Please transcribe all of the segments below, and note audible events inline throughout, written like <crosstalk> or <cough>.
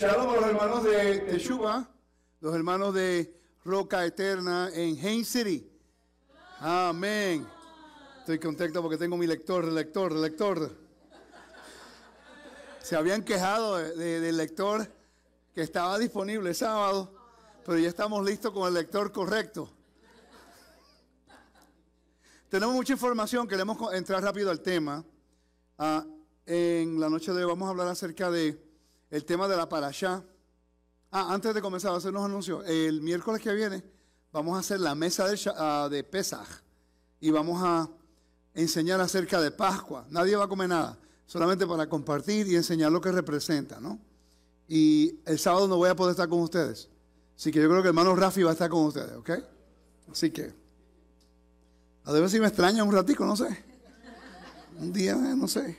Shalom a los hermanos de Teshuva, los hermanos de Roca Eterna en Hain City. Amén. Estoy contento porque tengo mi lector, lector, lector. Se habían quejado del lector que estaba disponible sábado, pero ya estamos listos con el lector correcto. Tenemos mucha información, queremos entrar rápido al tema. Ah, en la noche de hoy vamos a hablar acerca de el tema de la parashá. Ah, antes de comenzar a hacer unos anuncios, el miércoles que viene vamos a hacer la mesa de, uh, Pesaj y vamos a enseñar acerca de Pascua. Nadie va a comer nada, solamente para compartir y enseñar lo que representa, ¿no? Y el sábado no voy a poder estar con ustedes. Así que yo creo que el hermano Rafi va a estar con ustedes, ¿ok? Así que, a ver si me extraña un ratico, no sé. Un día, no sé.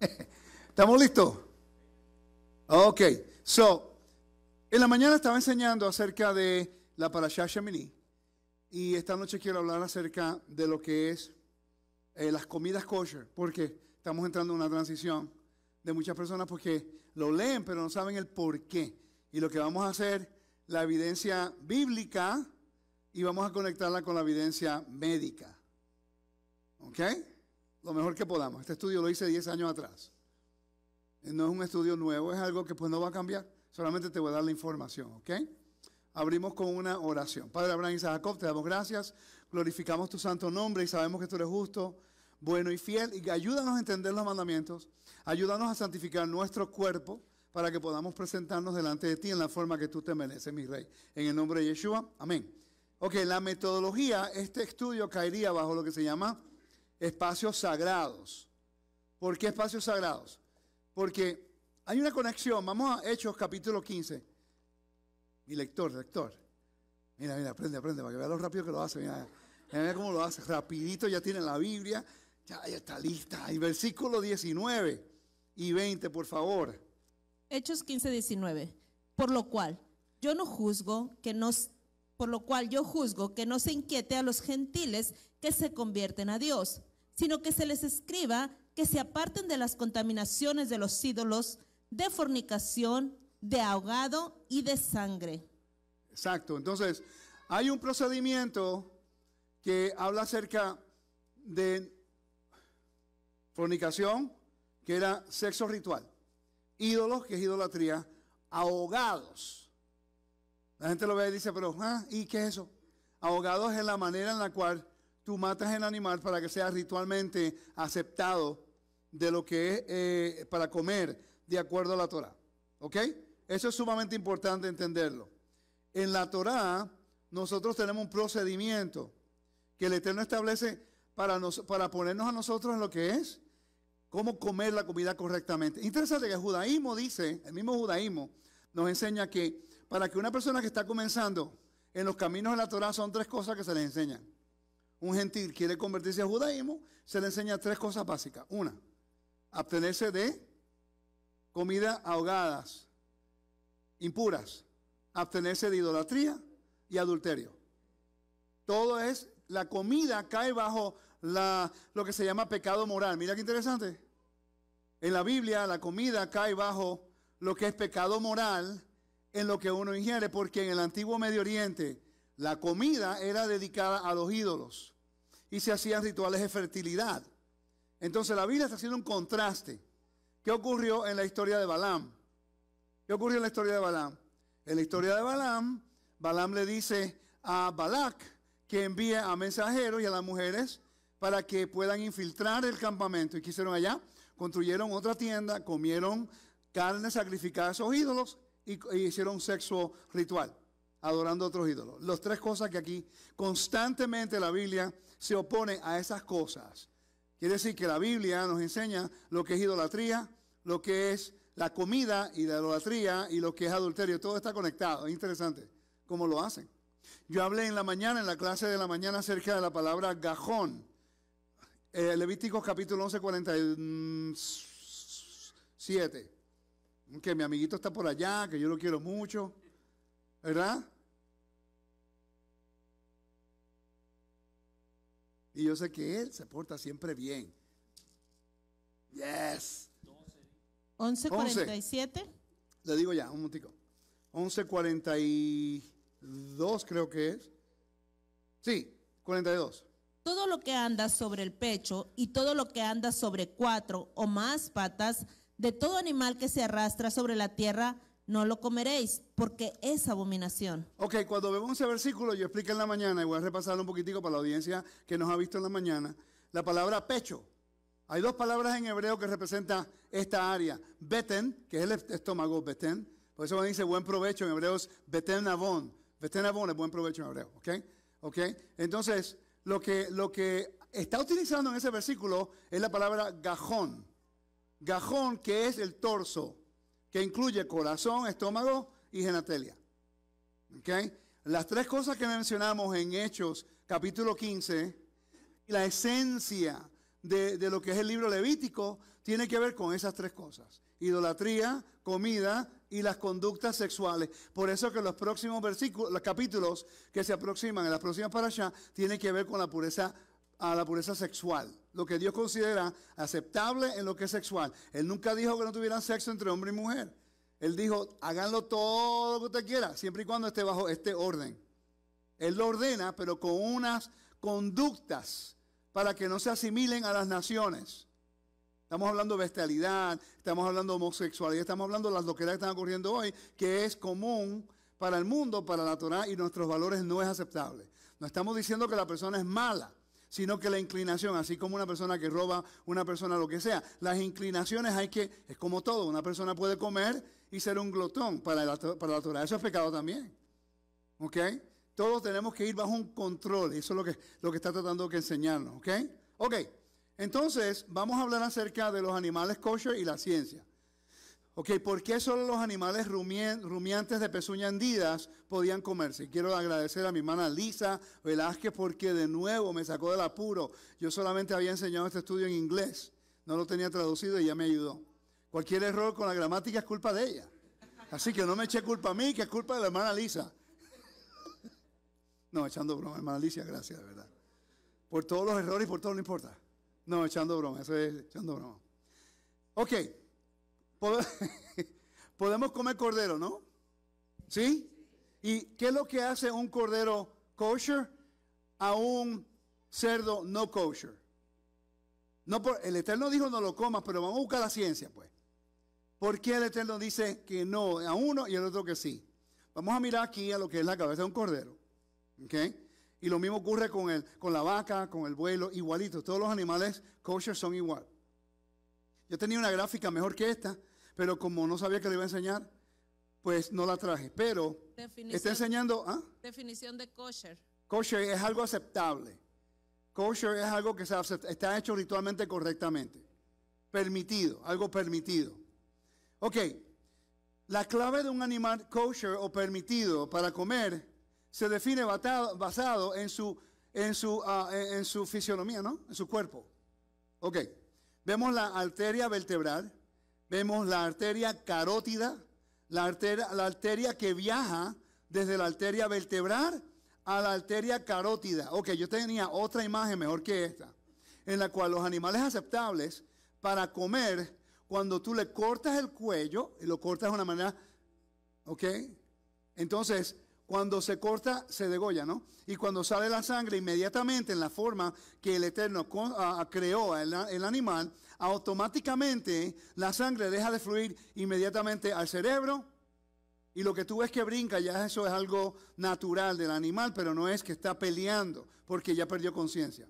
<laughs> ¿Estamos listos? Ok, so, en la mañana estaba enseñando acerca de la Parashah Shemini y esta noche quiero hablar acerca de lo que es eh, las comidas kosher, porque estamos entrando en una transición de muchas personas porque lo leen pero no saben el por qué. Y lo que vamos a hacer, la evidencia bíblica y vamos a conectarla con la evidencia médica. ¿Ok? Lo mejor que podamos. Este estudio lo hice 10 años atrás. No es un estudio nuevo, es algo que pues no va a cambiar. Solamente te voy a dar la información, ¿ok? Abrimos con una oración. Padre Abraham y Jacob, te damos gracias, glorificamos tu santo nombre y sabemos que tú eres justo, bueno y fiel. Y ayúdanos a entender los mandamientos, ayúdanos a santificar nuestro cuerpo para que podamos presentarnos delante de ti en la forma que tú te mereces, mi rey. En el nombre de Yeshua, amén. Ok, la metodología, este estudio caería bajo lo que se llama espacios sagrados. ¿Por qué espacios sagrados? Porque hay una conexión. Vamos a Hechos capítulo 15. Mi lector, lector. Mira, mira, aprende, aprende, para que vea lo rápido que lo hace. Mira, mira cómo lo hace. Rapidito ya tiene la Biblia. Ya, está lista. Y versículo 19 y 20, por favor. Hechos 15, 19. Por lo cual, yo no juzgo que nos, por lo cual yo juzgo que no se inquiete a los gentiles que se convierten a Dios, sino que se les escriba que se aparten de las contaminaciones de los ídolos, de fornicación, de ahogado y de sangre. Exacto. Entonces, hay un procedimiento que habla acerca de fornicación, que era sexo ritual, ídolos, que es idolatría, ahogados. La gente lo ve y dice, pero, ah, ¿y qué es eso? Ahogados es la manera en la cual tú matas el animal para que sea ritualmente aceptado de lo que es eh, para comer de acuerdo a la Torah. ¿Ok? Eso es sumamente importante entenderlo. En la Torah nosotros tenemos un procedimiento que el Eterno establece para, nos, para ponernos a nosotros lo que es cómo comer la comida correctamente. Interesante que el judaísmo dice, el mismo judaísmo nos enseña que para que una persona que está comenzando en los caminos de la Torah son tres cosas que se le enseñan un gentil quiere convertirse al judaísmo, se le enseña tres cosas básicas. Una, abstenerse de comida ahogadas, impuras, abstenerse de idolatría y adulterio. Todo es, la comida cae bajo lo que se llama pecado moral. Mira qué interesante. En la Biblia la comida cae bajo lo que es pecado moral en lo que uno ingiere, porque en el antiguo Medio Oriente la comida era dedicada a los ídolos y se hacían rituales de fertilidad. Entonces la Biblia está haciendo un contraste. ¿Qué ocurrió en la historia de Balaam? ¿Qué ocurrió en la historia de Balaam? En la historia de Balaam, Balaam le dice a Balak que envíe a mensajeros y a las mujeres para que puedan infiltrar el campamento. ¿Y qué hicieron allá? Construyeron otra tienda, comieron carne sacrificada a esos ídolos y, y hicieron sexo ritual adorando a otros ídolos. Las tres cosas que aquí constantemente la Biblia se opone a esas cosas. Quiere decir que la Biblia nos enseña lo que es idolatría, lo que es la comida y la idolatría y lo que es adulterio. Todo está conectado. Es interesante cómo lo hacen. Yo hablé en la mañana, en la clase de la mañana, acerca de la palabra gajón. Eh, Levíticos capítulo 11, 47. Que mi amiguito está por allá, que yo lo quiero mucho. ¿Verdad? Y yo sé que él se porta siempre bien. Yes. 11.47. Le digo ya, un momentico. 11.42 creo que es. Sí, 42. Todo lo que anda sobre el pecho y todo lo que anda sobre cuatro o más patas, de todo animal que se arrastra sobre la tierra, no lo comeréis, porque es abominación. Ok, cuando vemos ese versículo, yo expliqué en la mañana, y voy a repasarlo un poquitico para la audiencia que nos ha visto en la mañana, la palabra pecho. Hay dos palabras en hebreo que representan esta área. Beten, que es el estómago, beten. Por eso dice buen provecho en hebreo es beten avon. Beten avon es buen provecho en hebreo, ¿ok? ¿Ok? Entonces, lo que, lo que está utilizando en ese versículo es la palabra gajón. Gajón, que es el torso que incluye corazón, estómago y genitelia. ¿Okay? Las tres cosas que mencionamos en Hechos capítulo 15, la esencia de, de, lo que es el libro levítico tiene que ver con esas tres cosas. Idolatría, comida y las conductas sexuales. Por eso que los próximos versículos, los capítulos que se aproximan en las próximas allá, tienen que ver con la pureza a la pureza sexual, lo que Dios considera aceptable en lo que es sexual. Él nunca dijo que no tuvieran sexo entre hombre y mujer. Él dijo, háganlo todo lo que usted quiera, siempre y cuando esté bajo este orden. Él lo ordena, pero con unas conductas para que no se asimilen a las naciones. Estamos hablando de bestialidad, estamos hablando de homosexualidad, estamos hablando de las loqueras que están ocurriendo hoy, que es común para el mundo, para la Torah y nuestros valores no es aceptable. No estamos diciendo que la persona es mala sino que la inclinación, así como una persona que roba, una persona lo que sea, las inclinaciones hay que, es como todo, una persona puede comer y ser un glotón para la, para la Torah, eso es pecado también, ¿ok? Todos tenemos que ir bajo un control, eso es lo que, lo que está tratando de enseñarnos, ¿ok? Ok, entonces vamos a hablar acerca de los animales kosher y la ciencia. Ok, ¿por qué solo los animales rumiantes de pezuña hendidas podían comerse? Quiero agradecer a mi hermana Lisa Velázquez porque de nuevo me sacó del apuro. Yo solamente había enseñado este estudio en inglés, no lo tenía traducido y ella me ayudó. Cualquier error con la gramática es culpa de ella. Así que no me eche culpa a mí, que es culpa de la hermana Lisa. No, echando broma, hermana Lisa, gracias, de verdad. Por todos los errores y por todo no importa. No, echando broma, eso es echando broma. Ok. <laughs> Podemos comer cordero, ¿no? ¿Sí? ¿Y qué es lo que hace un cordero kosher a un cerdo no kosher? No por, el Eterno dijo no lo comas, pero vamos a buscar la ciencia, pues. ¿Por qué el Eterno dice que no a uno y el otro que sí? Vamos a mirar aquí a lo que es la cabeza de un cordero. ¿Ok? Y lo mismo ocurre con, el, con la vaca, con el vuelo, igualito. Todos los animales kosher son igual. Yo tenía una gráfica mejor que esta, pero como no sabía que le iba a enseñar, pues no la traje. Pero está enseñando. ¿ah? Definición de kosher. Kosher es algo aceptable. Kosher es algo que está hecho ritualmente correctamente. Permitido, algo permitido. Ok, la clave de un animal kosher o permitido para comer se define basado en su, en su, ah, en su fisionomía, ¿no? En su cuerpo. Ok, vemos la arteria vertebral vemos la arteria carótida, la arteria, la arteria que viaja desde la arteria vertebral a la arteria carótida. Ok, yo tenía otra imagen mejor que esta, en la cual los animales aceptables para comer, cuando tú le cortas el cuello, y lo cortas de una manera, ok, entonces cuando se corta, se degolla, ¿no? Y cuando sale la sangre, inmediatamente en la forma que el Eterno creó el, animal, automáticamente la sangre deja de fluir inmediatamente al cerebro. Y lo que tú ves que brinca, ya eso es algo natural del animal, pero no es que está peleando, porque ya perdió conciencia.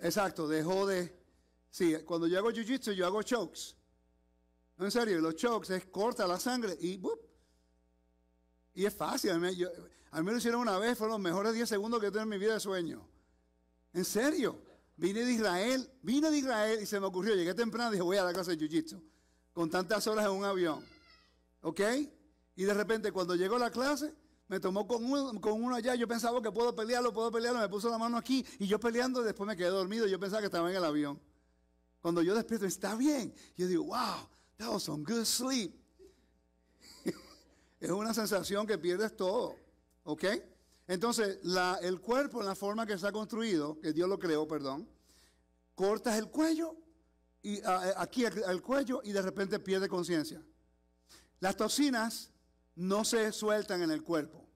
Exacto, dejó de... Sí, cuando yo hago jiu-jitsu, yo hago chokes. en serio, los chokes es corta la sangre y y es fácil. A mí, me lo hicieron una vez, fueron los mejores 10 segundos que he tenido en mi vida de sueño. En serio. Vine de Israel, vine de Israel y se me ocurrió, llegué temprano y dije, voy a la clase de Jiu-Jitsu. Con tantas horas en un avión. ¿Ok? Y de repente cuando llegó la clase, me tomó con uno, con uno allá, yo pensaba que puedo pelearlo, puedo pelearlo, me puso la mano aquí y yo peleando, después me quedé dormido, yo pensaba que estaba en el avión. Cuando yo despierto, está bien. Yo digo, wow, that was some good sleep <laughs> es una sensación que pierdes todo. ¿Ok? Entonces, el cuerpo en la forma que está construido, que Dios lo creó, perdón, cortas el cuello y, aquí al cuello y de repente pierde conciencia. Las toxinas no se sueltan en el cuerpo.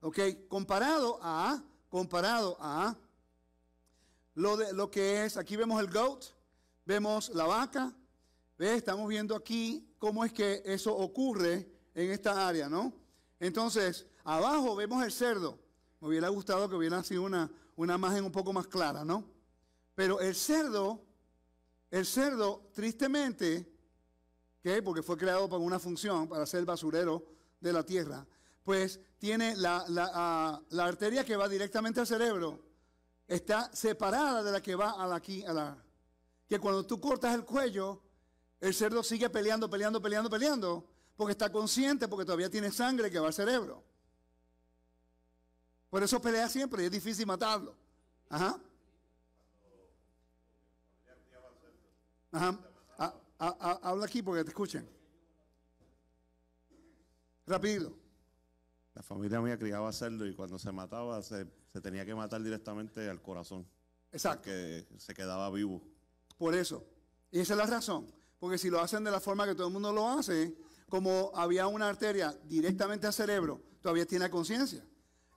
¿Ok? Comparado a, comparado a lo, de, lo que es, aquí vemos el goat, vemos la vaca, ¿ves? Estamos viendo aquí cómo es que eso ocurre en esta área, ¿no? Entonces, abajo vemos el cerdo. Me hubiera gustado que hubiera sido una, una imagen un poco más clara, ¿no? Pero el cerdo, el cerdo, tristemente, ¿qué? Porque fue creado para una función, para ser el basurero de la tierra, pues tiene la, la, la arteria que va directamente al cerebro, está separada de la que va a la, aquí, a la... Que cuando tú cortas el cuello, el cerdo sigue peleando, peleando, peleando, peleando, porque está consciente, porque todavía tiene sangre que va al cerebro. Por eso pelea siempre y es difícil matarlo. Ajá. Ajá. habla aquí porque te escuchen. Rápido. La familia mía criaba cerdo y cuando se mataba se, tenía que matar directamente al corazón. Exacto. Que se quedaba vivo. Por eso. Y esa es la razón. Porque si lo hacen de la forma que todo el mundo lo hace, como había una arteria directamente al cerebro, todavía tiene conciencia.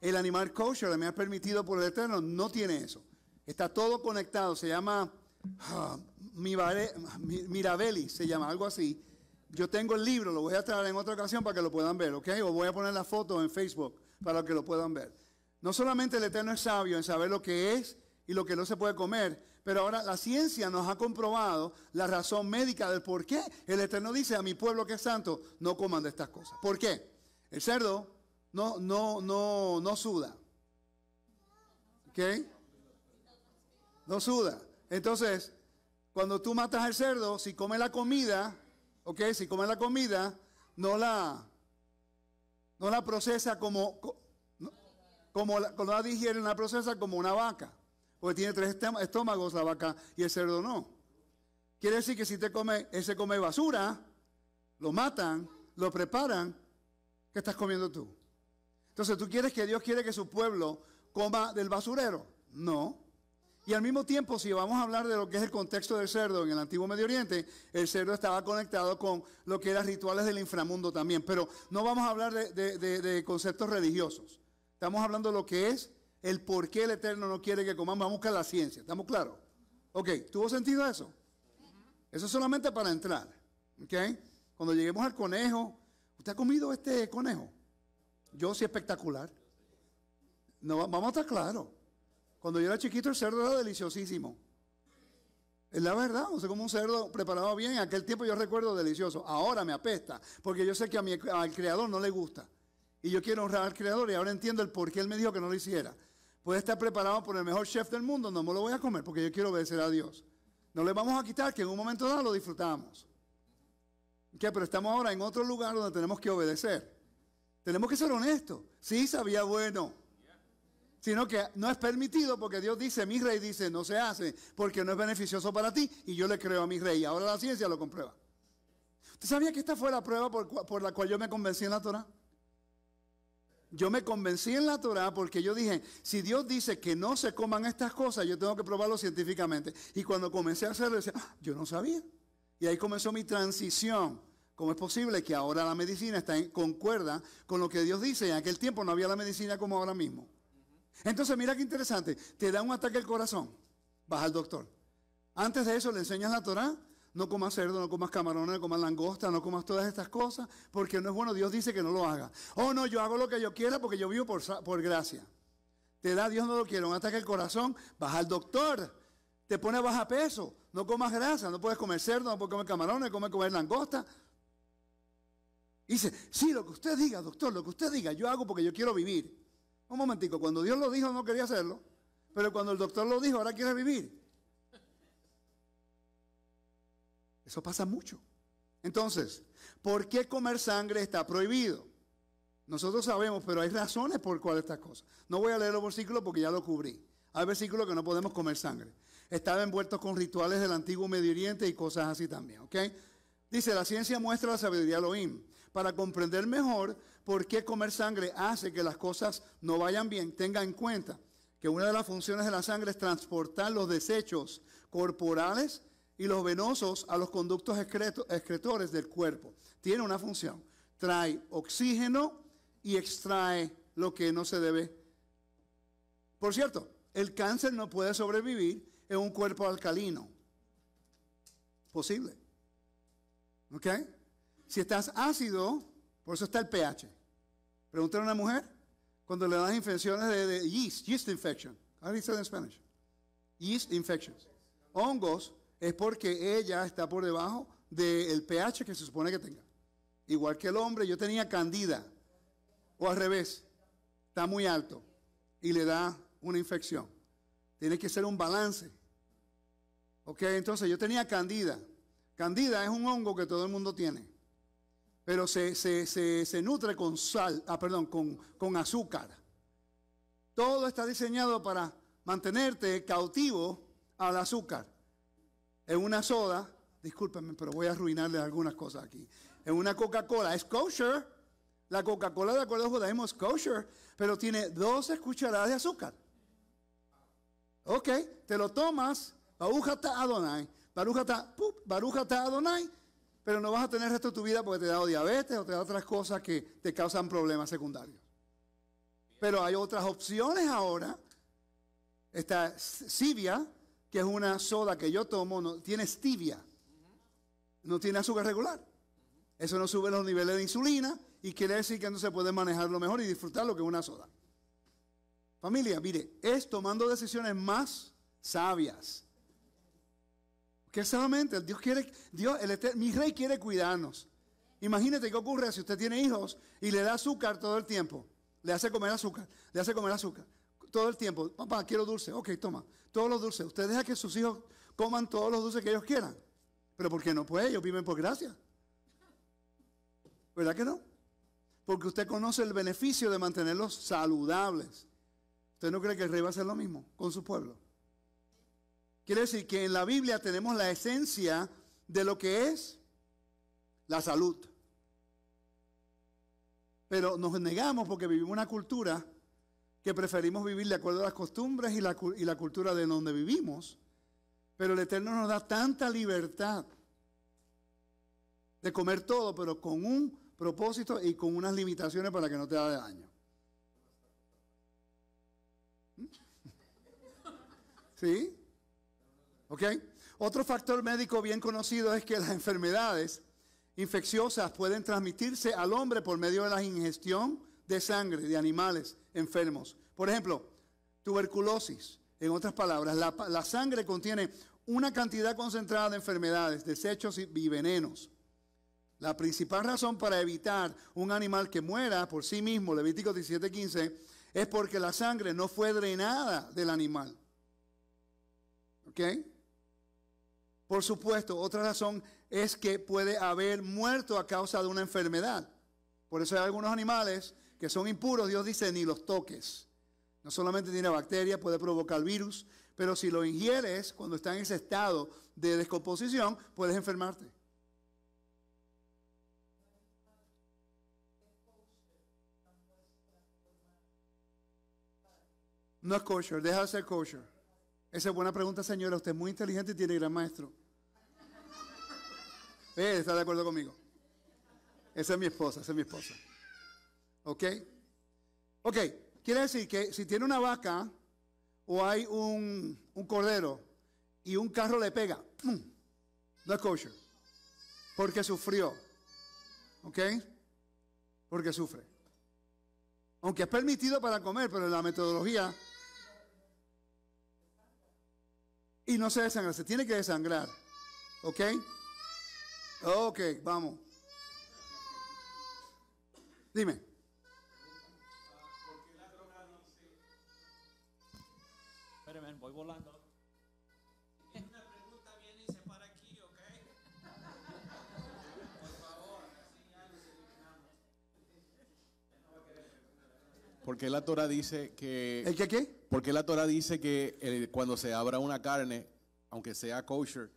El animal kosher, me ha permitido por el Eterno, no tiene eso. Está todo conectado. Se llama uh, Mirabelli, se llama algo así. Yo tengo el libro, lo voy a traer en otra ocasión para que lo puedan ver, ¿ok? O voy a poner la foto en Facebook para que lo puedan ver. No solamente el Eterno es sabio en saber lo que es y lo que no se puede comer, pero ahora la ciencia nos ha comprobado la razón médica del por qué el Eterno dice a mi pueblo que es santo, no coman de estas cosas. ¿Por qué? El cerdo no, no, no, no suda. ¿Ok? No suda. Entonces, cuando tú matas al cerdo, si come la comida, ¿ok? Si come la comida, no la, no la procesa como, como la, cuando la digiere, la procesa como una vaca. Porque tiene tres estómagos la vaca y el cerdo no. Quiere decir que si te come, él se come basura, lo matan, lo preparan, ¿qué estás comiendo tú? Entonces, ¿tú quieres que Dios quiere que su pueblo coma del basurero? No. Y al mismo tiempo, si vamos a hablar de lo que es el contexto del cerdo en el antiguo Medio Oriente, el cerdo estaba conectado con lo que eran rituales del inframundo también. Pero no vamos a hablar de, conceptos religiosos. Estamos hablando de lo que es el por qué el Eterno no quiere que comamos. Vamos a buscar la ciencia. ¿Estamos claros? Ok, ¿tuvo sentido eso? Eso es solamente para entrar. ¿Ok? Cuando lleguemos al conejo, ¿usted ha comido este conejo? Yo sí espectacular. No, vamos a estar claros. Cuando yo era chiquito el cerdo era deliciosísimo. Es la verdad, o sea, como un cerdo preparado bien, en aquel tiempo yo recuerdo delicioso. Ahora me apesta, porque yo sé que a mi, al creador no le gusta. Y yo quiero honrar al creador y ahora entiendo el por qué él me dijo que no lo hiciera. Puede estar preparado por el mejor chef del mundo, no me lo voy a comer porque yo quiero obedecer a Dios. No le vamos a quitar que en un momento dado lo disfrutamos. ¿Qué? Pero estamos ahora en otro lugar donde tenemos que obedecer. Tenemos que ser honestos. Sí, sabía bueno sino que no es permitido porque Dios dice, mi rey dice, no se hace porque no es beneficioso para ti y yo le creo a mi rey. Ahora la ciencia lo comprueba. ¿Usted sabía que esta fue la prueba por, la cual yo me convencí en la Torah? Yo me convencí en la Torah porque yo dije, si Dios dice que no se coman estas cosas, yo tengo que probarlo científicamente. Y cuando comencé a hacerlo, decía, ah, yo no sabía. Y ahí comenzó mi transición. ¿Cómo es posible que ahora la medicina está concuerda con lo que Dios dice? En aquel tiempo no había la medicina como ahora mismo. Entonces, mira qué interesante. Te da un ataque al corazón. Vas al doctor. Antes de eso le enseñas la Torah. No comas cerdo, no comas camarones, no comas langosta, no comas todas estas cosas, porque no es bueno. Dios dice que no lo haga. Oh, no, yo hago lo que yo quiera porque yo vivo por, por gracia. Te da, Dios no lo quiere, un ataque al corazón. Vas al doctor. Te pone baja peso. No comas grasa, no puedes comer cerdo, no puedes comer camarones, no puedes comer langosta. Dice, sí, lo que usted diga, doctor, lo que usted diga, yo hago porque yo quiero vivir. Un momentico, cuando Dios lo dijo no quería hacerlo, pero cuando el doctor lo dijo ahora quiere vivir. Eso pasa mucho. Entonces, ¿por qué comer sangre está prohibido? Nosotros sabemos, pero hay razones por cuál estas cosas. No voy a leer los versículos porque ya lo cubrí. Hay versículos que no podemos comer sangre. Estaba envuelto con rituales del antiguo Medio Oriente y cosas así también, ¿ok? Dice, la ciencia muestra la sabiduría Elohim. Para comprender mejor por qué comer sangre hace que las cosas no vayan bien, tenga en cuenta que una de las funciones de la sangre es transportar los desechos corporales y los venosos a los conductos excreto- excretores del cuerpo. Tiene una función. Trae oxígeno y extrae lo que no se debe. Por cierto, el cáncer no puede sobrevivir en un cuerpo alcalino. Posible. ¿Ok? Si estás ácido, por eso está el pH. Pregúntale a una mujer cuando le das infecciones de, yeast, yeast infection. How do you say in Spanish? Yeast infections. Hongos es porque ella está por debajo del pH que se supone que tenga. Igual que el hombre, yo tenía candida. O al revés, está muy alto y le da una infección. Tiene que ser un balance. Ok, entonces yo tenía candida. Candida es un hongo que todo el mundo tiene. Pero se, se- se- se nutre con sal, ah, perdón, con, con azúcar. Todo está diseñado para mantenerte cautivo al azúcar. En una soda, discúlpenme, pero voy a arruinarle algunas cosas aquí. En una Coca-Cola es kosher. La Coca-Cola, de acuerdo al judaísmo, es kosher, pero tiene 12 cucharadas de azúcar. Ok, te lo tomas, Barujata Adonai, Barujata, pup, Barujata Adonai, pero no vas a tener el resto de tu vida porque te da diabetes o te da otras cosas que te causan problemas secundarios. Pero hay otras opciones ahora. Está Sivia, que es una soda que yo tomo, no, tiene stevia, no tiene azúcar regular. Eso no sube los niveles de insulina y quiere decir que no se puede manejarlo mejor y disfrutarlo que una soda. Familia, mire, es tomando decisiones más sabias. Que solamente Dios quiere, Dios, el mi rey quiere cuidarnos. Imagínate qué ocurre si usted tiene hijos y le da azúcar todo el tiempo. Le hace comer azúcar, le hace comer azúcar. Todo el tiempo. Papá, quiero dulce. Ok, toma. Todos los dulces. Usted deja que sus hijos coman todos los dulces que ellos quieran. Pero ¿por qué no? Pues ellos viven por gracia. ¿Verdad que no? Porque usted conoce el beneficio de mantenerlos saludables. ¿Usted no cree que el rey va a hacer lo mismo con su pueblo? Quiere decir que en la Biblia tenemos la esencia de lo que es la salud. Pero nos negamos porque vivimos una cultura que preferimos vivir de acuerdo a las costumbres y la, y la cultura de donde vivimos. Pero el Eterno nos da tanta libertad de comer todo, pero con un propósito y con unas limitaciones para que no te haga daño. ¿Mm? <laughs> ¿Sí? ¿Ok? Otro factor médico bien conocido es que las enfermedades infecciosas pueden transmitirse al hombre por medio de la ingestión de sangre de animales enfermos. Por ejemplo, tuberculosis. En otras palabras, la, sangre contiene una cantidad concentrada de enfermedades, desechos y, y venenos. La principal razón para evitar un animal que muera por sí mismo, Levítico 17:15, es porque la sangre no fue drenada del animal. ¿Ok? Por supuesto, otra razón es que puede haber muerto a causa de una enfermedad. Por eso hay algunos animales que son impuros, Dios dice, ni los toques. No solamente tiene bacterias, puede provocar virus, pero si lo ingieres cuando está en ese estado de descomposición, puedes enfermarte. No es kosher, deja de ser kosher. Esa es buena pregunta, señora. Usted es muy inteligente y tiene gran maestro. Eh, ¿Está de acuerdo conmigo? Esa es mi esposa, esa es mi esposa. ¿Ok? Ok, quiere decir que si tiene una vaca o hay un, un cordero y un carro le pega, ¡pum! no es kosher. Porque sufrió. ¿Ok? Porque sufre. Aunque es permitido para comer, pero en la metodología y no se desangra, se tiene que desangrar. ¿Ok? Ok, vamos. Dime. Espérame, voy volando. Una pregunta viene y se para aquí, ¿ok? Por favor, así ya nos eliminamos. Porque la Torah dice que ¿El qué qué? Porque la Torah dice que eh, cuando se abra una carne, aunque sea kosher,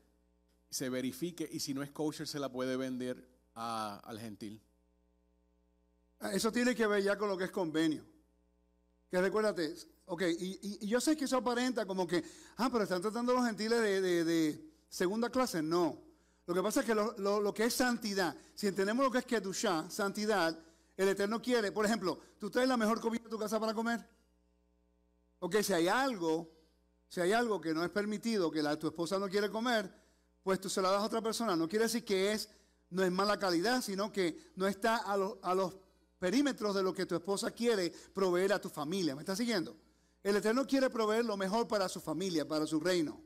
se verifique y si no es kosher se la puede vender a- al gentil. Ah, Eso tiene que ver ya con lo que es convenio. Que recuérdate, ok, y, y- yo sé que eso aparenta como que, ah, pero están tratando los gentiles de, de- de- segunda clase, no. Lo que pasa es que lo, lo- lo que es santidad, si entendemos lo que es Kedushá, santidad, el Eterno quiere, por ejemplo, tú traes la mejor comida a tu casa para comer. Ok, si hay algo, si hay algo que no es permitido, que tu esposa no quiere comer, pues tú se la das a otra persona. No quiere decir que es, no es mala calidad, sino que no está a, lo- a los perímetros de lo que tu esposa quiere proveer a tu familia. ¿Me estás siguiendo? El Eterno quiere proveer lo mejor para su familia, para su reino.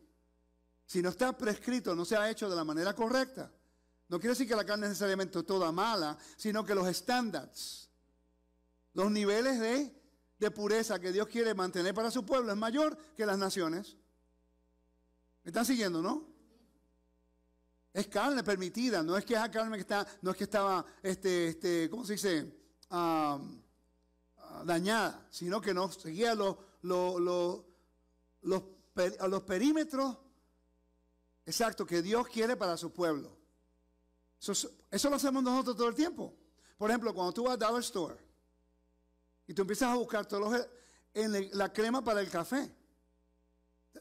Si no está prescrito, no se ha hecho de la manera correcta. No quiere decir que la carne es necesariamente toda mala, sino que los estándares, los niveles de, de pureza que Dios quiere mantener para su pueblo es mayor que las naciones. ¿Me están siguiendo, no? Es carne permitida, no es que esa carne que está, no es que estaba, este, este, ¿cómo se dice? Ah, ah, dañada, sino que no seguía los, los, los, los, los perímetros exacto que Dios quiere para su pueblo. Eso, es- eso lo hacemos nosotros todo el tiempo. Por ejemplo, cuando tú vas a Dollar Store y tú empiezas a buscar todos en la crema para el café.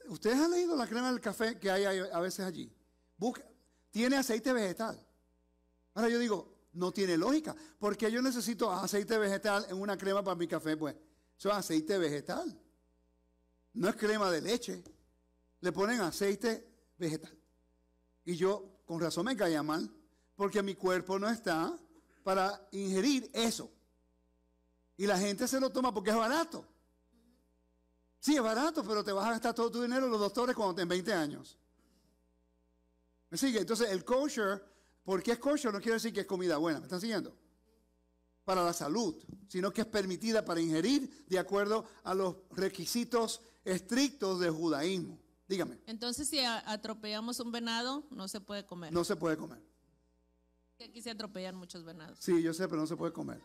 ¿Ustedes han leído la crema del café que hay a a veces allí? Busca, tiene aceite vegetal. Ahora yo digo, no tiene lógica. porque yo necesito aceite vegetal en una crema para mi café? Pues eso es aceite vegetal. No es crema de leche. Le ponen aceite vegetal. Y yo, con razón me caía mal, porque mi cuerpo no está para ingerir eso. Y la gente se lo toma porque es barato. Sí, es barato, pero te vas a gastar todo tu dinero en los doctores cuando tengas 20 años. ¿Me sigue? Entonces, el kosher, ¿por qué es kosher? No quiere decir que es comida buena. ¿Me están siguiendo? Para la salud, sino que es permitida para ingerir de acuerdo a los requisitos estrictos del judaísmo. Dígame, Entonces, si atropellamos un venado, no se puede comer. no se puede comer. Aquí se atropellan muchos venados. Sí, yo sé, pero no se puede comer.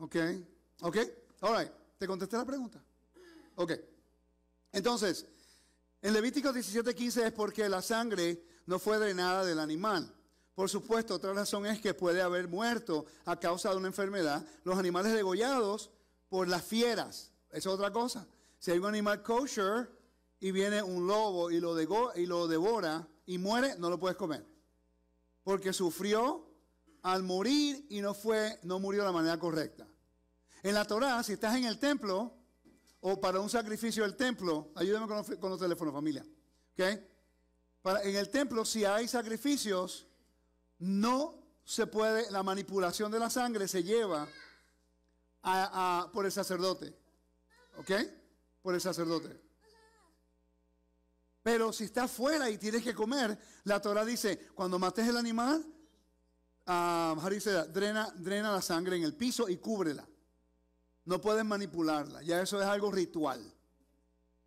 ¿Ok? ¿Ok? All right. ¿Te contesté la pregunta? Ok. Entonces, en Levítico 17:15 es porque la sangre no fue drenada del animal. Por supuesto, otra razón es que puede haber muerto a causa de una enfermedad los animales degollados por las fieras. Esa es otra cosa. Si hay un animal kosher y viene un lobo y lo, dego- y lo devora y muere, no lo puedes comer porque sufrió al morir y no fue, no murió de la manera correcta. En la Torá, si estás en el templo o para un sacrificio del templo, ayúdame con los, teléfonos, familia. Para, en el templo, si hay sacrificios, no se puede, la manipulación de la sangre se lleva por el sacerdote. ¿Ok? Por el sacerdote. Pero si estás fuera y tienes que comer, la Torah dice, cuando mates el animal, drena, drena la sangre en el piso y cúbrela. No puedes manipularla, ya eso es algo ritual.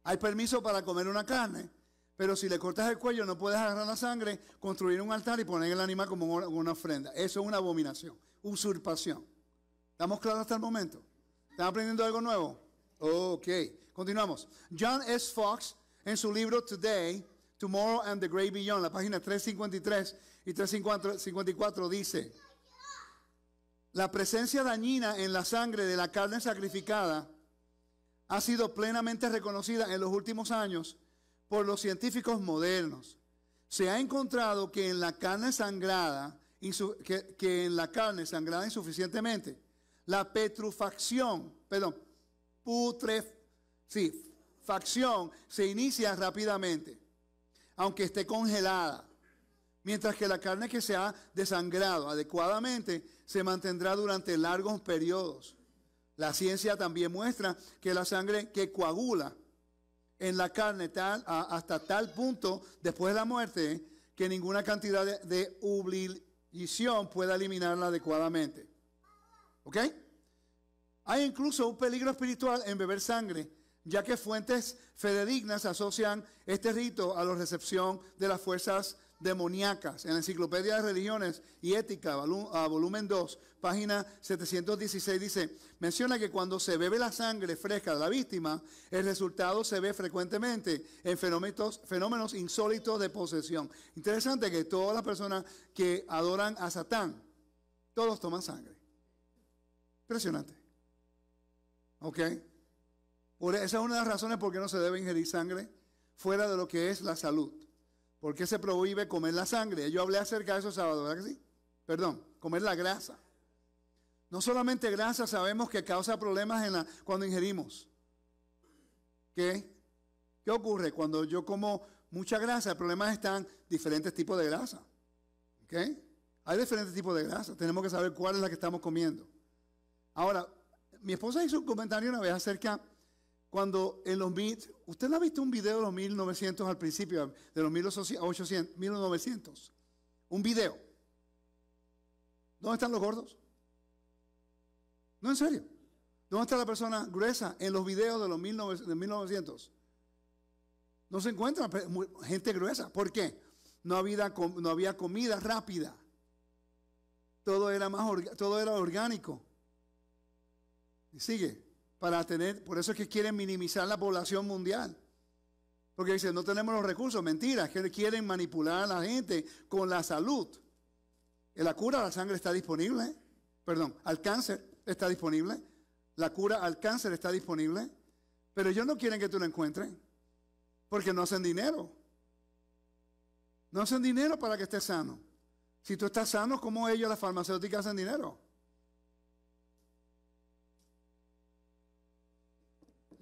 Hay permiso para comer una carne, pero si le cortas el cuello no puedes agarrar la sangre, construir un altar y poner el animal como una, una ofrenda. Eso es una abominación, usurpación. ¿Estamos claros hasta el momento? ¿Están aprendiendo algo nuevo? Ok, continuamos. John S. Fox, en su libro Today, Tomorrow and the Great Beyond, la página 353 y 354 dice, la presencia dañina en la sangre de la carne sacrificada ha sido plenamente reconocida en los últimos años por los científicos modernos. Se ha encontrado que en la carne sangrada, que, en la carne sangrada insuficientemente, la petrufacción, perdón, putref, sí, facción se inicia rápidamente, aunque esté congelada, mientras que la carne que se ha desangrado adecuadamente se mantendrá durante largos periodos. La ciencia también muestra que la sangre que coagula en la carne tal, hasta tal punto después de la muerte que ninguna cantidad de, de pueda eliminarla adecuadamente. ¿Ok? Hay incluso un peligro espiritual en beber sangre, ya que fuentes fidedignas asocian este rito a la recepción de las fuerzas demoníacas. En la Enciclopedia de Religiones y Ética, volumen 2, página 716, dice, menciona que cuando se bebe la sangre fresca de la víctima, el resultado se ve frecuentemente en fenómenos, insólitos de posesión. Interesante que todas las personas que adoran a Satán, todos toman sangre. Impresionante. ¿Ok? Esa es una de las razones por qué no se debe ingerir sangre fuera de lo que es la salud. ¿Por qué se prohíbe comer la sangre? Yo hablé acerca de eso sábado, ¿verdad que sí? Perdón, comer la grasa. No solamente grasa, sabemos que causa problemas en la, cuando ingerimos. ¿Qué? ¿Qué ocurre? Cuando yo como mucha grasa, el problema están diferentes tipos de grasa. ¿Ok? Hay diferentes tipos de grasa. Tenemos que saber cuál es la que estamos comiendo. Ahora, mi esposa hizo un comentario una vez acerca cuando en los mil, usted no ha visto un video de los 1900 al principio, de los 1800, 1900, un video. ¿Dónde están los gordos? No, en serio. ¿Dónde está la persona gruesa en los videos de los 1900? No se encuentra gente gruesa. ¿Por qué? No había, no había comida rápida. Todo era, más, todo era orgánico. Y sigue. Para tener, por eso es que quieren minimizar la población mundial. Porque dicen, no tenemos los recursos. Mentira, que quieren manipular a la gente con la salud. La cura a la sangre está disponible. Perdón, al cáncer está disponible. La cura al cáncer está disponible. Pero ellos no quieren que tú lo encuentres. Porque no hacen dinero. No hacen dinero para que estés sano. Si tú estás sano, ¿cómo ellos, las farmacéuticas, hacen dinero?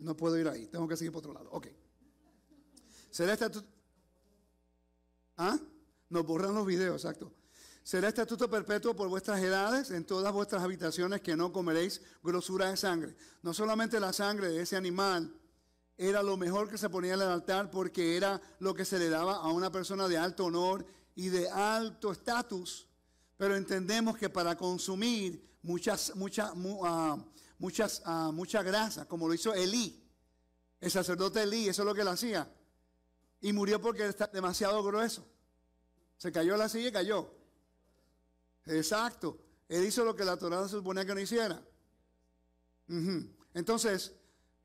No puedo ir ahí, tengo que seguir por otro lado. Ok. ¿Será estatuto? ¿Ah? Nos borran los videos, exacto. Será estatuto perpetuo por vuestras edades en todas vuestras habitaciones que no comeréis grosura de sangre. No solamente la sangre de ese animal era lo mejor que se ponía en el altar porque era lo que se le daba a una persona de alto honor y de alto estatus, pero entendemos que para consumir muchas, mucha, uh, muchas, uh, mucha grasa, como lo hizo Elí, el sacerdote Elí, eso es lo que él hacía, y murió porque está demasiado grueso. Se cayó la silla y cayó. Exacto. Él hizo lo que la Torah se suponía que no hiciera. Entonces,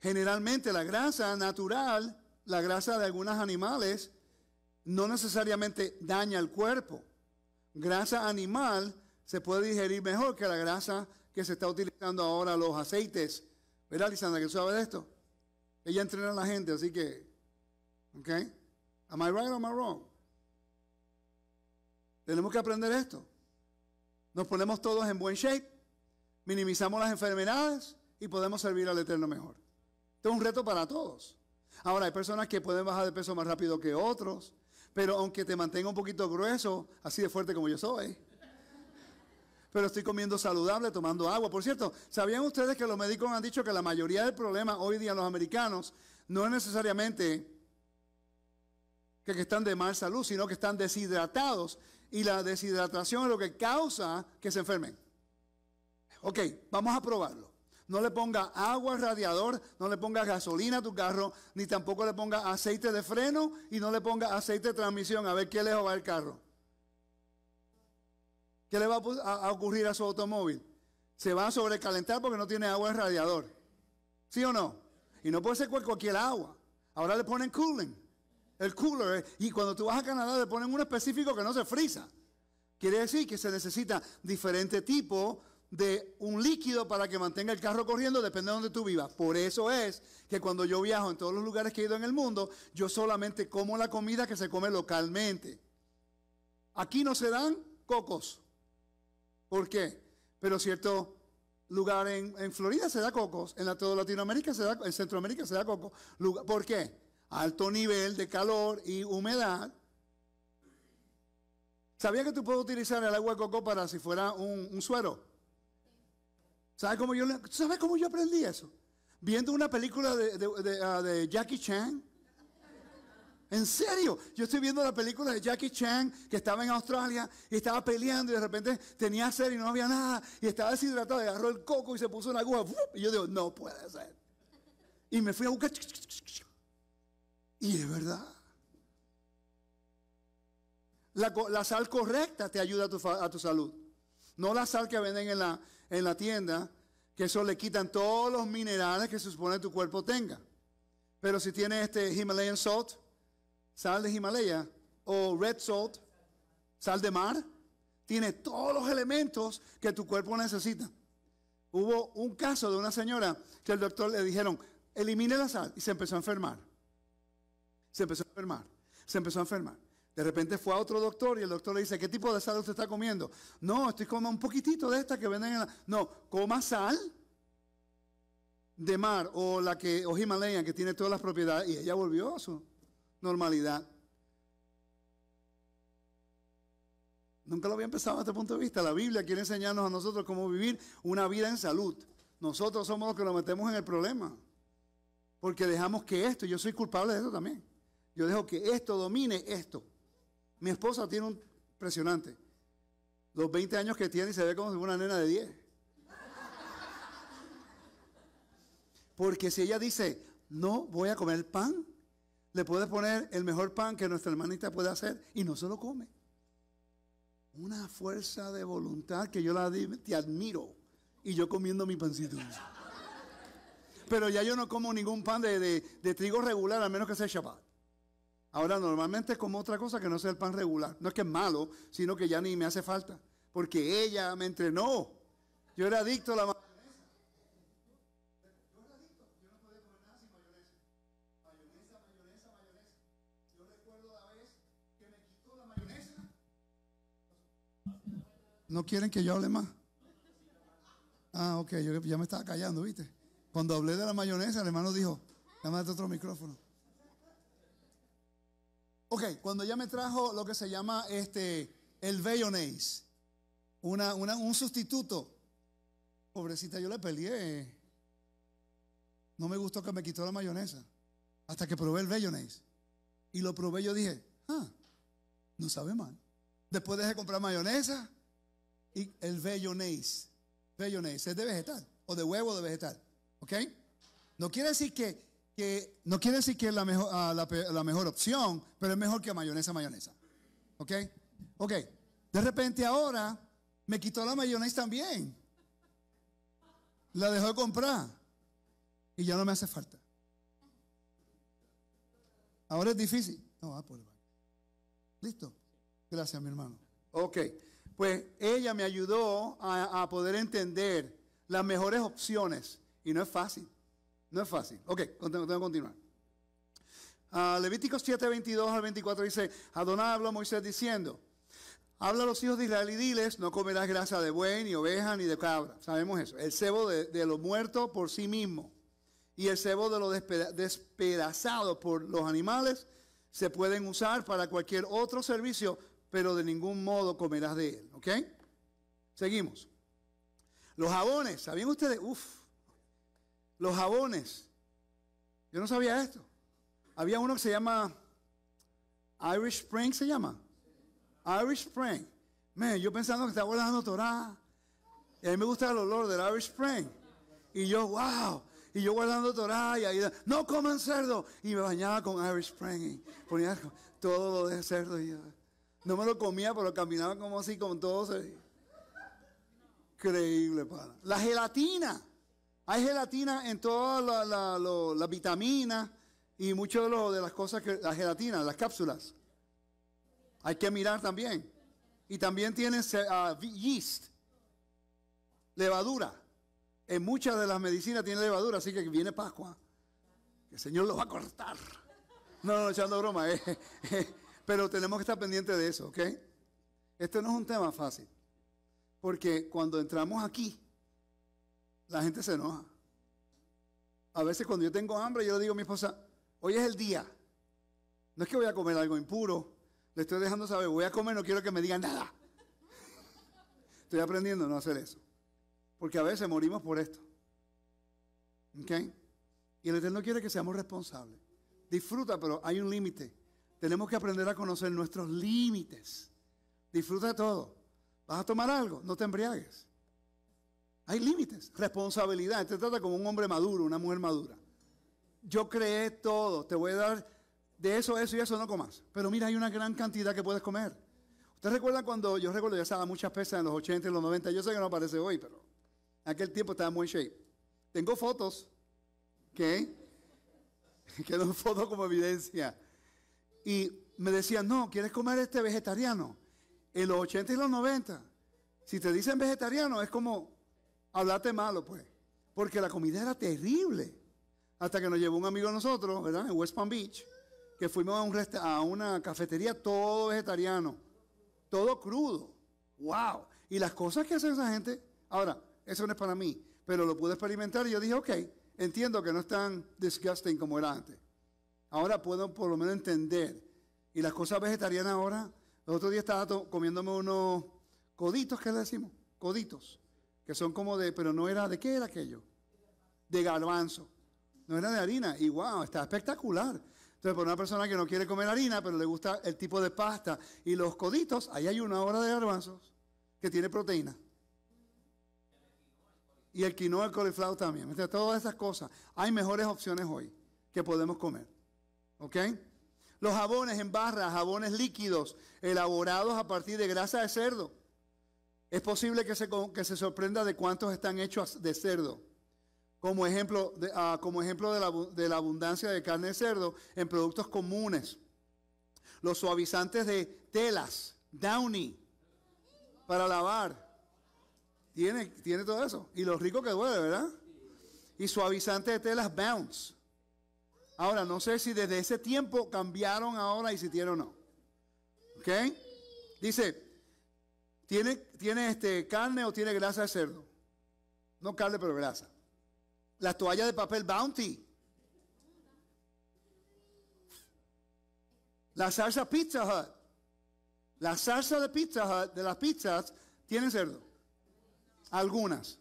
generalmente la grasa natural, la grasa de algunos animales, no necesariamente daña el cuerpo. Grasa animal se puede digerir mejor que la grasa que se está utilizando ahora, los aceites. ¿Verdad, Lisandra, que sabe de esto? Ella entrena a la gente, así que, ¿ok? Am I right or am I wrong? Tenemos que aprender esto. Nos ponemos todos en buen shape, minimizamos las enfermedades y podemos servir al Eterno mejor. Esto es un reto para todos. Ahora, hay personas que pueden bajar de peso más rápido que otros, pero aunque te mantenga un poquito grueso, así de fuerte como yo soy, pero estoy comiendo saludable, tomando agua. Por cierto, ¿sabían ustedes que los médicos han dicho que la mayoría del problema hoy día en los americanos no es necesariamente que, están de mal salud, sino que están deshidratados y la deshidratación es lo que causa que se enfermen? Ok, vamos a probarlo. No le ponga agua al radiador, no le ponga gasolina a tu carro, ni tampoco le ponga aceite de freno y no le ponga aceite de transmisión a ver qué lejos va el carro. ¿Qué le va a, ocurrir a su automóvil? Se va a sobrecalentar porque no tiene agua en radiador. ¿Sí o no? Y no puede ser cualquier agua. Ahora le ponen cooling. El cooler. Y cuando tú vas a Canadá le ponen uno específico que no se frisa. Quiere decir que se necesita diferente tipo de un líquido para que mantenga el carro corriendo, depende de donde tú vivas. Por eso es que cuando yo viajo en todos los lugares que he ido en el mundo, yo solamente como la comida que se come localmente. Aquí no se dan cocos. ¿Por qué? Pero cierto lugar en, Florida se da cocos, en la, toda Latinoamérica se da, en Centroamérica se da coco. ¿Por qué? Alto nivel de calor y humedad. ¿Sabía que tú puedes utilizar el agua de coco para si fuera un suero? ¿Sabes cómo yo, ¿Sabes cómo yo aprendí eso? Viendo una película de, ah, de, Jackie Chan. En serio, yo estoy viendo la película de Jackie Chan que estaba en Australia y estaba peleando y de repente tenía sed y no había nada y estaba deshidratado y agarró el coco y se puso una aguja y yo digo, no puede ser. Y me fui a buscar y es verdad. La, sal correcta te ayuda a tu, salud. No la sal que venden en la, en la tienda, que eso le quitan todos los minerales que se supone tu cuerpo tenga. Pero si tiene este Himalayan salt, sal de Himalaya, o red salt, sal de mar, tiene todos los elementos que tu cuerpo necesita. Hubo un caso de una señora que el doctor le dijeron, elimine la sal, y se empezó a enfermar. Se empezó a enfermar, se empezó a enfermar. De repente fue a otro doctor y el doctor le dice, ¿qué tipo de sal usted está comiendo? No, estoy comiendo un poquitito de esta que venden en la... No, coma sal de mar o la que, o Himalayan, que tiene todas las propiedades. Y ella volvió a su normalidad. Nunca lo había empezado desde este punto de vista. La Biblia quiere enseñarnos a nosotros cómo vivir una vida en salud. Nosotros somos los que nos metemos en el problema. Porque dejamos que esto, yo soy culpable de eso también. Yo dejo que esto domine esto. Mi esposa tiene un impresionante. Los 20 años que tiene y se ve como una nena de 10. Porque si ella dice, no voy a comer pan, le puede poner el mejor pan que nuestra hermanita puede hacer y no se lo come. Una fuerza de voluntad que yo la te admiro. Y yo comiendo mi pancito. Pero ya yo no como ningún pan de, de- de trigo regular, a menos que sea Shabbat. Ahora normalmente como otra cosa que no sea el pan regular. No es que es malo, sino que ya ni me hace falta. Porque ella me entrenó. Yo era adicto a la ¿No quieren que yo hable más? Ah, ok, yo ya me estaba callando, ¿viste? Cuando hablé de la mayonesa, el hermano dijo, llámate otro micrófono. Ok, cuando ella me trajo lo que se llama este, el Bayonnaise, una, una- un sustituto. Pobrecita, yo le peleé. No me gustó que me quitó la mayonesa. Hasta que probé el Bayonnaise. Y lo probé, yo dije, ah, no sabe mal. Después dejé de comprar mayonesa y el Bayonnaise. Bayonnaise es de vegetal, o de huevo de vegetal. ¿Ok? No quiere decir que, que- no quiere decir que es la mejor, ah, la, mejor opción, pero es mejor que mayonesa, mayonesa. ¿Ok? Ok. De repente ahora me quitó la mayonesa también. La dejó de comprar. Y ya no me hace falta. Ahora es difícil. No, va por el. ¿Listo? Gracias, mi hermano. Ok. Pues ella me ayudó a, a poder entender las mejores opciones. Y no es fácil. No es fácil. Ok, tengo que continuar. Ah, Levíticos 7, 22 al 24 dice, Adonai habló a Moisés diciendo, habla a los hijos de Israel y diles, no comerás grasa de buey, ni oveja, ni de cabra. Sabemos eso. El cebo de, de lo muerto por sí mismo y el cebo de lo despeda- despedazado por los animales se pueden usar para cualquier otro servicio, pero de ningún modo comerás de él. ¿Ok? Seguimos. Los jabones, ¿sabían ustedes? Uf, los jabones. Yo no sabía esto. Había uno que se llama Irish Spring, se llama. Irish Spring. Man, yo pensando que estaba guardando Torah. Y a mí me gusta el olor del Irish Spring. Y yo, wow. Y yo guardando Torah y ahí, no coman cerdo. Y me bañaba con Irish Spring. Y ponía todo lo de cerdo. Y no me lo comía, pero caminaba como así con todo. ese- Increíble, pana. La gelatina. Hay gelatina en todas las la, las vitaminas y mucho de, de las cosas que. La gelatina, las cápsulas. Hay que mirar también. Y también tienen ah, yeast, levadura. En muchas de las medicinas tiene levadura, así que viene Pascua. Que el Señor lo va a cortar. No, no, echando broma. eh, <laughs> pero tenemos que estar pendientes de eso, ¿ok? Este no es un tema fácil. Porque cuando entramos aquí, la gente se enoja. A veces cuando yo tengo hambre, yo le digo a mi esposa, hoy es el día. No es que voy a comer algo impuro. Le estoy dejando saber, voy a comer, no quiero que me digan nada. <laughs> Estoy aprendiendo a no hacer eso. Porque a veces morimos por esto. ¿Ok? Y el Eterno quiere que seamos responsables. Disfruta, pero hay un límite. Tenemos que aprender a conocer nuestros límites. Disfruta de todo. ¿Vas a tomar algo? No te embriagues. Hay límites. Responsabilidad. Te trata como un hombre maduro, una mujer madura. Yo creé todo. Te voy a dar de eso, eso y eso, no comas. Pero mira, hay una gran cantidad que puedes comer. ¿Usted recuerda cuando yo recuerdo, ya estaba muchas pesas en los 80 y los 90? Yo sé que no aparece hoy, pero en aquel tiempo estaba en buen shape. Tengo fotos, ¿ok? <laughs> Quedó fotos como evidencia. Y me decían, no, ¿quieres comer este vegetariano? En los 80 y los 90, si te dicen vegetariano, es como hablarte malo, pues. Porque la comida era terrible. Hasta que nos llevó un amigo de nosotros, ¿verdad? En West Palm Beach. que fuimos a, un a una cafetería todo vegetariano, todo crudo. ¡Wow! Y las cosas que hace esa gente, ahora, eso no es para mí, pero lo pude experimentar y yo dije, ok, entiendo que no es tan disgusting como era antes. Ahora puedo por lo menos entender. Y las cosas vegetarianas ahora, el otro día estaba comiéndome unos coditos, ¿qué le decimos? Coditos, que son como de, pero no era, ¿de qué era aquello? De garbanzo. No era de harina. Y wow, está espectacular. Entonces, para una persona que no quiere comer harina, pero le gusta el tipo de pasta y los coditos, ahí hay una hora de garbanzos que tiene proteína. Y el quinoa, el cauliflower también. Entonces, todas esas cosas. Hay mejores opciones hoy que podemos comer. ¿Ok? Los jabones en barra, jabones líquidos, elaborados a partir de grasa de cerdo. Es posible que se, que se sorprenda de cuántos están hechos de cerdo. Como ejemplo, de, ah, como ejemplo de, la, de la abundancia de carne de cerdo en productos comunes. Los suavizantes de telas, Downy, para lavar. Tiene, tiene todo eso. Y lo rico que duele, ¿verdad? Y suavizantes de telas, Bounce. Ahora, no sé si desde ese tiempo cambiaron ahora y si tiene o no. ¿Ok? Dice, ¿tiene, ¿tiene este, carne o tiene grasa de cerdo? No carne, pero grasa. Las toallas de papel Bounty. La salsa Pizza Hut. La salsa de Pizza Hut, de las pizzas, tiene cerdo. Algunas.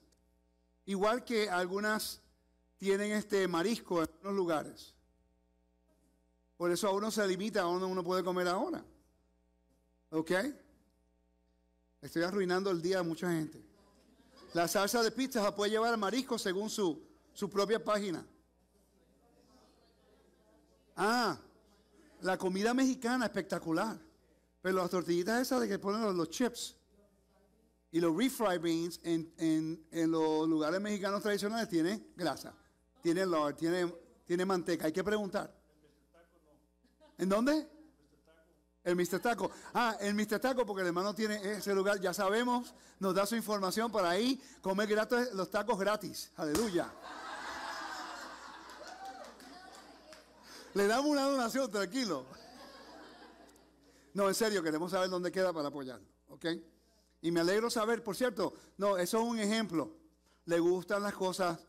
Igual que algunas tienen este marisco en algunos lugares. Por eso a uno se limita a donde uno puede comer ahora. ¿Ok? Estoy arruinando el día a mucha gente. La salsa de pizza Hut puede llevar marisco según su, su propia página. Ah, la comida mexicana espectacular. Pero las tortillitas esas de que ponen los, los chips y los refried beans en, en- en los lugares mexicanos tradicionales tiene grasa, tiene lard, tiene, tiene manteca. Hay que preguntar. ¿En dónde? El Mr. Taco. Ah, el Mr. Taco, porque el hermano tiene ese lugar, ya sabemos, nos da su información para ahí comer gratis, los tacos gratis. Aleluya. Le damos una donación, tranquilo. No, en serio, queremos saber dónde queda para apoyarlo, ¿ok? Y me alegro saber, por cierto, no, eso es un ejemplo. Le gustan las cosas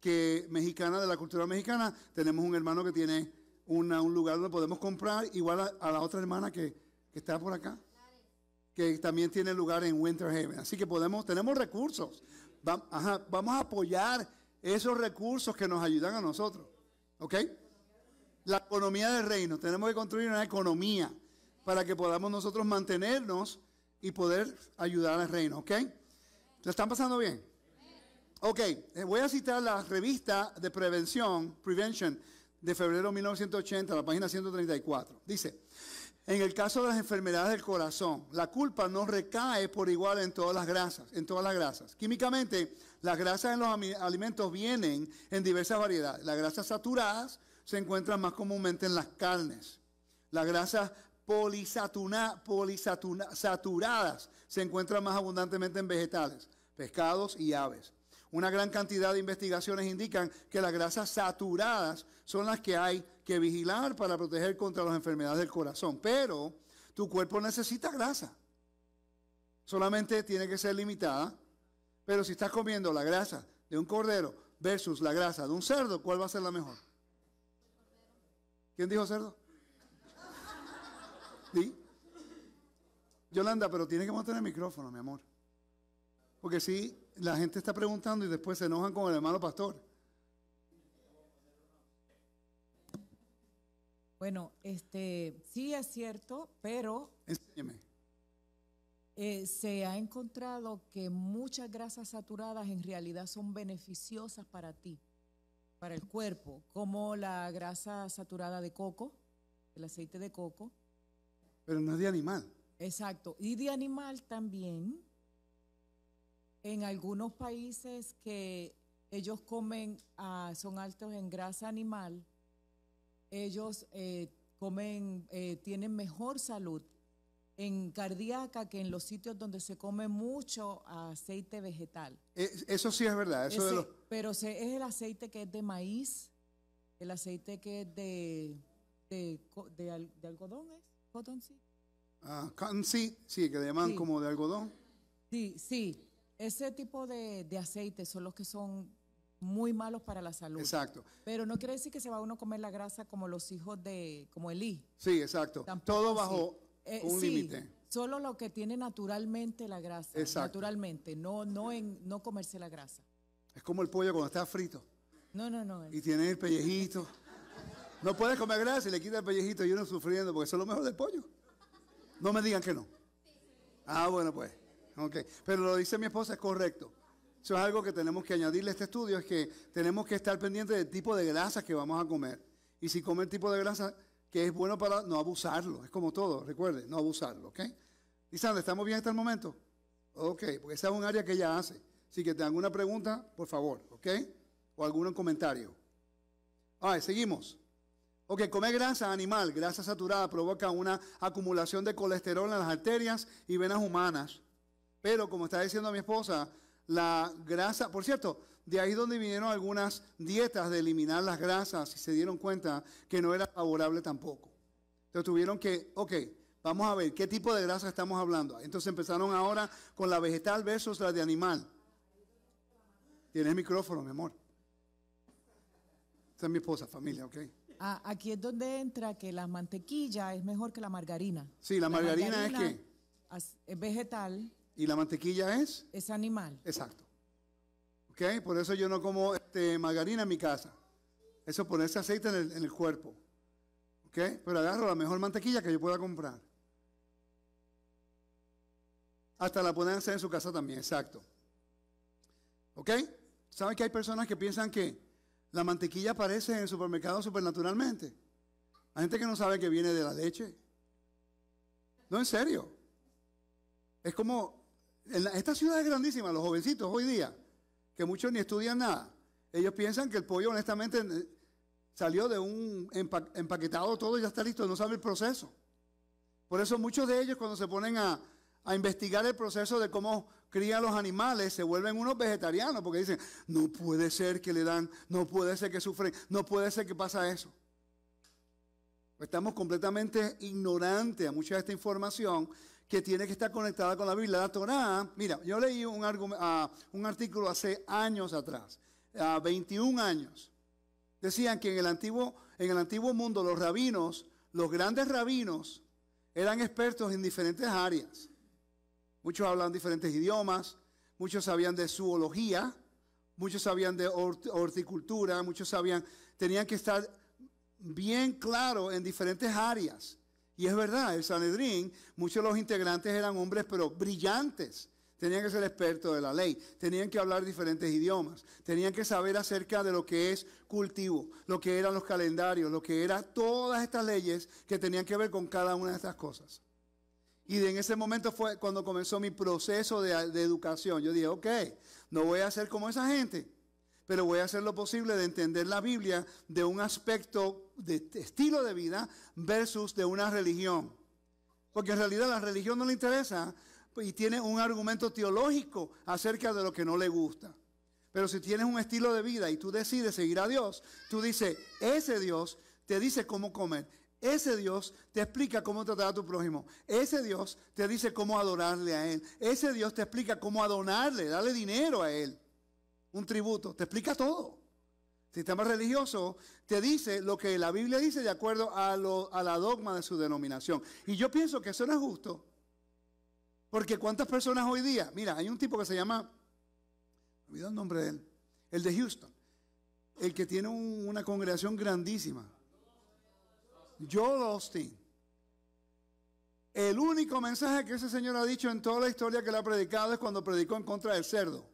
que mexicanas, de la cultura mexicana. Tenemos un hermano que tiene una- un lugar donde podemos comprar, igual a, la otra hermana que, que está por acá, que también tiene lugar en Winter Haven. Así que podemos, tenemos recursos. Va- vamos a apoyar esos recursos que nos ayudan a nosotros, ¿ok? la economía del reino. Tenemos que construir una economía para que podamos nosotros mantenernos y poder ayudar al reino, ¿ok? ¿Lo están pasando bien? Ok, eh, voy a citar la revista de prevención, Prevention, de febrero de 1980, la página 134. Dice, en el caso de las enfermedades del corazón, la culpa no recae por igual en todas las grasas, en todas las grasas. Químicamente, las grasas en los alimentos vienen en diversas variedades. Las grasas saturadas se encuentran más comúnmente en las carnes. Las grasas polisatuna- polisatuna- saturadas se encuentran más abundantemente en vegetales, pescados y aves. Una gran cantidad de investigaciones indican que las grasas saturadas son las que hay que vigilar para proteger contra las enfermedades del corazón. Pero tu cuerpo necesita grasa. Solamente tiene que ser limitada. Pero si estás comiendo la grasa de un cordero versus la grasa de un cerdo, ¿cuál va a ser la mejor? ¿Quién dijo cerdo? ¿Sí? Yolanda, pero tiene que mantener el micrófono, mi amor. Porque si la gente está preguntando y después se enojan con el hermano pastor. Bueno, este sí es cierto, pero Enséñeme. eh, se ha encontrado que muchas grasas saturadas en realidad son beneficiosas para ti, para el cuerpo, como la grasa saturada de coco, el aceite de coco, Pero no es de animal. exacto, y de animal también. En algunos países que ellos comen, ah, son altos en grasa animal, ellos eh, comen, eh, tienen mejor salud en cardíaca que en los sitios donde se come mucho aceite vegetal. Eso sí es verdad. Eso de Ese- los, Pero se- es el aceite que es de maíz, el aceite que es de, de, algodón, ¿es? Cotton seed. Ah, cotton seed, sí, que le llaman Sí. como de algodón. Sí, sí. Ese tipo de, de aceites son los que son muy malos para la salud. Exacto. Pero no quiere decir que se va uno a comer la grasa como los hijos de, como Elí. Sí, exacto. Tampoco Todo bajo Eh, un límite. Solo lo que tiene naturalmente la grasa. Exacto. Naturalmente, no, no, en, no comerse la grasa. Es como el pollo cuando está frito No, no, no. y tiene el pellejito. No puedes comer grasa y le quita el pellejito y uno sufriendo porque eso es lo mejor del pollo. No me digan que no. Ah, bueno, pues. Ok. Pero lo dice mi esposa, es correcto. Eso es algo que tenemos que añadirle a este estudio, es que tenemos que estar pendientes del tipo de grasa que vamos a comer. Y si come el tipo de grasa que es bueno para no abusarlo, es como todo, recuerde, no abusarlo, ¿ok? ¿estamos bien hasta el momento? Ok, porque esa es un área que ella hace. Así que te alguna pregunta, por favor, ¿ok? O algún comentario. Ahora, seguimos. Ok, comer grasa animal, grasa saturada, provoca una acumulación de colesterol en las arterias y venas humanas. Pero, como está diciendo mi esposa, la grasa, por cierto, de ahí donde vinieron algunas dietas de eliminar las grasas y se dieron cuenta que no era favorable tampoco. Entonces tuvieron que, ok, vamos a ver qué tipo de grasa estamos hablando. Entonces empezaron ahora con la vegetal versus la de animal. Tienes micrófono, mi amor. Esa es mi esposa, familia, ok. Ah, aquí es donde entra que la mantequilla es mejor que la margarina. Sí, la margarina es as- Es vegetal, ¿Y la mantequilla es? es animal. Exacto. ¿Ok? Por eso yo no como este, margarina en mi casa. Eso es ponerse aceite en el, en el cuerpo. ¿Ok? Pero agarro la mejor mantequilla que yo pueda comprar. Hasta la pueden hacer en su casa también, exacto. ¿Ok? ¿Saben que hay personas que piensan que la mantequilla aparece en el supermercado supernaturalmente? Hay gente que no sabe que viene de la leche. No, en serio. Es como, en la- esta ciudad es grandísima, los jovencitos hoy día, que muchos ni estudian nada. Ellos piensan que el pollo honestamente eh, salió de un empa- empaquetado todo y ya está listo, no sabe el proceso. Por eso muchos de ellos cuando se ponen a, a investigar el proceso de cómo crían los animales, se vuelven unos vegetarianos, porque dicen, no puede ser que le dan, no puede ser que sufren, no puede ser que pasa eso. Estamos completamente ignorantes a mucha de esta información que tiene que estar conectada con la Biblia. La Torá, mira, yo leí un, un artículo hace años atrás, ah, 21 años. Decían que en el, antiguo, en el antiguo mundo los rabinos, los grandes rabinos, eran expertos en diferentes áreas. Muchos hablaban diferentes idiomas, muchos sabían de zoología, muchos sabían de hort- horticultura, muchos sabían, tenían que estar bien claro en diferentes áreas. Y es verdad, el Sanedrín, muchos de los integrantes eran hombres, pero brillantes. Tenían que ser expertos de la ley, tenían que hablar diferentes idiomas, tenían que saber acerca de lo que es cultivo, lo que eran los calendarios, lo que eran todas estas leyes que tenían que ver con cada una de estas cosas. Y en ese momento fue cuando comenzó mi proceso de, de educación. Yo dije, ok, no voy a ser como esa gente, pero voy a hacer lo posible de entender la Biblia de un aspecto de estilo de vida versus de una religión. Porque en realidad la religión no le interesa y tiene un argumento teológico acerca de lo que no le gusta. Pero si tienes un estilo de vida y tú decides seguir a Dios, tú dices, ese Dios te dice cómo comer. Ese Dios te explica cómo tratar a tu prójimo. Ese Dios te dice cómo adorarle a Él. Ese Dios te explica cómo adonarle, darle dinero a Él. Un tributo. Te explica todo. Sistema religioso te dice lo que la Biblia dice de acuerdo a, la dogma de su denominación. Y yo pienso que eso no es justo. Porque cuántas personas hoy día, mira, hay un tipo que se llama, me olvidó el nombre de él, el de Houston, el que tiene un- una congregación grandísima. Joel Austin. El único mensaje que ese señor ha dicho en toda la historia que le ha predicado es cuando predicó en contra del cerdo.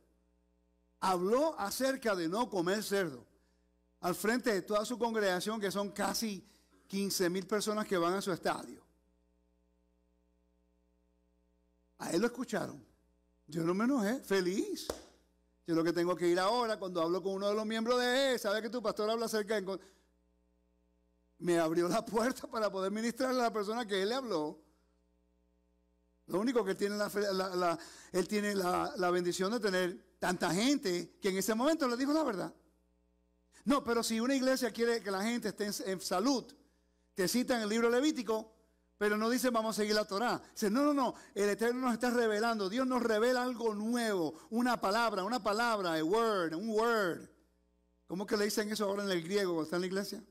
Habló acerca de no comer cerdo. Al frente de toda su congregación, que son casi 15 mil personas que van a su estadio. A él lo escucharon. Yo no me enojé, feliz. Yo lo que tengo que ir ahora, cuando hablo con uno de los miembros de él, sabe que tu pastor habla acerca de... Me abrió la puerta para poder ministrarle a la persona que él le habló. Lo único que él tiene, la, él tiene la bendición de tener tanta gente que en ese momento le dijo la verdad. No, pero si una iglesia quiere que la gente esté en, salud, te citan el libro Levítico, pero no dice vamos a seguir la Torá. Dice, no, no, no, el Eterno nos está revelando, Dios nos revela algo nuevo, una palabra, una palabra, a word, un word. ¿Cómo que le dicen eso ahora en el griego está en la iglesia?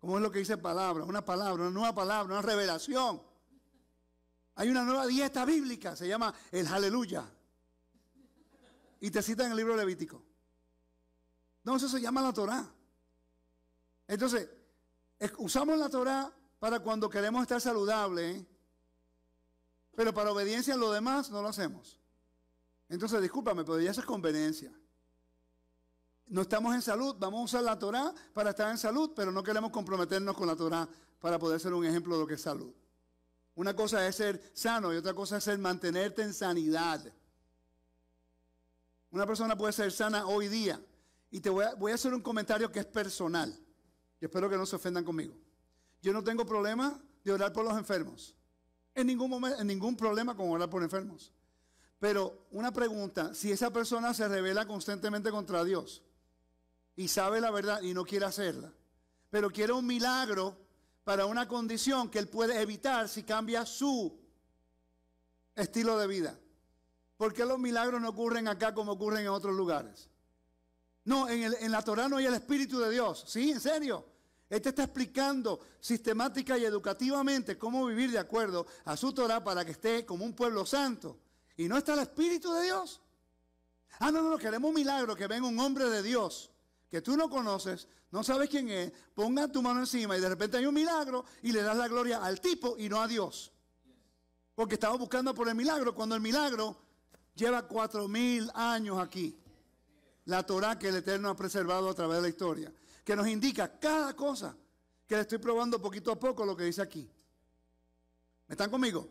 ¿Cómo es lo que dice palabra? Una palabra, una nueva palabra, una revelación. Hay una nueva dieta bíblica, se llama el aleluya. Y te citan el libro Levítico. No, eso se llama la Torá. Entonces, es- usamos la Torá para cuando queremos estar saludables, pero para obediencia en lo demás no lo hacemos. Entonces, discúlpame, pero ya eso es conveniencia. No estamos en salud, vamos a usar la Torá para estar en salud, pero no queremos comprometernos con la Torá para poder ser un ejemplo de lo que es salud. Una cosa es ser sano y otra cosa es ser mantenerte en sanidad. Una persona puede ser sana hoy día. Y te voy a, voy a hacer un comentario que es personal. Y espero que no se ofendan conmigo. Yo no tengo problema de orar por los enfermos. En ningún momento, en ningún problema con orar por enfermos. Pero una pregunta, si esa persona se revela constantemente contra Dios y sabe la verdad y no quiere hacerla, pero quiere un milagro para una condición que él puede evitar si cambia su estilo de vida. ¿Por qué los milagros no ocurren acá como ocurren en otros lugares? No, en, el- en la Torah no hay el Espíritu de Dios. Sí, en serio. Él te está explicando sistemática y educativamente cómo vivir de acuerdo a su Torah para que esté como un pueblo santo. Y no está el Espíritu de Dios. Ah, no, no, no, queremos un milagro, que venga un hombre de Dios que tú no conoces, no sabes quién es, ponga tu mano encima y de repente hay un milagro y le das la gloria al tipo y no a Dios. Porque estamos buscando por el milagro cuando el milagro lleva cuatro mil años aquí. La Torah que el Eterno ha preservado a través de la historia, que nos indica cada cosa que le estoy probando poquito a poco lo que dice aquí. ¿Me están conmigo?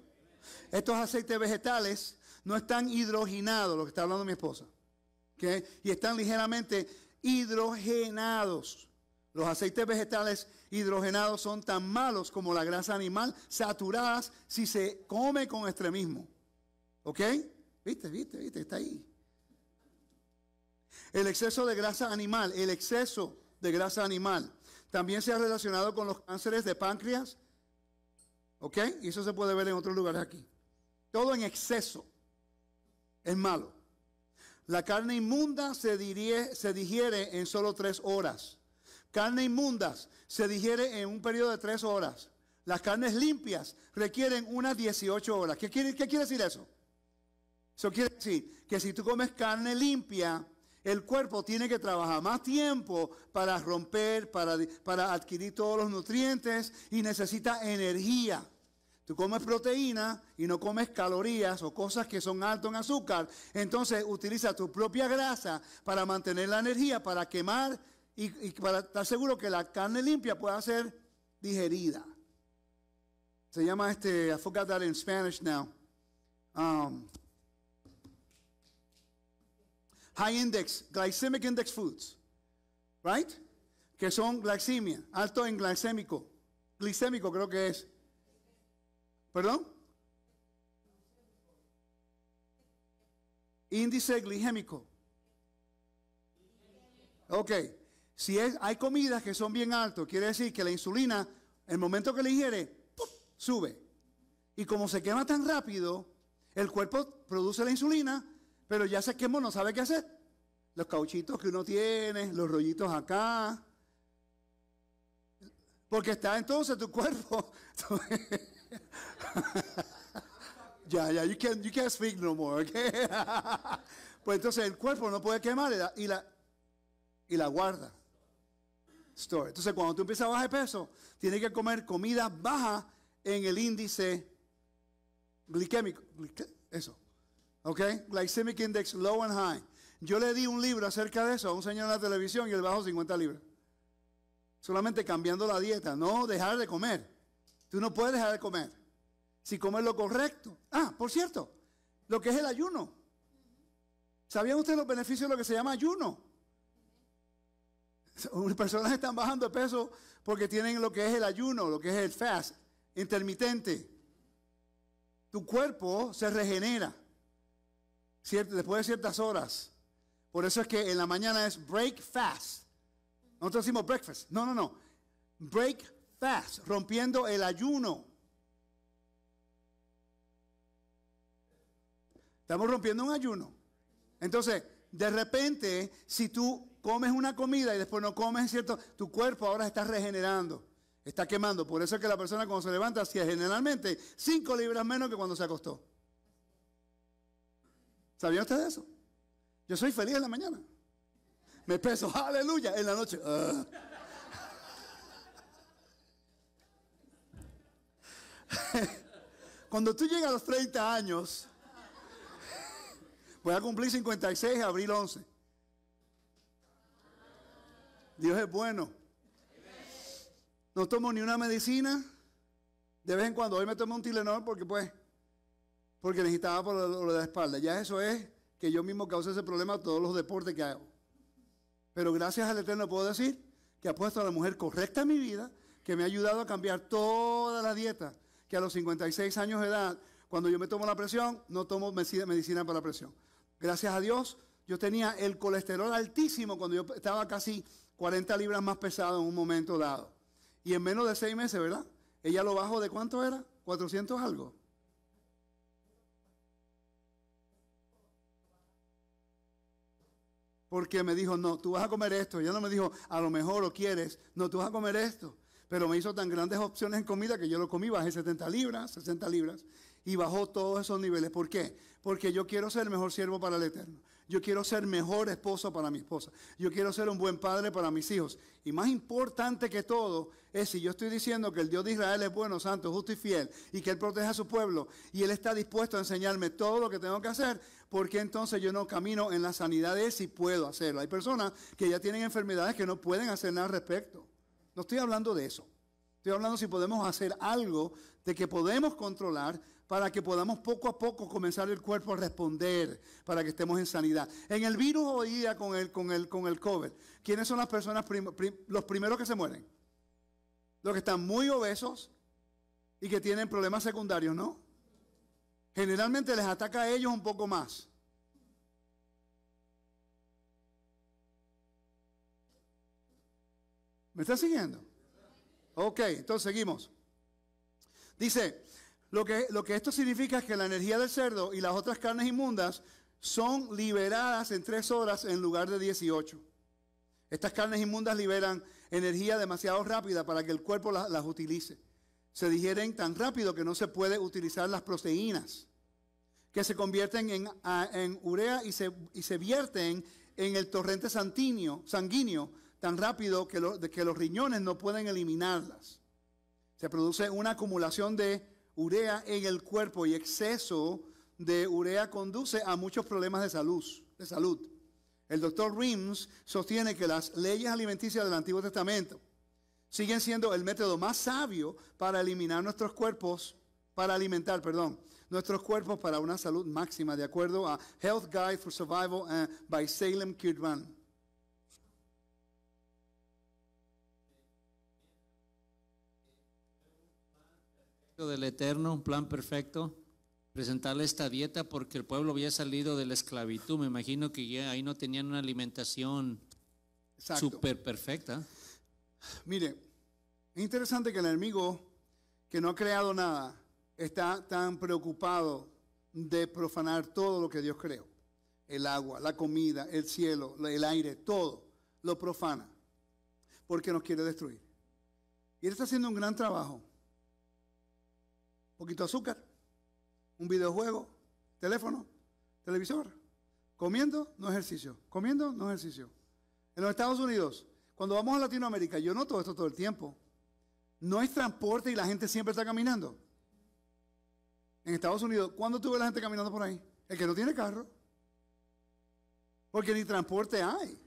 Estos aceites vegetales no están hidrogenados, lo que está hablando mi esposa. ¿ok? Y están ligeramente hidrogenados. Los aceites vegetales hidrogenados son tan malos como la grasa animal saturadas si se come con extremismo. ¿Ok? ¿Viste? ¿Viste? ¿Viste? Está ahí. El exceso de grasa animal, el exceso de grasa animal, también se ha relacionado con los cánceres de páncreas. ¿Ok? Y eso se puede ver en otros lugares aquí. Todo en exceso es malo. La carne inmunda se, digiere en solo tres horas. Carne inmundas se digiere en un periodo de tres horas. Las carnes limpias requieren unas 18 horas. ¿Qué quiere, qué quiere decir eso? Eso quiere decir que si tú comes carne limpia, el cuerpo tiene que trabajar más tiempo para romper, para, para adquirir todos los nutrientes y necesita energía. Tú comes proteína y no comes calorías o cosas que son altas en azúcar, entonces utiliza tu propia grasa para mantener la energía, para quemar y, y para estar seguro que la carne limpia pueda ser digerida. Se llama este, I forgot that in Spanish now. Um, high index, glycemic index foods, right? Que son glicemia, alto en glicémico. Glicémico creo que es. ¿Perdón? Índice glicémico. Ok. Si es, hay comidas que son bien altos, quiere decir que la insulina, el momento que le ingiere, sube. Y como se quema tan rápido, el cuerpo produce la insulina, pero ya se quemó, no sabe qué hacer. Los cauchitos que uno tiene, los rollitos acá. Porque está entonces tu cuerpo. <laughs> ya, ya, you can't, you can't speak no more, okay? <laughs> pues entonces el cuerpo no puede quemar y la, y la, guarda. Store. Entonces cuando tú empiezas a bajar peso, tienes que comer comida baja en el índice glicémico. glic- Eso. ¿Ok? Glycemic index low and high. Yo le di un libro acerca de eso a un señor en la televisión y él bajó 50 libras. Solamente cambiando la dieta, no dejar de comer. Tú no puedes dejar de comer. Si comes lo correcto. Ah, por cierto, lo que es el ayuno. ¿Sabían ustedes los beneficios de lo que se llama ayuno? <laughs> Personas están bajando de peso porque tienen lo que es el ayuno, lo que es el fast, intermitente. Tu cuerpo se regenera después de ciertas horas. Por eso es que en la mañana es break fast. Nosotros decimos breakfast. No, no, no. Break fast, rompiendo el ayuno. Estamos rompiendo un ayuno. Entonces, de repente, si tú comes una comida y después no comes, ¿cierto? Tu cuerpo ahora está regenerando, está quemando. Por eso es que la persona cuando se levanta generalmente 5 libras menos que cuando se acostó. ¿Sabía usted de eso? Yo soy feliz en la mañana. Me peso, <laughs> aleluya, en la noche. ah. <laughs> Cuando tú llegas a los 30 años, voy a cumplir 56, abril 11. Dios es bueno. No tomo ni una medicina. De vez en cuando, hoy me tomo un Tilenol porque pues, porque necesitaba por lo, de la espalda. Ya eso es que yo mismo causé ese problema a todos los deportes que hago. Pero gracias al Eterno puedo decir que ha puesto a la mujer correcta en mi vida, que me ha ayudado a cambiar toda la dieta, que a los 56 años de edad, cuando yo me tomo la presión, no tomo medicina para la presión. Gracias a Dios, yo tenía el colesterol altísimo cuando yo estaba casi 40 libras más pesado en un momento dado. Y en menos de seis meses, ¿verdad? Ella lo bajó de cuánto era? 400 algo. Porque me dijo, no, tú vas a comer esto. Ella no me dijo, a lo mejor lo quieres. No, tú vas a comer esto. Pero me hizo tan grandes opciones en comida que yo lo comí, bajé 70 libras, 60 libras. Y bajó todos esos niveles. ¿Por qué? Porque yo quiero ser el mejor siervo para el Eterno. Yo quiero ser mejor esposo para mi esposa. Yo quiero ser un buen padre para mis hijos. Y más importante que todo es si yo estoy diciendo que el Dios de Israel es bueno, santo, justo y fiel y que Él protege a su pueblo y Él está dispuesto a enseñarme todo lo que tengo que hacer, ¿por qué entonces yo no camino en la sanidad de Él si puedo hacerlo? Hay personas que ya tienen enfermedades que no pueden hacer nada al respecto. No estoy hablando de eso. Estoy hablando si podemos hacer algo de que podemos controlar para que podamos poco a poco comenzar el cuerpo a responder, para que estemos en sanidad. En el virus hoy día con el, con el, con el COVID, ¿quiénes son las personas, los primeros que se mueren? Los que están muy obesos y que tienen problemas secundarios, ¿no? Generalmente les ataca a ellos un poco más. ¿Me está siguiendo? Ok, entonces seguimos. Dice, lo que, lo que esto significa es que la energía del cerdo y las otras carnes inmundas son liberadas en tres horas en lugar de 18. Estas carnes inmundas liberan energía demasiado rápida para que el cuerpo la- las utilice. Se digieren tan rápido que no se puede utilizar las proteínas, que se convierten en, en urea y se, y se vierten en el torrente sanguíneo, tan rápido que, que los riñones no pueden eliminarlas. Se produce una acumulación de urea en el cuerpo y exceso de urea conduce a muchos problemas de salud. De salud. El doctor Rims sostiene que las leyes alimenticias del Antiguo Testamento siguen siendo el método más sabio para eliminar nuestros cuerpos, para alimentar, perdón, nuestros cuerpos para una salud máxima, de acuerdo a Health Guide for Survival eh, by Salem Kidman. del Eterno, un plan perfecto, presentarle esta dieta porque el pueblo había salido de la esclavitud. Me imagino que ya ahí no tenían una alimentación súper perfecta. Mire, es interesante que el enemigo que no ha creado nada está tan preocupado de profanar todo lo que Dios creó. El agua, la comida, el cielo, el aire, todo lo profana porque nos quiere destruir. Y él está haciendo un gran trabajo. Un poquito de azúcar, un videojuego, teléfono, televisor. Comiendo, no ejercicio. Comiendo, no ejercicio. En los Estados Unidos, cuando vamos a Latinoamérica, yo noto esto todo el tiempo. No hay transporte y la gente siempre está caminando. En Estados Unidos, ¿cuándo tú ves la gente caminando por ahí? El que no tiene carro. Porque ni transporte hay.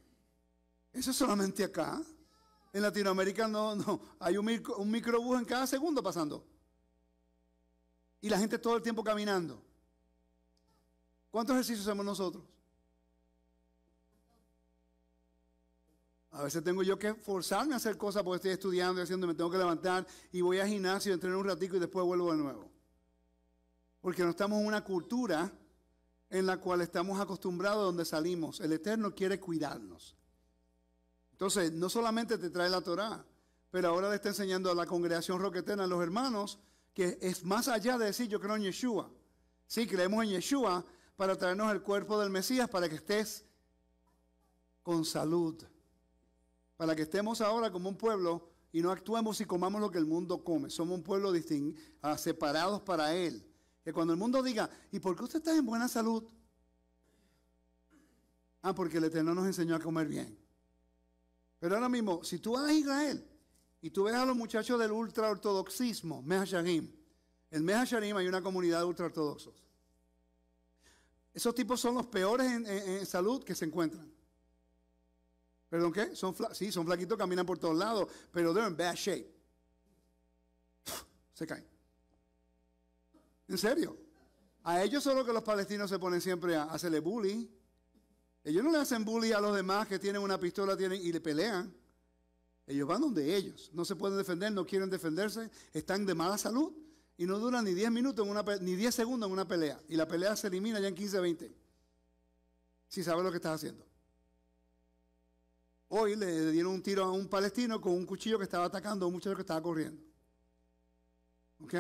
Eso es solamente acá. En Latinoamérica no, no. Hay un, micro, un microbús en cada segundo pasando. Y la gente todo el tiempo caminando. ¿Cuántos ejercicios hacemos nosotros? A veces tengo yo que forzarme a hacer cosas porque estoy estudiando y haciendo, me tengo que levantar y voy al gimnasio, entreno un ratico y después vuelvo de nuevo. Porque no estamos en una cultura en la cual estamos acostumbrados donde salimos. El Eterno quiere cuidarnos. Entonces, no solamente te trae la Torá, pero ahora le está enseñando a la congregación roquetena, a los hermanos, que es más allá de decir yo creo en Yeshua. Sí, creemos en Yeshua para traernos el cuerpo del Mesías para que estés con salud. Para que estemos ahora como un pueblo y no actuemos y comamos lo que el mundo come. Somos un pueblo ah, separados para Él. Que cuando el mundo diga, ¿y por qué usted está en buena salud? Ah, porque el Eterno nos enseñó a comer bien. Pero ahora mismo, si tú vas a Israel y tú ves a los muchachos del ultraortodoxismo, Mehasharim, en Mehasharim hay una comunidad de ultraortodoxos. Esos tipos son los peores en salud que se encuentran. ¿Perdón qué? Son sí, son flaquitos, caminan por todos lados, pero they're in bad shape. Se caen. En serio. A ellos solo que los palestinos se ponen siempre a hacerle bullying. Ellos no le hacen bullying a los demás que tienen una pistola tienen, y le pelean. Ellos van donde ellos. No se pueden defender, no quieren defenderse, están de mala salud y no duran ni 10 minutos, en una, ni 10 segundos en una pelea. Y la pelea se elimina ya en 15, 20. Si sabes lo que estás haciendo. Hoy le dieron un tiro a un palestino con un cuchillo que estaba atacando a un muchacho que estaba corriendo. ¿Ok?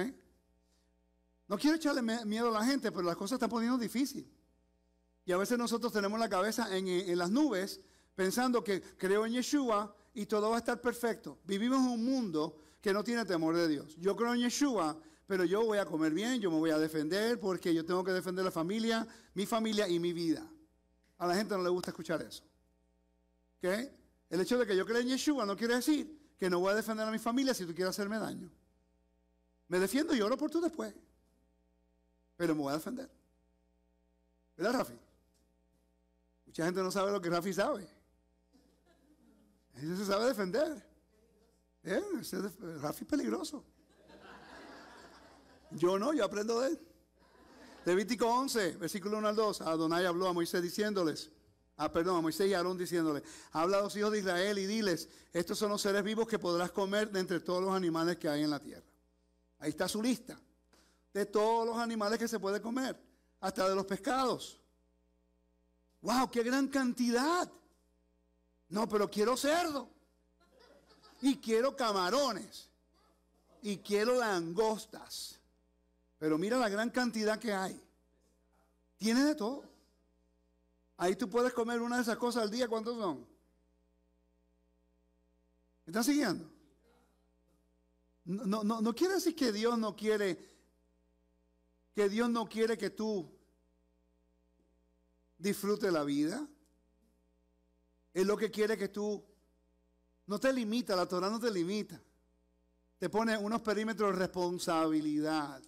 No quiero echarle miedo a la gente, pero las cosas están poniendo difícil. Y a veces nosotros tenemos la cabeza en, las nubes pensando que creo en Yeshua y todo va a estar perfecto. Vivimos en un mundo que no tiene temor de Dios. Yo creo en Yeshua, pero yo voy a comer bien, yo me voy a defender porque yo tengo que defender la familia, mi familia y mi vida. A la gente no le gusta escuchar eso. ¿Ok? El hecho de que yo crea en Yeshua no quiere decir que no voy a defender a mi familia si tú quieres hacerme daño. Me defiendo y oro por tú después. Pero me voy a defender. ¿Verdad, Rafi? Mucha gente no sabe lo que Rafi sabe. Él se sabe defender. Eh, Rafi es peligroso. Yo no, yo aprendo de él. Levítico 11, versículo 1 al 2. Adonai habló a Moisés diciéndoles, ah, perdón, a Moisés y Aarón diciéndoles, habla a los hijos de Israel y diles, estos son los seres vivos que podrás comer de entre todos los animales que hay en la tierra. Ahí está su lista de todos los animales que se puede comer, hasta de los pescados. ¡Wow! ¡Qué gran cantidad! No, pero quiero cerdo. Y quiero camarones. Y quiero langostas. Pero mira la gran cantidad que hay. Tiene de todo. Ahí tú puedes comer una de esas cosas al día. ¿Cuántos son? ¿Me están siguiendo? No, no, no, quiere decir que Dios no quiere, que Dios no quiere que tú disfrutes la vida. Es lo que quiere que tú no te limita, la Torah no te limita. Te pone unos perímetros de responsabilidad.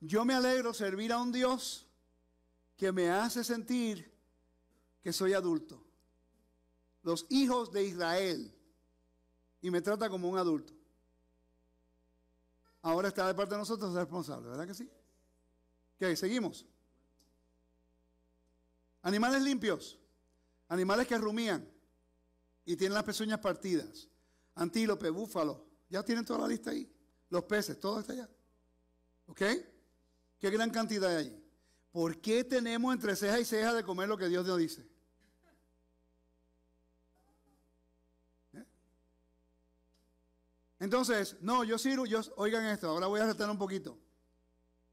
Yo me alegro servir a un Dios que me hace sentir que soy adulto. Los hijos de Israel. Y me trata como un adulto. Ahora está de parte de nosotros responsable, ¿verdad que sí? Ok, seguimos. Animales limpios. Animales que rumían y tienen las pezuñas partidas. Antílope, búfalo. Ya tienen toda la lista ahí. Los peces, todo está allá. ¿Ok? ¿Qué gran cantidad hay allí? ¿Por qué tenemos entre ceja y ceja de comer lo que Dios nos dice? ¿Eh? Entonces, no, yo sirvo, yo, oigan esto, ahora voy a retar un poquito.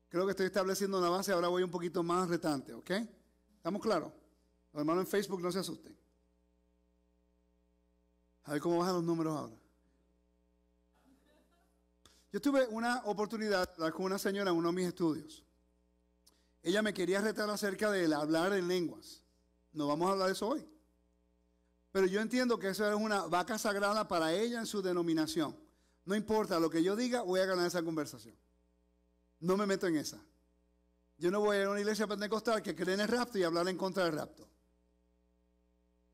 Creo que estoy estableciendo una base, ahora voy un poquito más retante, ¿ok? ¿Estamos claros? Los hermanos en Facebook no se asusten. A ver cómo bajan los números ahora. Yo tuve una oportunidad con una señora en uno de mis estudios. Ella me quería retar acerca de hablar en lenguas. No vamos a hablar de eso hoy. Pero yo entiendo que eso es una vaca sagrada para ella en su denominación. No importa lo que yo diga, voy a ganar esa conversación. No me meto en esa. Yo no voy a ir a una iglesia pentecostal que cree en el rapto y hablar en contra del rapto.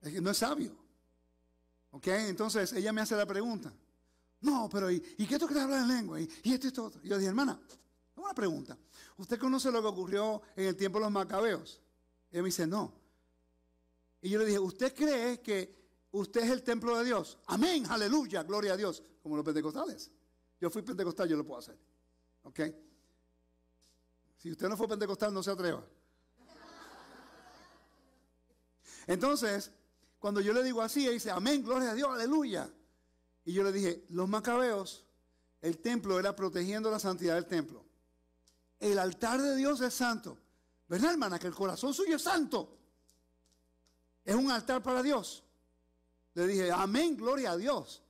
Es que no es sabio. ¿Ok? Entonces ella me hace la pregunta. No, pero ¿y, ¿y qué tú crees hablar en lengua? ¿Y, esto y esto otro? Yo dije, hermana, una pregunta. ¿Usted conoce lo que ocurrió en el tiempo de los macabeos? Y ella me dice, no. Y yo le dije, ¿usted cree que usted es el templo de Dios? Amén, aleluya, gloria a Dios. Como los pentecostales. Yo fui pentecostal, yo lo puedo hacer. ¿Ok? Si usted no fue pentecostal, no se atreva. Entonces, cuando yo le digo así, ella dice, amén, gloria a Dios, aleluya. Y yo le dije, los macabeos, el templo era protegiendo la santidad del templo. El altar de Dios es santo. ¿Verdad, hermana? Que el corazón suyo es santo. Es un altar para Dios. Le dije, amén, gloria a Dios.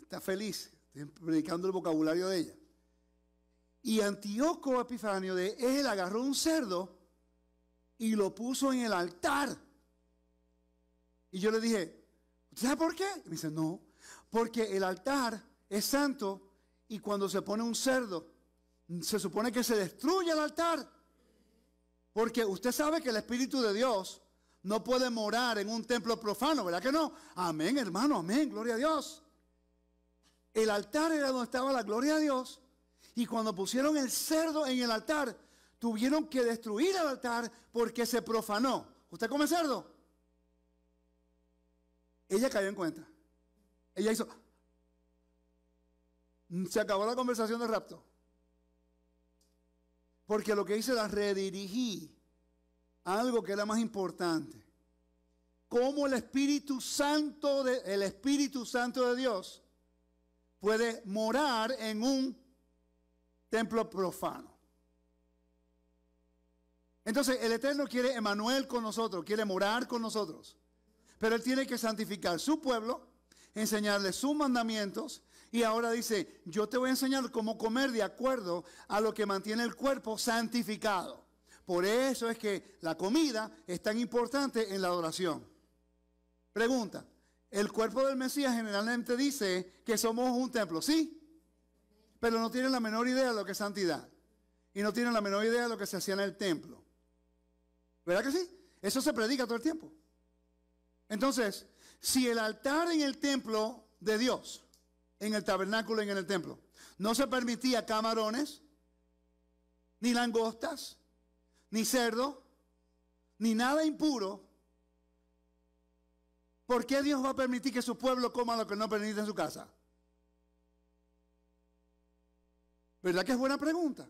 Está, feliz, estoy predicando el vocabulario de ella. Y Antíoco Epifanio de él agarró un cerdo y lo puso en el altar. Y yo le dije, ¿sabe por qué? Me dice, no, porque el altar es santo y cuando se pone un cerdo, se supone que se destruye el altar. Porque usted sabe que el Espíritu de Dios no puede morar en un templo profano, ¿verdad que no? Amén, hermano, amén, gloria a Dios. El altar era donde estaba la gloria de Dios. Y cuando pusieron el cerdo en el altar, tuvieron que destruir el altar porque se profanó. ¿Usted come cerdo? Ella cayó en cuenta. Ella hizo. Se acabó la conversación de rapto. Porque lo que hice la redirigí a algo que era más importante. Cómo el Espíritu Santo de, el Espíritu Santo de Dios puede morar en un templo profano. Entonces, el Eterno quiere Emanuel con nosotros, quiere morar con nosotros. Pero Él tiene que santificar su pueblo, enseñarle sus mandamientos. Y ahora dice, yo te voy a enseñar cómo comer de acuerdo a lo que mantiene el cuerpo santificado. Por eso es que la comida es tan importante en la adoración. Pregunta, el cuerpo del Mesías generalmente dice que somos un templo, ¿sí? Pero no tienen la menor idea de lo que es santidad. Y no tienen la menor idea de lo que se hacía en el templo. ¿Verdad que sí? Eso se predica todo el tiempo. Entonces, si el altar en el templo de Dios, en el tabernáculo y en el templo, no se permitía camarones, ni langostas, ni cerdo, ni nada impuro, ¿por qué Dios va a permitir que su pueblo coma lo que no permite en su casa? ¿Verdad que es buena pregunta?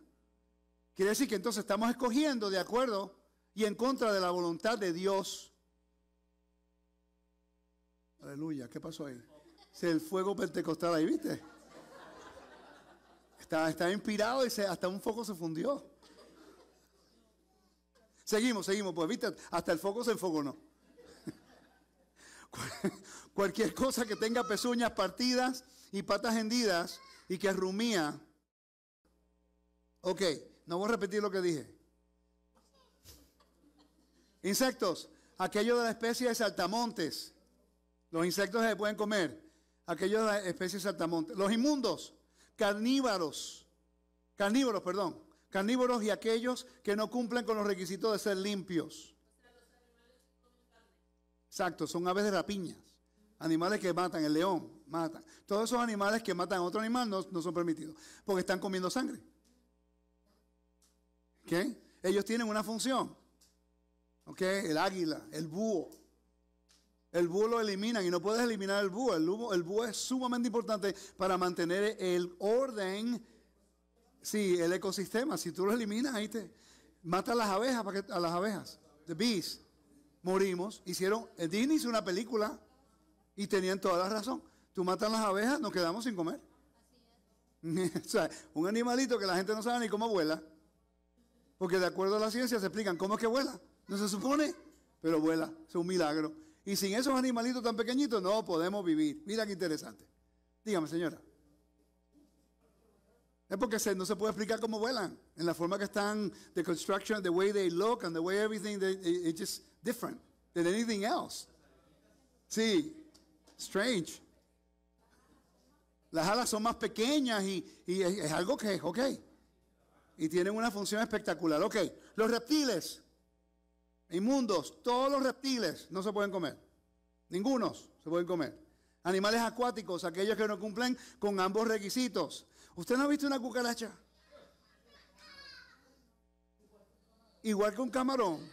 Quiere decir que entonces estamos escogiendo de acuerdo y en contra de la voluntad de Dios. Aleluya, ¿qué pasó ahí? El fuego pentecostal ahí, ¿viste? Está, está inspirado y se, hasta un foco se fundió. Seguimos, seguimos, pues viste, hasta el foco se enfocó, ¿no? <laughs> Cualquier cosa que tenga pezuñas partidas y patas hendidas y que rumía. Ok, no voy a repetir lo que dije. Insectos, aquellos de la especie de saltamontes. Los insectos se pueden comer. Aquellos de la especie de saltamontes. Los inmundos, carnívoros. Carnívoros, perdón. Carnívoros y aquellos que no cumplen con los requisitos de ser limpios. Exacto, son aves de rapiñas. Animales que matan, el león, matan. Todos esos animales que matan a otro animal no, no son permitidos, porque están comiendo sangre. ¿Ok? Ellos tienen una función. ¿Ok? El águila, el búho. El búho lo eliminan y no puedes eliminar el búho. El búho, el búho es sumamente importante para mantener el orden, sí, el ecosistema. Si tú lo eliminas, ahí te matan las abejas, para que, a las abejas, the bees. Morimos. Hicieron, Disney hizo una película y tenían toda la razón. Tú matas las abejas, nos quedamos sin comer. <laughs> o sea, un animalito que la gente no sabe ni cómo vuela. Porque de acuerdo a la ciencia se explican cómo es que vuela. No se supone, pero vuela. Es un milagro. Y sin esos animalitos tan pequeñitos no podemos vivir. Mira qué interesante. Dígame, señora. Es porque no se puede explicar cómo vuelan. En la forma que están, the construction, the way they look, and the way everything, they, it's just different than anything else. Sí, strange. Las alas son más pequeñas y, es algo que, ok. Y tienen una función espectacular. Ok, los reptiles. Inmundos, todos los reptiles no se pueden comer. Ningunos se pueden comer. Animales acuáticos, aquellos que no cumplen con ambos requisitos. ¿Usted no ha visto una cucaracha? Igual que un camarón.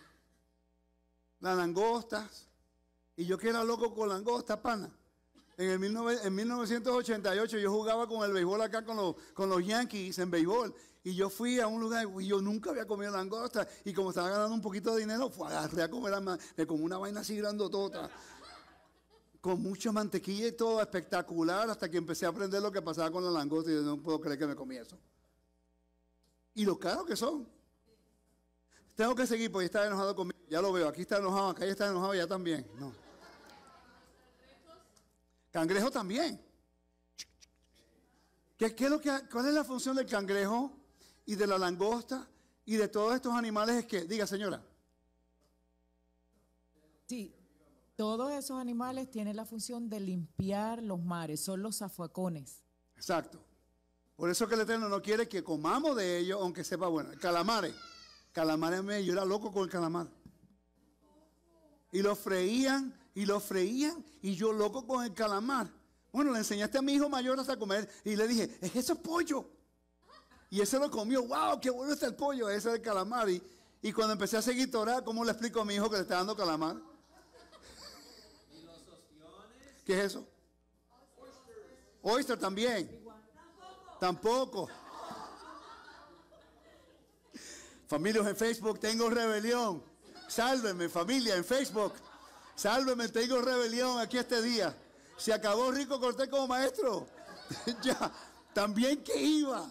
Las langostas. Y yo que era loco con langostas, pana. En, el 19, en 1988 yo jugaba con el béisbol acá con los Yankees en béisbol. Y yo fui a un lugar y yo nunca había comido langosta. Y como estaba ganando un poquito de dinero, fue agarré a comer, me comí una vaina así grandotota. con mucha mantequilla y todo espectacular, hasta que empecé a aprender lo que pasaba con la langosta y yo no puedo creer que me comí eso. Y lo caro que son. Tengo que seguir porque está enojado conmigo. Ya lo veo, aquí está enojado, acá ya está enojado, ya también. No. Cangrejo también. ¿Qué, qué lo que, ¿Cuál es la función del cangrejo y de la langosta y de todos estos animales? Es que, diga señora, Sí, todos esos animales tienen la función de limpiar los mares, son los zafuacones. exacto. Por eso que el Eterno no quiere que comamos de ellos, aunque sepa bueno. Calamares. Calamares, me- yo era loco con el calamar. Y lo freían, y lo freían, y yo loco con el calamar. Bueno, le enseñaste a mi hijo mayor hasta comer, y le dije, es que eso es pollo. Y ese lo comió, wow, qué bueno está el pollo, ese es el calamar. Y, y cuando empecé a seguir Torah, ¿cómo le explico a mi hijo que le está dando calamar? ¿Qué es eso? Oyster también. Tampoco. Familias en Facebook, tengo rebelión. Sálveme, familia, en Facebook. Sálveme, tengo rebelión aquí este día. Se acabó Rico Cortés como maestro. <laughs> ya, también que iba.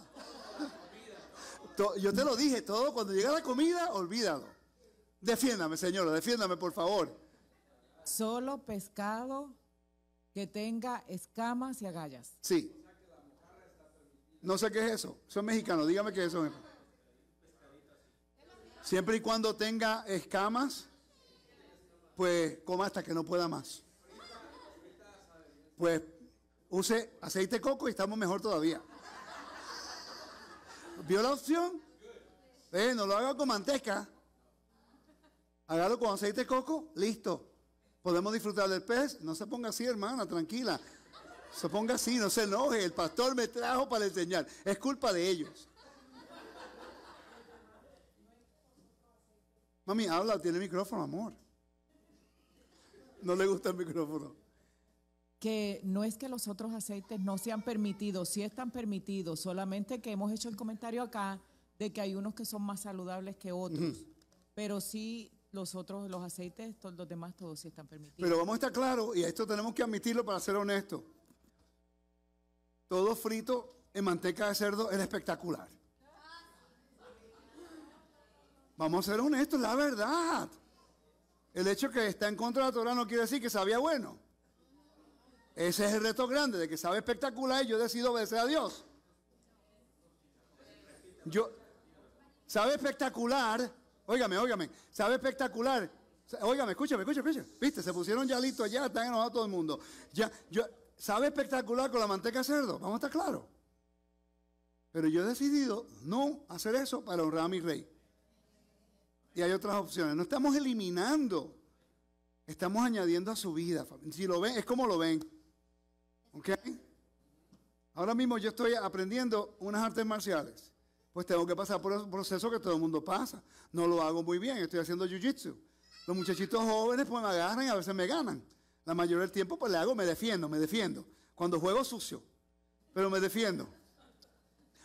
To- Yo te lo dije, todo cuando llega la comida, olvídalo. Defiéndame, señora, defiéndame, por favor. Solo pescado que tenga escamas y agallas. Sí. No sé qué es eso. Eso es mexicano. Dígame qué es eso. Siempre y cuando tenga escamas, pues coma hasta que no pueda más. Pues use aceite de coco y estamos mejor todavía. ¿Vio la opción? Eh, no lo haga con manteca. Hágalo con aceite de coco, listo. Podemos disfrutar del pez. No se ponga así, hermana, tranquila. Se ponga así, no se enoje. El pastor me trajo para enseñar. Es culpa de ellos. Mami, habla, tiene micrófono, amor. No le gusta el micrófono. Que no es que los otros aceites no sean permitidos, sí están permitidos, solamente que hemos hecho el comentario acá de que hay unos que son más saludables que otros. Pero sí, los otros, los aceites, to- los demás, todos sí están permitidos. Pero vamos a estar claros, y esto tenemos que admitirlo para ser honestos. Todo frito en manteca de cerdo era espectacular. Vamos a ser honestos, la verdad. El hecho que está en contra de la Torah no quiere decir que sabía bueno. Ese es el reto grande, de que sabe espectacular y yo decido obedecer a Dios. Yo, sabe espectacular, óigame, óigame, sabe espectacular. Óigame, escúchame, escúchame, escúchame. Viste, se pusieron ya listos allá, están enojados todo el mundo. Ya, yo, sabe espectacular con la manteca cerdo, vamos a estar claros. Pero yo he decidido no hacer eso para honrar a mi rey. Y hay otras opciones. No estamos eliminando, estamos añadiendo a su vida. Si lo ven, es como lo ven. ¿Ok? Ahora mismo yo estoy aprendiendo unas artes marciales. Pues tengo que pasar por el proceso que todo el mundo pasa. No lo hago muy bien, estoy haciendo jiu-jitsu. Los muchachitos jóvenes pues me agarran y a veces me ganan. La mayoría del tiempo pues le hago, me defiendo, me defiendo. Cuando juego sucio, pero me defiendo.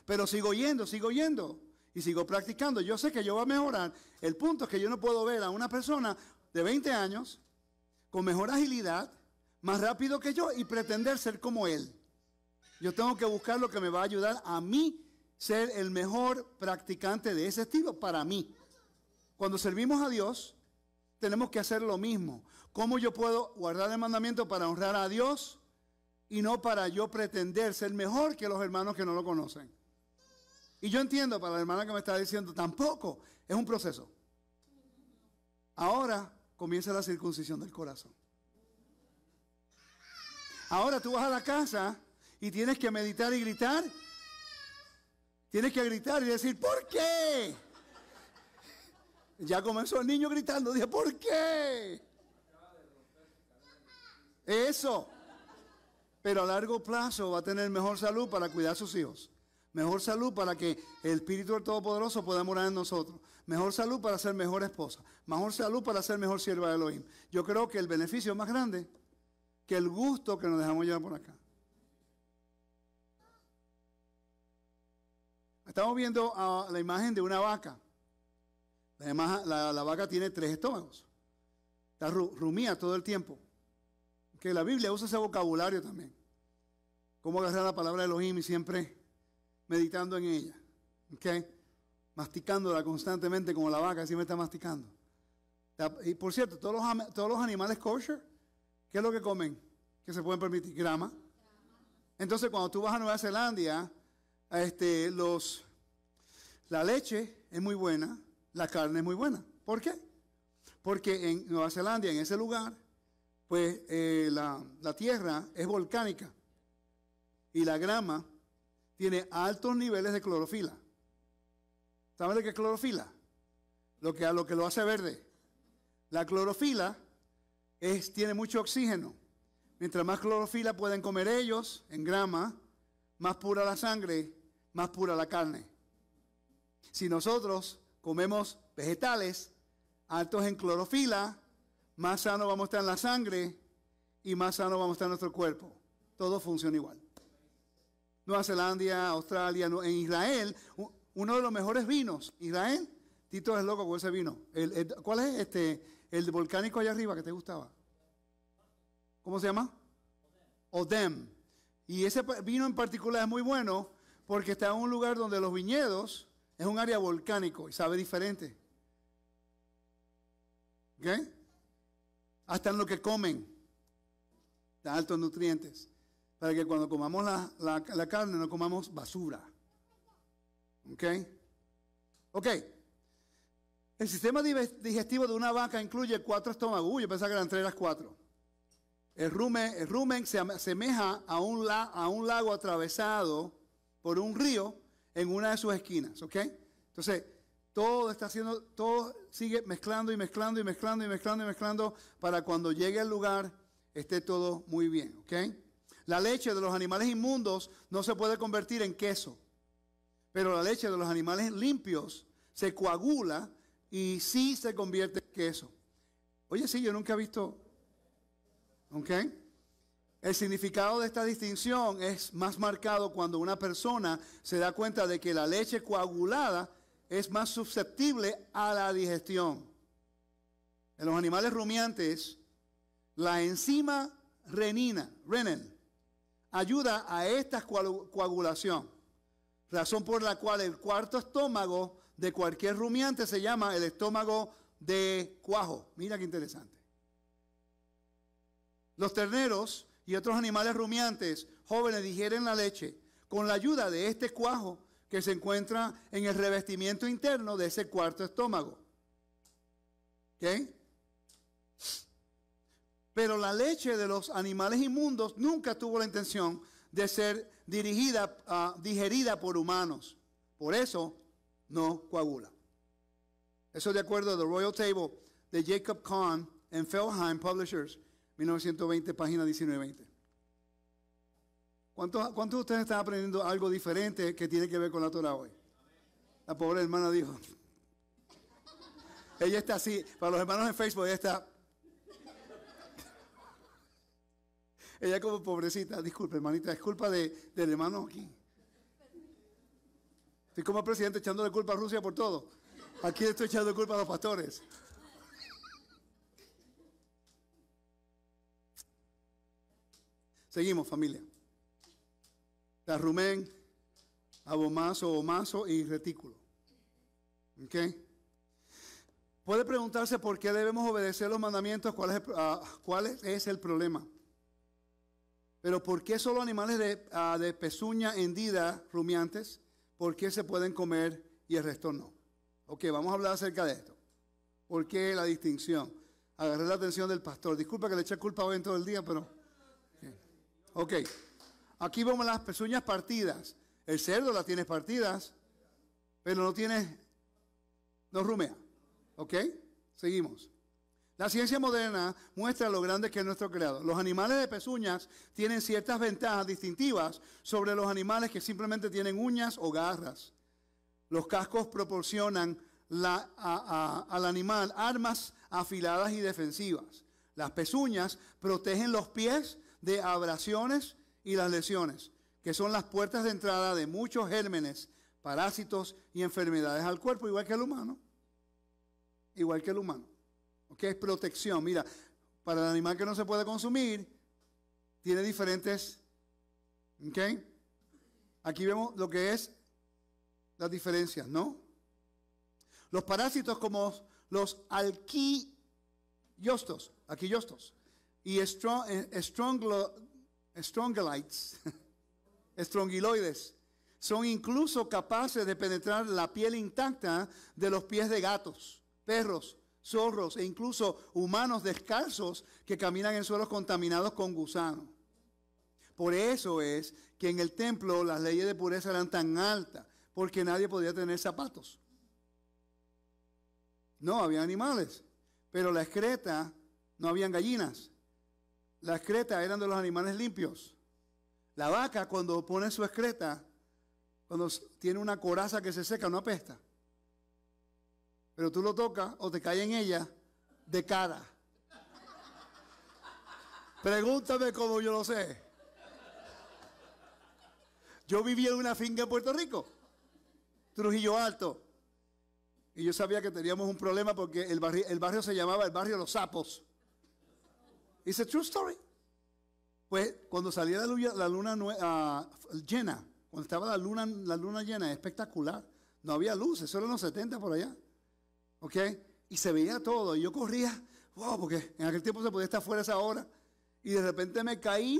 Pero sigo yendo, sigo yendo y sigo practicando. Yo sé que yo voy a mejorar. El punto es que yo no puedo ver a una persona de 20 años con mejor agilidad, más rápido que yo y pretender ser como él. Yo tengo que buscar lo que me va a ayudar a mí ser el mejor practicante de ese estilo para mí. Cuando servimos a Dios, tenemos que hacer lo mismo. ¿Cómo yo puedo guardar el mandamiento para honrar a Dios y no para yo pretender ser mejor que los hermanos que no lo conocen? Y yo entiendo para la hermana que me está diciendo, tampoco es un proceso. Ahora comienza la circuncisión del corazón. Ahora tú vas a la casa y tienes que meditar y gritar. Tienes que gritar y decir, ¿por qué? Ya comenzó el niño gritando, dije, ¿por qué? Eso. Pero a largo plazo va a tener mejor salud para cuidar a sus hijos. Mejor salud para que el Espíritu del Todopoderoso pueda morar en nosotros. Mejor salud para ser mejor esposa. Mejor salud para ser mejor sierva de Elohim. Yo creo que el beneficio es más grande que el gusto que nos dejamos llevar por acá. Estamos viendo ah, la imagen de una vaca. Ima- la- vaca tiene tres estómagos. Está ru- rumía todo el tiempo. Que la Biblia usa ese vocabulario también. Cómo agarrar la palabra de Elohim y siempre meditando en ella. ¿Ok? Masticándola constantemente como la vaca siempre está masticando. Y por cierto, todos los, todos los animales kosher, ¿qué es lo que comen? Que se pueden permitir grama. Entonces, cuando tú vas a Nueva Zelanda, este, los, la leche es muy buena, la carne es muy buena. ¿Por qué? Porque en Nueva Zelanda, en ese lugar, pues eh, la, la tierra es volcánica y la grama tiene altos niveles de clorofila. ¿Saben lo que es clorofila? Lo que, lo que lo hace verde. La clorofila es, tiene mucho oxígeno. Mientras más clorofila pueden comer ellos en grama, más pura la sangre, más pura la carne. Si nosotros comemos vegetales altos en clorofila, más sano vamos a estar en la sangre y más sano vamos a estar en nuestro cuerpo. Todo funciona igual. Nueva Zelanda, Australia, en Israel, uno de los mejores vinos. Israel, Tito es loco con ese vino. ¿Cuál es este? El volcánico allá arriba que te gustaba. ¿Cómo se llama? Odem. Y ese vino en particular es muy bueno porque está en un lugar donde los viñedos es un área volcánico y sabe diferente. ¿Ok? Hasta en lo que comen. De altos nutrientes. Para que cuando comamos la, la- la carne no comamos basura. ¿Ok? Ok. El sistema digestivo de una vaca incluye cuatro estómagos. Uy, yo pensaba que eran tres las cuatro. El rumen, se asemeja a un, lago atravesado por un río en una de sus esquinas. Entonces, todo está haciendo, todo sigue mezclando y mezclando y mezclando y mezclando y mezclando para cuando llegue al lugar esté todo muy bien. La leche de los animales inmundos no se puede convertir en queso, pero la leche de los animales limpios se coagula y sí se convierte en queso. Oye, sí, yo nunca he visto ¿Ok? El significado de esta distinción es más marcado cuando una persona se da cuenta de que la leche coagulada es más susceptible a la digestión. En los animales rumiantes, la enzima renina, renin, ayuda a esta coagu- coagulación, razón por la cual el cuarto estómago de cualquier rumiante se llama el estómago de cuajo. Mira qué interesante. Los terneros y otros animales rumiantes jóvenes digieren la leche con la ayuda de este cuajo que se encuentra en el revestimiento interno de ese cuarto estómago. ¿Ok? Pero la leche de los animales inmundos nunca tuvo la intención de ser dirigida, ah, digerida por humanos. Por eso no coagula. Eso de acuerdo a The Royal Table de Jacob Kahn en Felheim Publishers, 1920, página 1920. ¿Cuántos, ¿Cuántos de ustedes están aprendiendo algo diferente que tiene que ver con la Torah hoy? La pobre hermana dijo. Ella está así, para los hermanos en Facebook, ella está. Ella como pobrecita, disculpe hermanita, es culpa de, del hermano aquí. Estoy como presidente echándole culpa a Rusia por todo. Aquí estoy echando culpa a los pastores. Seguimos, familia. La rumen, abomazo, omazo y retículo. ¿Ok? Puede preguntarse por qué debemos obedecer los mandamientos, cuál es el, ah, problema. Pero ¿por qué solo animales de, ah, de pezuña hendida, rumiantes? ¿Por qué se pueden comer y el resto no? Ok, vamos a hablar acerca de esto. ¿Por qué la distinción? Agarré la atención del pastor. Disculpa que le eché culpa hoy en todo el día, pero... Ok, aquí vemos las pezuñas partidas. El cerdo las tiene partidas, pero no tiene, no rumea. Ok, seguimos. La ciencia moderna muestra lo grande que es nuestro creador. Los animales de pezuñas tienen ciertas ventajas distintivas sobre los animales que simplemente tienen uñas o garras. Los cascos proporcionan al animal armas afiladas y defensivas. Las pezuñas protegen los pies de abrasiones y las lesiones, que son las puertas de entrada de muchos gérmenes, parásitos y enfermedades al cuerpo, igual que el humano. Igual que el humano. ¿Ok? Es protección. Mira, para el animal que no se puede consumir, tiene diferentes, ¿ok? Aquí vemos lo que es las diferencias, ¿no? Los parásitos como los alquillos, alquillostos y strong, eh, stronglo- strongolites, <laughs> estrongiloides, son incluso capaces de penetrar la piel intacta de los pies de gatos, perros, zorros e incluso humanos descalzos que caminan en suelos contaminados con gusanos. Por eso es que en el templo las leyes de pureza eran tan altas, porque nadie podía tener zapatos. No, había animales, pero la excreta, no habían gallinas. La excreta eran de los animales limpios. La vaca cuando pone su excreta, cuando tiene una coraza que se seca, no apesta. Pero tú lo tocas o te cae en ella de cara. Pregúntame cómo yo lo sé. Yo vivía en una finca en Puerto Rico, Trujillo Alto. Y yo sabía que teníamos un problema porque el barrio, se llamaba el barrio Los Sapos. It's a true story. Pues cuando salía la luna, la luna ah, llena, cuando estaba la luna, la luna llena, espectacular. No había luz, eso era en los 70 por allá. ¿Ok? Y se veía todo. Y yo corría, wow, porque en aquel tiempo se podía estar fuera esa hora. Y de repente me caí.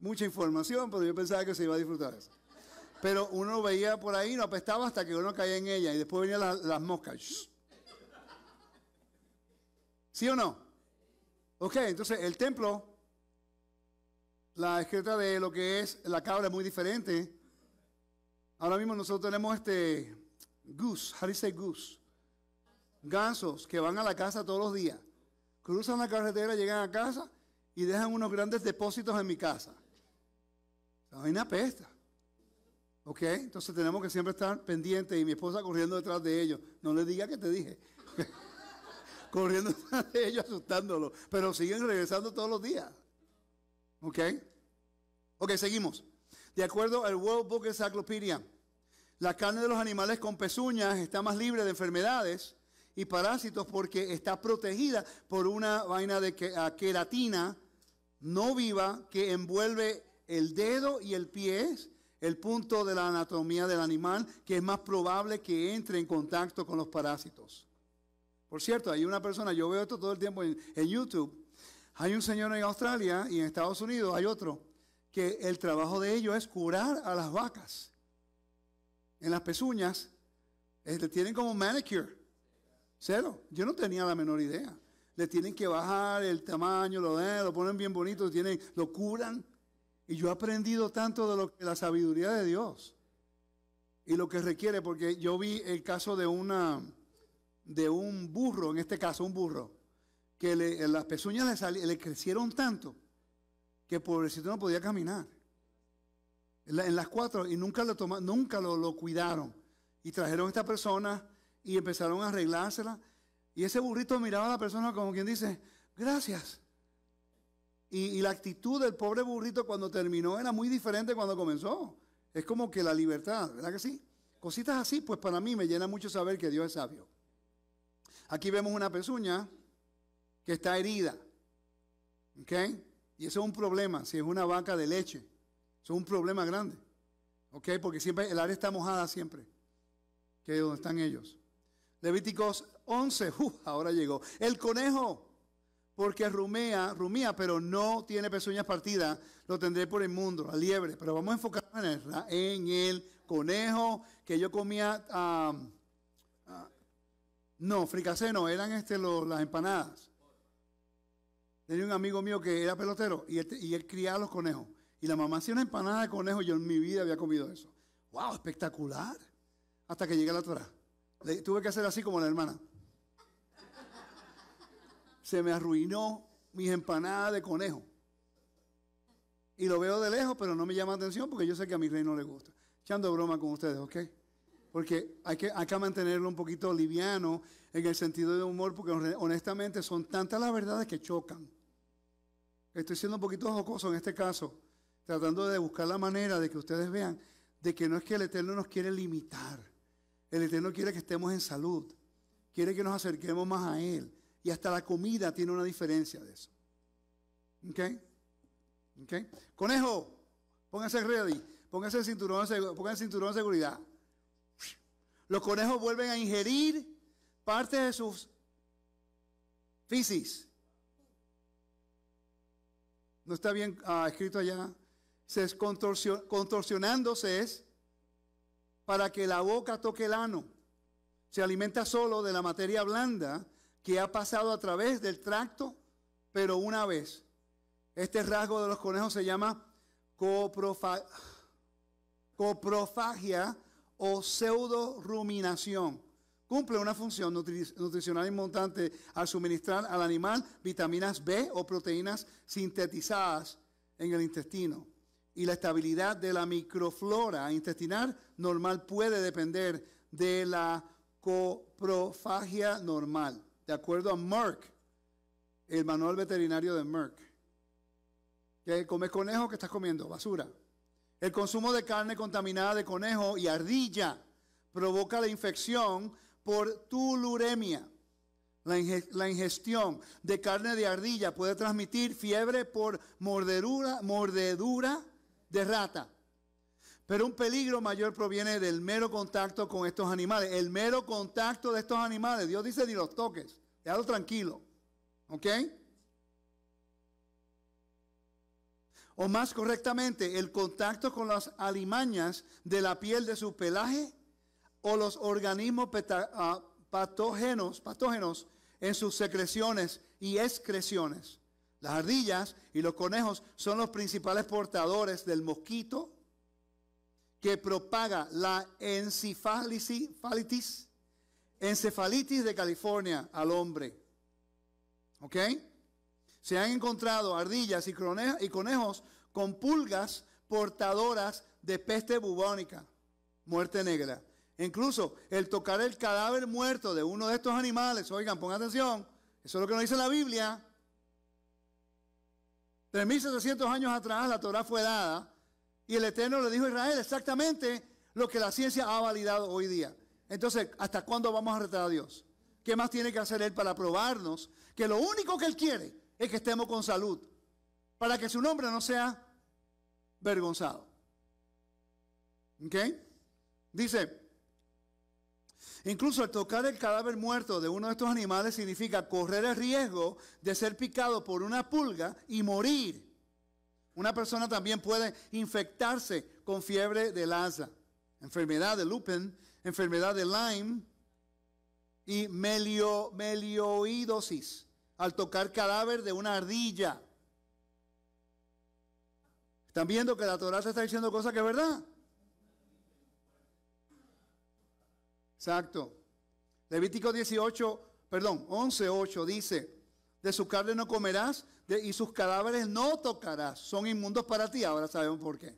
Mucha información, pero yo pensaba que se iba a disfrutar eso. Pero uno veía por ahí, no apestaba hasta que uno caía en ella. Y después venían las, moscas. ¿Sí o no? Ok, entonces el templo, la excreta de lo que es la cabra es muy diferente. Ahora mismo nosotros tenemos este goose, how do you say goose? Gansos que van a la casa todos los días. Cruzan la carretera, llegan a casa y dejan unos grandes depósitos en mi casa. La vaina apesta. ¿Ok? Entonces tenemos que siempre estar pendientes y mi esposa corriendo detrás de ellos. No le diga que te dije. <laughs> corriendo detrás de ellos, asustándolo. Pero siguen regresando todos los días. ¿Ok? Ok, seguimos. De acuerdo al World Book Encyclopedia, la carne de los animales con pezuñas está más libre de enfermedades y parásitos porque está protegida por una vaina de que- queratina no viva que envuelve el dedo y el pie, el punto de la anatomía del animal, que es más probable que entre en contacto con los parásitos. Por cierto, hay una persona, yo veo esto todo el tiempo en, en YouTube, hay un señor en Australia y en Estados Unidos hay otro, que el trabajo de ellos es curar a las vacas. En las pezuñas, eh, le tienen como manicure. Cero. Yo no tenía la menor idea. Le tienen que bajar el tamaño, lo, eh, lo ponen bien bonito, tienen, lo curan. Y yo he aprendido tanto de lo que la sabiduría de Dios y lo que requiere, porque yo vi el caso de una de un burro, en este caso un burro, que las pezuñas le, le crecieron tanto que pobrecito no podía caminar. En, la- en las cuatro, y nunca lo toma- nunca lo, lo cuidaron. Y trajeron a esta persona y empezaron a arreglársela. Y ese burrito miraba a la persona como quien dice, gracias. Y, y la actitud del pobre burrito cuando terminó era muy diferente cuando comenzó. Es como que la libertad, ¿verdad que sí? Cositas así, pues para mí me llena mucho saber que Dios es sabio. Aquí vemos una pezuña que está herida. ¿Ok? Y eso es un problema, si es una vaca de leche. Eso es un problema grande. ¿Ok? Porque siempre el área está mojada siempre. Que es donde están ellos. Levíticos 11, <laughs> ¡uf! ahora llegó. El conejo, porque rumea, rumía, pero no tiene pezuñas partidas, lo tendré por inmundo, la liebre. Pero vamos a enfocarnos en el, el conejo que yo comía. ah, ah, no, fricasé no, eran este, las empanadas. Tenía un amigo mío que era pelotero y él, y criaba los conejos. Y la mamá hacía una empanada de conejo, yo en mi vida había comido eso. ¡Wow! Espectacular. Hasta que llegué a la Torah. Tuve que hacer así como la hermana. Se me arruinó mis empanadas de conejo. Y lo veo de lejos, pero no me llama atención porque yo sé que a mi rey no le gusta. Echando broma con ustedes, ¿ok? Porque hay que, mantenerlo un poquito liviano en el sentido de humor, porque hon- honestamente son tantas las verdades que chocan. Estoy siendo un poquito jocoso en este caso, tratando de buscar la manera de que ustedes vean de que no es que el Eterno nos quiere limitar. El Eterno quiere que estemos en salud. Quiere que nos acerquemos más a Él. y hasta la comida tiene una diferencia de eso. ¿Ok? ¿Ok? Conejo, póngase ready, póngase el cinturón, póngase el cinturón de seguridad. Los conejos vuelven a ingerir parte de sus fisis. No está bien ah, escrito allá. Se es contorsio- contorsionándose es para que la boca toque el ano. Se alimenta solo de la materia blanda que ha pasado a través del tracto, pero una vez. Este rasgo de los conejos se llama coprofa- coprofagia o pseudoruminación. Cumple una función nutri- nutricional importante al suministrar al animal vitaminas B o proteínas sintetizadas en el intestino. Y la estabilidad de la microflora intestinal normal puede depender de la coprofagia normal, de acuerdo a Merck, el manual veterinario de Merck. ¿Qué comes conejo? ¿Qué estás comiendo? Basura. El consumo de carne contaminada de conejo y ardilla provoca la infección por tuluremia. La, inge- la ingestión de carne de ardilla puede transmitir fiebre por mordedura, mordedura de rata. Pero un peligro mayor proviene del mero contacto con estos animales. El mero contacto de estos animales. Dios dice ni los toques. Déjalo tranquilo. ¿Ok? O más correctamente, el contacto con las alimañas de la piel de su pelaje o los organismos ah, patógenos, patógenos en sus secreciones y excreciones. Las ardillas y los conejos son los principales portadores del mosquito que propaga la encefalitis, encefalitis de California al hombre. ¿Ok? Se han encontrado ardillas y y conejos con pulgas portadoras de peste bubónica, muerte negra. Incluso el tocar el cadáver muerto de uno de estos animales, oigan, pongan atención, eso es lo que nos dice la Biblia. 3.700 años atrás la Torah fue dada y el Eterno le dijo a Israel exactamente lo que la ciencia ha validado hoy día. Entonces, ¿hasta cuándo vamos a retar a Dios? ¿Qué más tiene que hacer Él para probarnos que lo único que Él quiere es que estemos con salud? Para que su nombre no sea vergonzado. ¿Ok? Dice, incluso el tocar el cadáver muerto de uno de estos animales significa correr el riesgo de ser picado por una pulga y morir. Una persona también puede infectarse con fiebre de Lassa, enfermedad de Lupin, enfermedad de Lyme y melio- melioidosis al tocar cadáver de una ardilla. ¿Están viendo que la Torah está diciendo cosas que es verdad? Exacto. Levítico 18, perdón, 11.8 dice, de su carne no comerás y sus cadáveres no tocarás. Son inmundos para ti. Ahora sabemos por qué.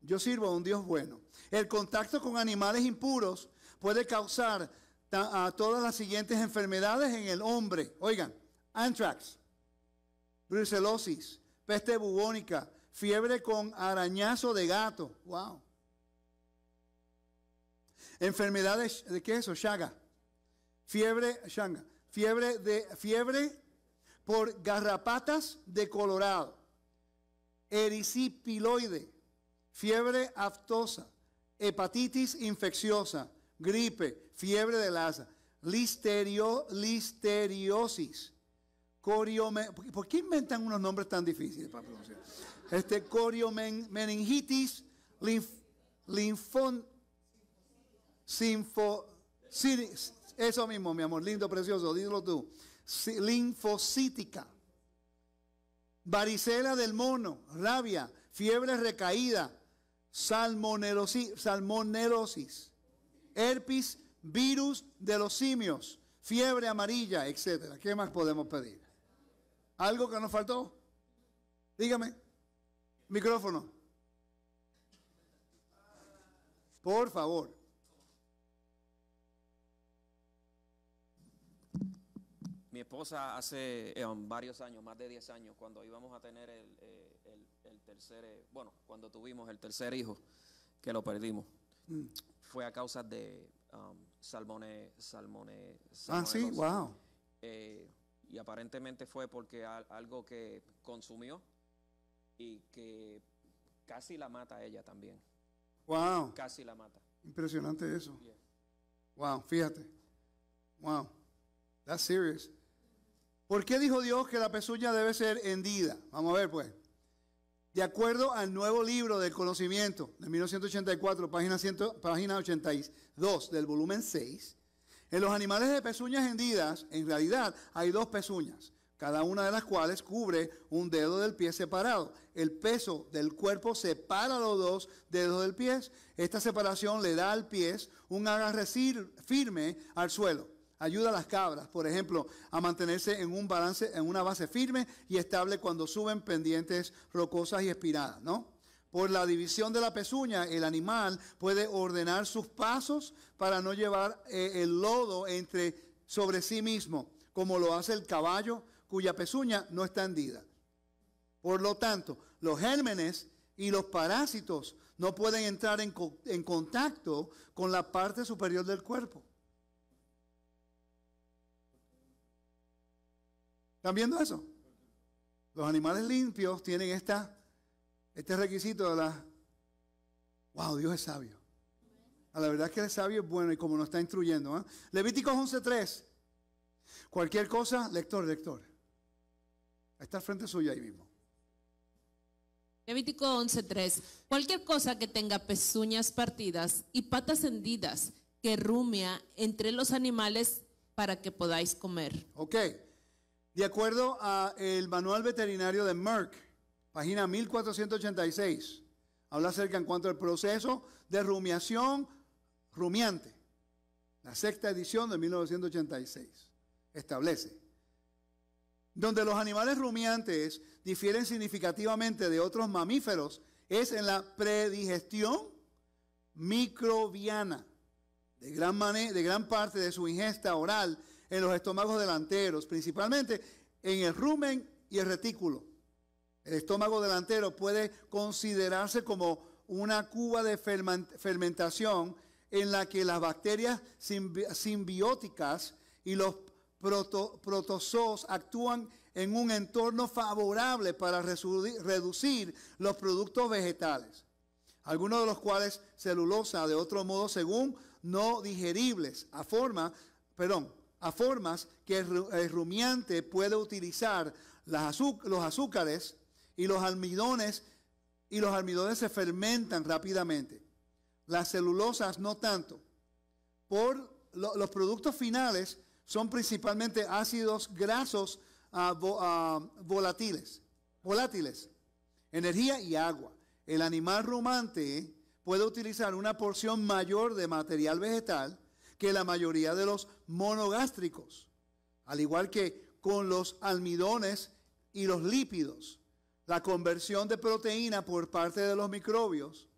Yo sirvo a un Dios bueno. El contacto con animales impuros puede causar a todas las siguientes enfermedades en el hombre. Oigan, anthrax, brucelosis, peste bubónica, fiebre con arañazo de gato. Wow. Enfermedades, ¿de qué es eso? Chaga. Fiebre, shanga. Fiebre de fiebre por garrapatas de Colorado. Ericipiloide. Fiebre aftosa. Hepatitis infecciosa. Gripe. Fiebre de Lassa. Listerio, listeriosis. Coriome, ¿por qué- ¿Por qué inventan unos nombres tan difíciles para pronunciar? Este coriomeningitis, linf, linfon, Sinfo, eso mismo, mi amor, lindo, precioso, dilo tú. Linfocítica, varicela del mono, rabia, fiebre recaída, salmonelosis, salmonelosis, herpes, virus de los simios, fiebre amarilla, etcétera. ¿Qué más podemos pedir? ¿Algo que nos faltó? Dígame. Micrófono. Por favor. Mi esposa hace eh, varios años, más de 10 años, cuando íbamos a tener el, eh, el- el tercer, eh, bueno, cuando tuvimos el tercer hijo, que lo perdimos, fue a causa de um, salmone, salmone, Ah, sí, wow. Eh, y aparentemente fue porque al- algo que consumió y que casi la mata a ella también. Wow. Casi la mata. Impresionante eso. Yeah. Wow, fíjate. Wow. That's serious. ¿Por qué dijo Dios que la pezuña debe ser hendida? Vamos a ver, pues. De acuerdo al nuevo libro del conocimiento de 1984, página, 100 página 82 del volumen 6, en los animales de pezuñas hendidas, en realidad hay dos pezuñas, cada una de las cuales cubre un dedo del pie separado. El peso del cuerpo separa los dos dedos del pie. Esta separación le da al pie un agarre firme al suelo. Ayuda a las cabras, por ejemplo, a mantenerse en un balance, en una base firme y estable cuando suben pendientes rocosas y espiradas, ¿no? Por la división de la pezuña, el animal puede ordenar sus pasos para no llevar eh, el lodo entre sobre sí mismo, como lo hace el caballo, cuya pezuña no está hendida. Por lo tanto, los gérmenes y los parásitos no pueden entrar en, co- en contacto con la parte superior del cuerpo. ¿Están viendo eso? Los animales limpios tienen esta, este requisito de la... ¡Wow! Dios es sabio. A la verdad es que el sabio es bueno y como nos está instruyendo. ¿ah? Levíticos 11.3. Cualquier cosa, lector, lector. Está al frente suyo ahí mismo. Levítico 11:3. Cualquier cosa que tenga pezuñas partidas y patas hendidas que rumia entre los animales para que podáis comer. Ok. De acuerdo al manual veterinario de Merck, página 1486, habla acerca en cuanto al proceso de rumiación rumiante. La sexta edición de 1986 establece. Donde los animales rumiantes difieren significativamente de otros mamíferos es en la predigestión microbiana de gran, de gran parte de su ingesta oral en los estómagos delanteros, principalmente en el rumen y el retículo. El estómago delantero puede considerarse como una cuba de fermentación en la que las bacterias simbi- simbióticas y los proto- protozoos actúan en un entorno favorable para reducir los productos vegetales algunos de los cuales celulosa, de otro modo, según no digeribles, a forma, perdón, a formas que el, ru- el rumiante puede utilizar los azúcares y los almidones, y los almidones se fermentan rápidamente. Las celulosas no tanto. Por lo- los productos finales son principalmente ácidos grasos ah, ah, volátiles, volátiles energía y agua. El animal rumante puede utilizar una porción mayor de material vegetal que la mayoría de los monogástricos, al igual que con los almidones y los lípidos. La conversión de proteína por parte de los microbios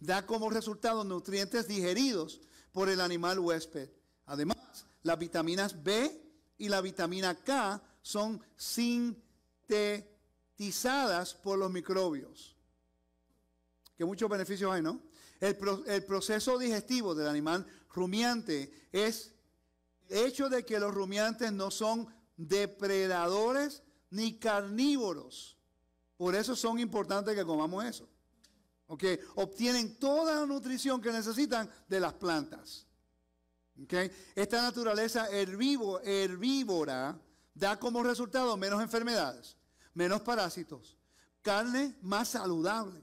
da como resultado nutrientes digeridos por el animal huésped. Además, las vitaminas B y la vitamina K son sintetizadas por los microbios. Que muchos beneficios hay, ¿no? El, pro- el proceso digestivo del animal rumiante es hecho de que los rumiantes no son depredadores ni carnívoros. Por eso son importantes que comamos eso. ¿Ok? Obtienen toda la nutrición que necesitan de las plantas. ¿Ok? Esta naturaleza herbívora da como resultado menos enfermedades, menos parásitos, carne más saludable.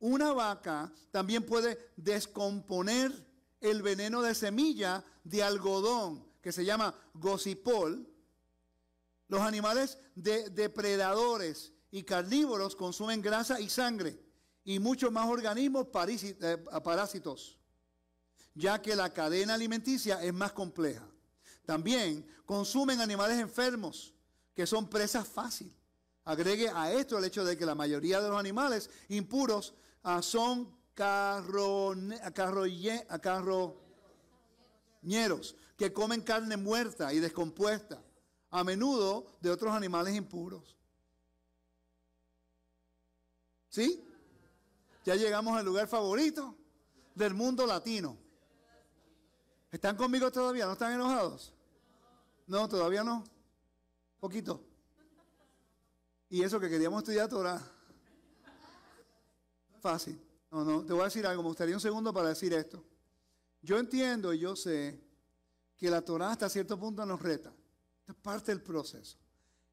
Una vaca también puede descomponer el veneno de semilla de algodón que se llama gocipol. Los animales de- depredadores y carnívoros consumen grasa y sangre y muchos más organismos eh, parásitos ya que la cadena alimenticia es más compleja. También consumen animales enfermos, que son presas fácil. Agregue a esto el hecho de que la mayoría de los animales impuros ah, son carroñeros, que comen carne muerta y descompuesta, a menudo de otros animales impuros. ¿Sí? Ya llegamos al lugar favorito del mundo latino. ¿Están conmigo todavía? ¿No están enojados? No, todavía no. Poquito. Y eso que queríamos estudiar Torah. Fácil. No, no, te voy a decir algo. Me gustaría un segundo para decir esto. Yo entiendo y yo sé que la Torah hasta cierto punto nos reta. Esto es parte del proceso.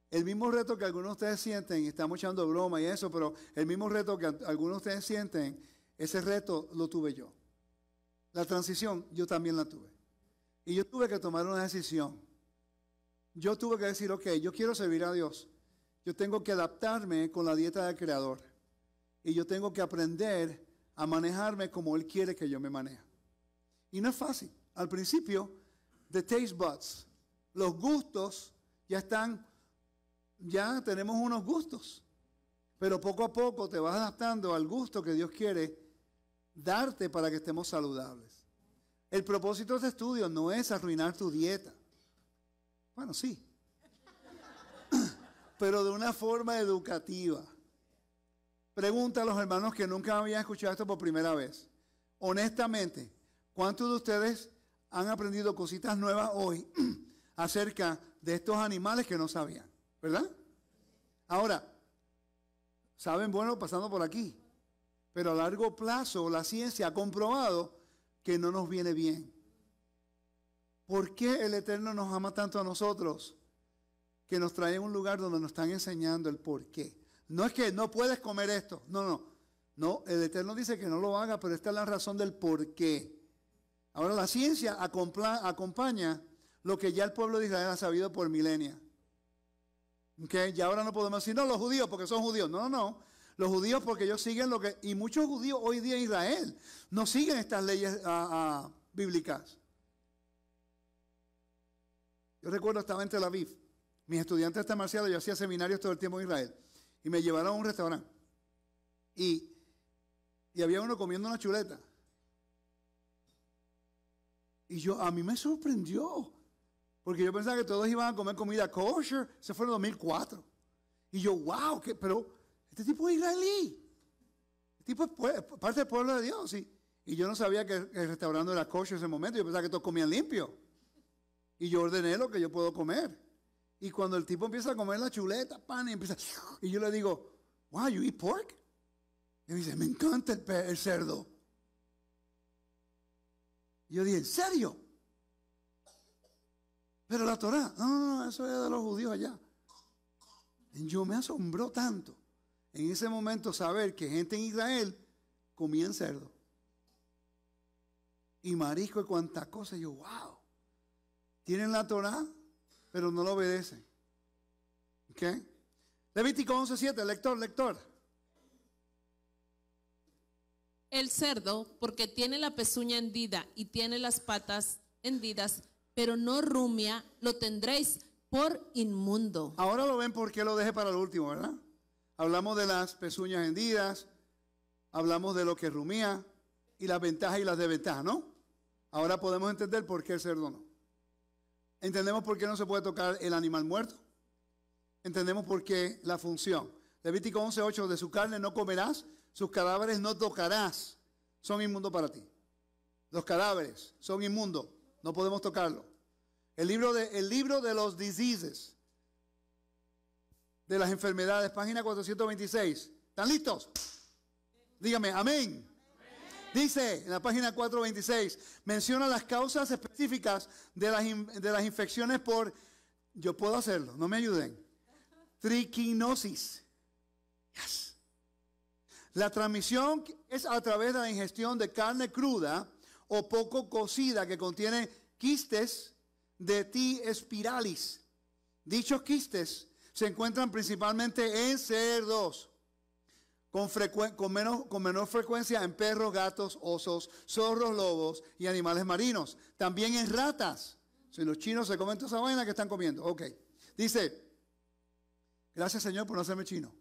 El mismo reto que algunos de ustedes sienten, y estamos echando broma y eso, pero el mismo reto que algunos de ustedes sienten, ese reto lo tuve yo. La transición yo también la tuve. Y yo tuve que tomar una decisión. Yo tuve que decir, ok, yo quiero servir a Dios. Yo tengo que adaptarme con la dieta del Creador. Y yo tengo que aprender a manejarme como Él quiere que yo me maneje. Y no es fácil. Al principio, the taste buds, los gustos ya están, ya tenemos unos gustos. Pero poco a poco te vas adaptando al gusto que Dios quiere darte para que estemos saludables. El propósito de este estudio no es arruinar tu dieta. Bueno, sí. <clears throat> Pero de una forma educativa. Pregunta a los hermanos que nunca habían escuchado esto por primera vez. Honestamente, ¿cuántos de ustedes han aprendido cositas nuevas hoy <clears throat> acerca de estos animales que no sabían? ¿Verdad? Ahora, saben, bueno, pasando por aquí, pero a largo plazo la ciencia ha comprobado que no nos viene bien. ¿Por qué el Eterno nos ama tanto a nosotros? Que nos trae a un lugar donde nos están enseñando el por qué. No es que no puedes comer esto. No, no. No, el Eterno dice que no lo haga, pero esta es la razón del por qué. Ahora la ciencia acompaña lo que ya el pueblo de Israel ha sabido por milenias. Okay, y ahora no podemos decir, no, los judíos porque son judíos. No, no, no. Los judíos porque ellos siguen lo que... Y muchos judíos hoy día en Israel no siguen estas leyes ah, ah, bíblicas. Yo recuerdo, estaba en Tel Aviv. Mis estudiantes de marciales, yo hacía seminarios todo el tiempo en Israel y me llevaron a un restaurante. Y, y había uno comiendo una chuleta. Y yo, a mí me sorprendió. Porque yo pensaba que todos iban a comer comida kosher. Se fue en 2004. Y yo, wow, ¿qué? pero este tipo es israelí. Este tipo es parte del pueblo de Dios. Y, y yo no sabía que el restaurante era kosher en ese momento. Yo pensaba que todos comían limpio. Y yo ordené lo que yo puedo comer. Y cuando el tipo empieza a comer la chuleta, pan, y empieza, y yo le digo, wow, you eat pork? Y me dice, me encanta el, cerdo. Yo dije, ¿en serio? Pero la Torah, no, no, no, eso es de los judíos allá. Y yo me asombró tanto en ese momento saber que gente en Israel comía cerdo. Y marisco y cuantas cosas. Y yo, wow. Tienen la Torah, pero no lo obedecen. ¿Ok? Levítico 11.7, lector, lector. El cerdo, porque tiene la pezuña hendida y tiene las patas hendidas, pero no rumia, lo tendréis por inmundo. Ahora lo ven porque lo dejé para el último, ¿verdad? Hablamos de las pezuñas hendidas, hablamos de lo que rumía y las ventajas y las desventajas, ¿no? Ahora podemos entender por qué el cerdo no. Entendemos por qué no se puede tocar el animal muerto. Entendemos por qué la función. Levítico 11:8, de su carne no comerás, sus cadáveres no tocarás. Son inmundos para ti. Los cadáveres son inmundos, no podemos tocarlo. El libro de, el libro de los diseases, de las enfermedades, página 426. ¿Están listos? Dígame, amén. Dice en la página 426, menciona las causas específicas de las, de las infecciones por, yo puedo hacerlo, no me ayuden, triquinosis. La transmisión es a través de la ingestión de carne cruda o poco cocida que contiene quistes de T. espiralis. Dichos quistes se encuentran principalmente en cerdos con, menos, con menor frecuencia en perros, gatos, osos, zorros, lobos y animales marinos. También en ratas. Si los chinos se comen toda esa vaina que están comiendo. Ok. Dice, gracias Señor por no hacerme chino.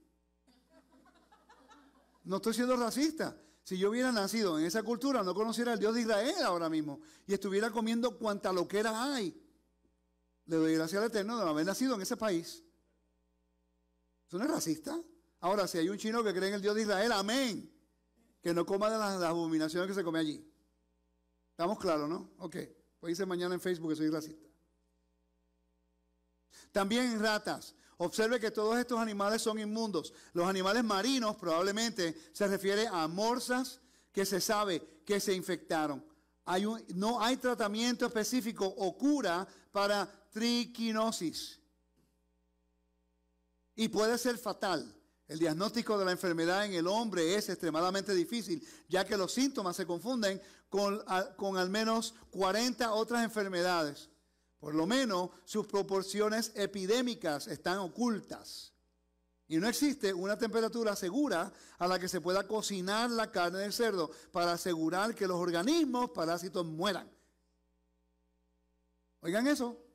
No estoy siendo racista. Si yo hubiera nacido en esa cultura, no conociera al Dios de Israel ahora mismo y estuviera comiendo cuanta loquera hay, le doy gracias al Eterno de haber nacido en ese país. ¿Eso no es racista? Ahora, si hay un chino que cree en el Dios de Israel, amén. Que no coma de las, abominaciones que se come allí. Estamos claros, ¿no? Ok, Puede irse mañana en Facebook que soy racista. También ratas. Observe que todos estos animales son inmundos. Los animales marinos probablemente se refiere a morsas que se sabe que se infectaron. No hay tratamiento específico o cura para triquinosis. Y puede ser fatal. El diagnóstico de la enfermedad en el hombre es extremadamente difícil, ya que los síntomas se confunden con, con al menos 40 otras enfermedades. Por lo menos sus proporciones epidémicas están ocultas. Y no existe una temperatura segura a la que se pueda cocinar la carne del cerdo para asegurar que los organismos parásitos mueran. Oigan eso.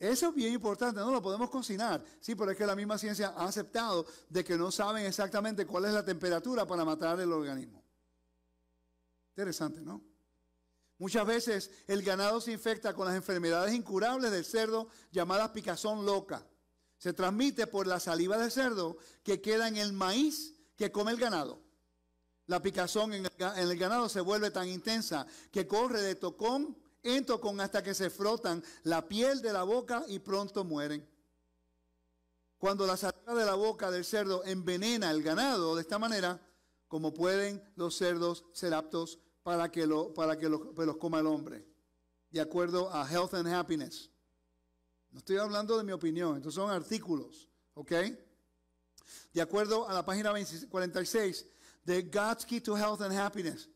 Eso es bien importante, no lo podemos cocinar. Sí, pero es que la misma ciencia ha aceptado de que no saben exactamente cuál es la temperatura para matar el organismo. Interesante, ¿no? Muchas veces el ganado se infecta con las enfermedades incurables del cerdo llamadas picazón loca. Se transmite por la saliva del cerdo que queda en el maíz que come el ganado. La picazón en el, ga- en el ganado se vuelve tan intensa que corre de tocón en tocón hasta que se frotan la piel de la boca y pronto mueren. Cuando la saliva de la boca del cerdo envenena el ganado de esta manera, como pueden los cerdos ser aptos para que, lo, para que lo- que los coma el hombre, de acuerdo a Health and Happiness. No estoy hablando de mi opinión, estos son artículos, ¿ok? De acuerdo a la página 20 46 de God's Key to Health and Happiness,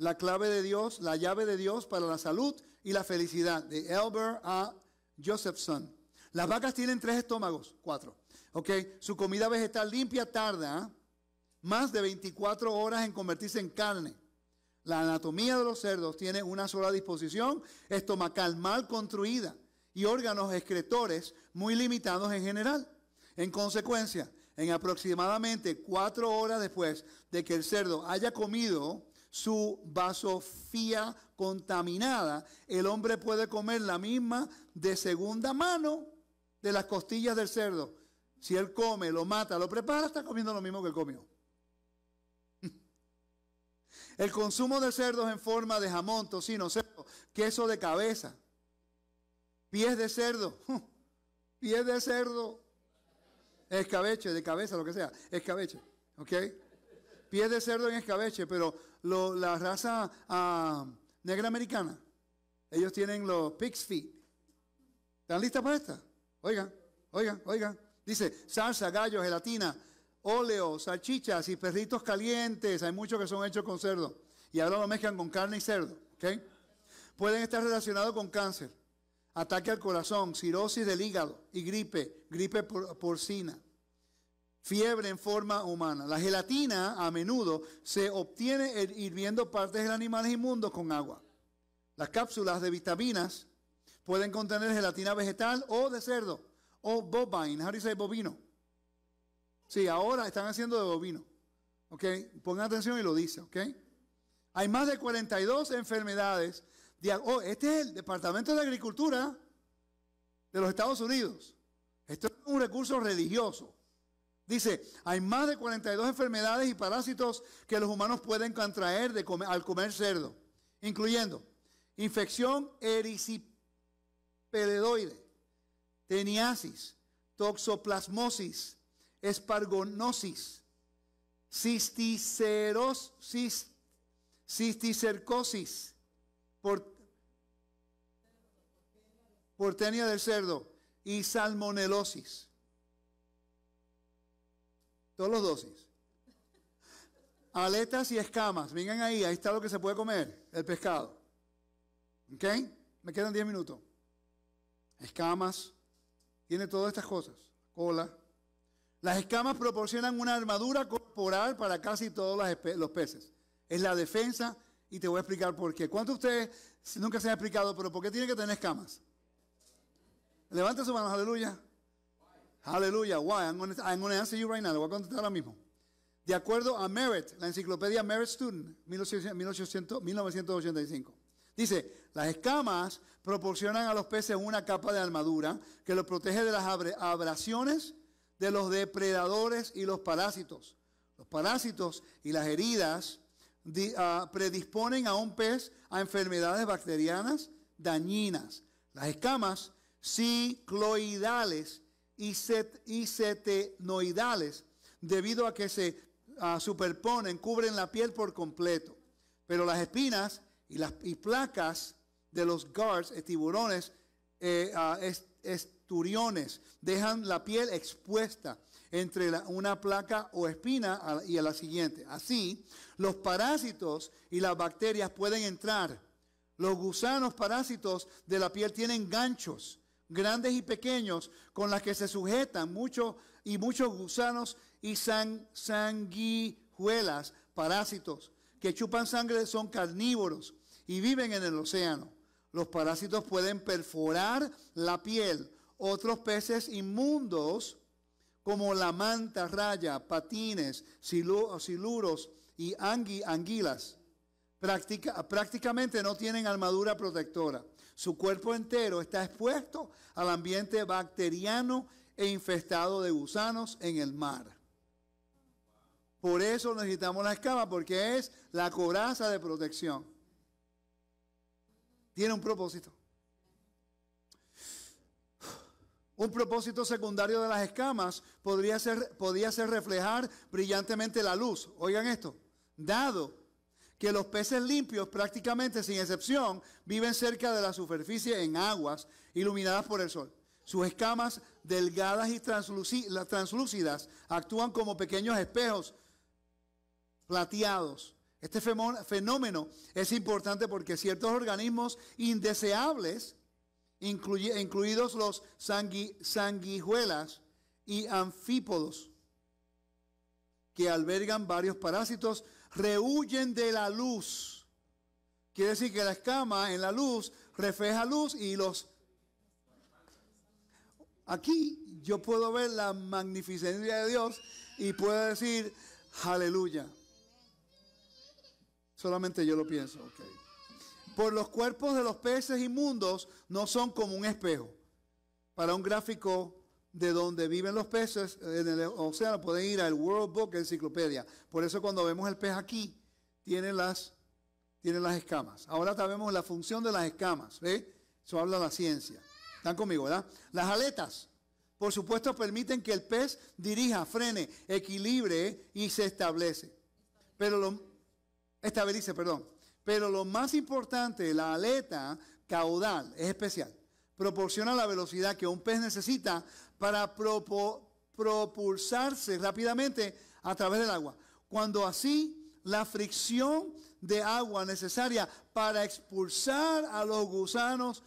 la clave de Dios, la llave de Dios para la salud y la felicidad, de Elber A. Josephson. Las vacas tienen tres estómagos, cuatro, ¿ok? Su comida vegetal limpia tarda más de 24 horas en convertirse en carne. La anatomía de los cerdos tiene una sola disposición estomacal mal construida y órganos excretores muy limitados en general. En consecuencia, en aproximadamente cuatro horas después de que el cerdo haya comido su vasofía contaminada, el hombre puede comer la misma de segunda mano de las costillas del cerdo. Si él come, lo mata, lo prepara, está comiendo lo mismo que comió. <laughs> El consumo de cerdos en forma de jamón, tocino, cerdo, queso de cabeza, pies de cerdo, <laughs> pies de cerdo, escabeche, de cabeza, lo que sea, escabeche, ¿ok? Pies de cerdo en escabeche, pero lo- la raza ah, negra americana, ellos tienen los pig's feet. ¿Están listas para esta? Oigan, oigan, oigan. Dice salsa, gallo, gelatina, óleo, salchichas y perritos calientes. Hay muchos que son hechos con cerdo. Y ahora lo mezclan con carne y cerdo. ¿ok? Pueden estar relacionados con cáncer, ataque al corazón, cirrosis del hígado y gripe, gripe por- porcina. Fiebre en forma humana. La gelatina a menudo se obtiene hir- hirviendo partes de animales inmundos con agua. Las cápsulas de vitaminas pueden contener gelatina vegetal o de cerdo o bovine. How do bovino? Sí, ahora están haciendo de bovino. ¿Ok? Pongan atención y lo dice, ¿ok? Hay más de 42 enfermedades. dia- Oh, este es el Departamento de Agricultura de los Estados Unidos. Esto es un recurso religioso. Dice, hay más de 42 enfermedades y parásitos que los humanos pueden contraer al comer cerdo, incluyendo infección erisipeledoide, teniasis, toxoplasmosis, espargonosis, cisticerosis, cisticercosis, por, portenia del cerdo y salmonelosis. Todos los dosis. Aletas y escamas. Vengan ahí, ahí está lo que se puede comer, el pescado. ¿Ok? Me quedan 10 minutos. Escamas. Tiene todas estas cosas. Cola. Las escamas proporcionan una armadura corporal para casi todos los peces. Es la defensa y te voy a explicar por qué. ¿Cuántos de ustedes nunca se han explicado, pero por qué tiene que tener escamas? Levanta su mano, aleluya. Aleluya. Why? I'm going gonna answer you right now. Le voy a contestar ahora mismo. De acuerdo a Merritt, la enciclopedia Merritt Student, 1800 1985, dice, las escamas proporcionan a los peces una capa de armadura que los protege de las abrasiones de los depredadores y los parásitos. Los parásitos y las heridas ah, predisponen a un pez a enfermedades bacterianas dañinas. Las escamas cicloidales y, set- y setenoidales, debido a que se ah, superponen, cubren la piel por completo. Pero las espinas y las y placas de los guards, eh, tiburones, es- esturiones, dejan la piel expuesta entre una placa o espina y a la siguiente. Así, los parásitos y las bacterias pueden entrar. Los gusanos parásitos de la piel tienen ganchos grandes y pequeños con las que se sujetan muchos y muchos gusanos y san- sanguijuelas parásitos que chupan sangre son carnívoros y viven en el océano. Los parásitos pueden perforar la piel. Otros peces inmundos como la manta raya, patines, silu- siluros y angui- anguilas práctica- prácticamente no tienen armadura protectora. Su cuerpo entero está expuesto al ambiente bacteriano e infestado de gusanos en el mar. Por eso necesitamos la escama, porque es la coraza de protección. Tiene un propósito. Un propósito secundario de las escamas podría ser, ser reflejar brillantemente la luz. Oigan esto, dado que los peces limpios prácticamente sin excepción viven cerca de la superficie en aguas iluminadas por el sol. Sus escamas delgadas y translúcidas actúan como pequeños espejos plateados. Este fenómeno es importante porque ciertos organismos indeseables, incluidos los sangui- sanguijuelas y anfípodos, que albergan varios parásitos, rehuyen de la luz. Quiere decir que la escama en la luz refleja luz y los... Aquí yo puedo ver la magnificencia de Dios y puedo decir, aleluya. Solamente yo lo pienso. Por los cuerpos de los peces inmundos no son como un espejo. Para un gráfico de donde viven los peces en el océano pueden ir al World Book Enciclopedia. Por eso cuando vemos el pez aquí, tiene las, tiene las escamas. Ahora sabemos la función de las escamas. ¿ve? Eso habla la ciencia. ¿Están conmigo, verdad? Las aletas, por supuesto, permiten que el pez dirija, frene, equilibre y se establece. Pero lo, perdón. Pero lo más importante, la aleta caudal es especial. Proporciona la velocidad que un pez necesita para propulsarse rápidamente a través del agua. Cuando así la fricción de agua necesaria para expulsar a los gusanos,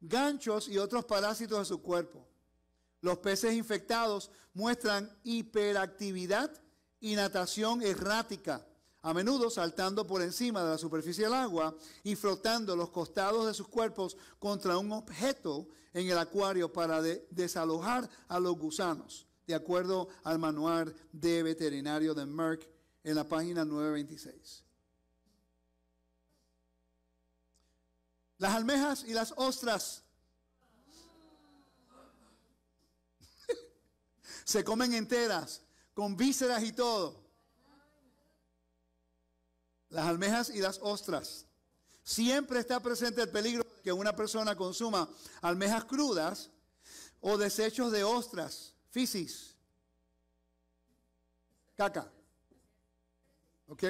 ganchos y otros parásitos de su cuerpo. Los peces infectados muestran hiperactividad y natación errática, a menudo saltando por encima de la superficie del agua y frotando los costados de sus cuerpos contra un objeto en el acuario para de- desalojar a los gusanos, de acuerdo al manual de veterinario de Merck en la página 926. Las almejas y las ostras <laughs> se comen enteras, con vísceras y todo. Las almejas y las ostras. Siempre está presente el peligro de que una persona consuma almejas crudas o desechos de ostras, fisis, caca. ¿Ok?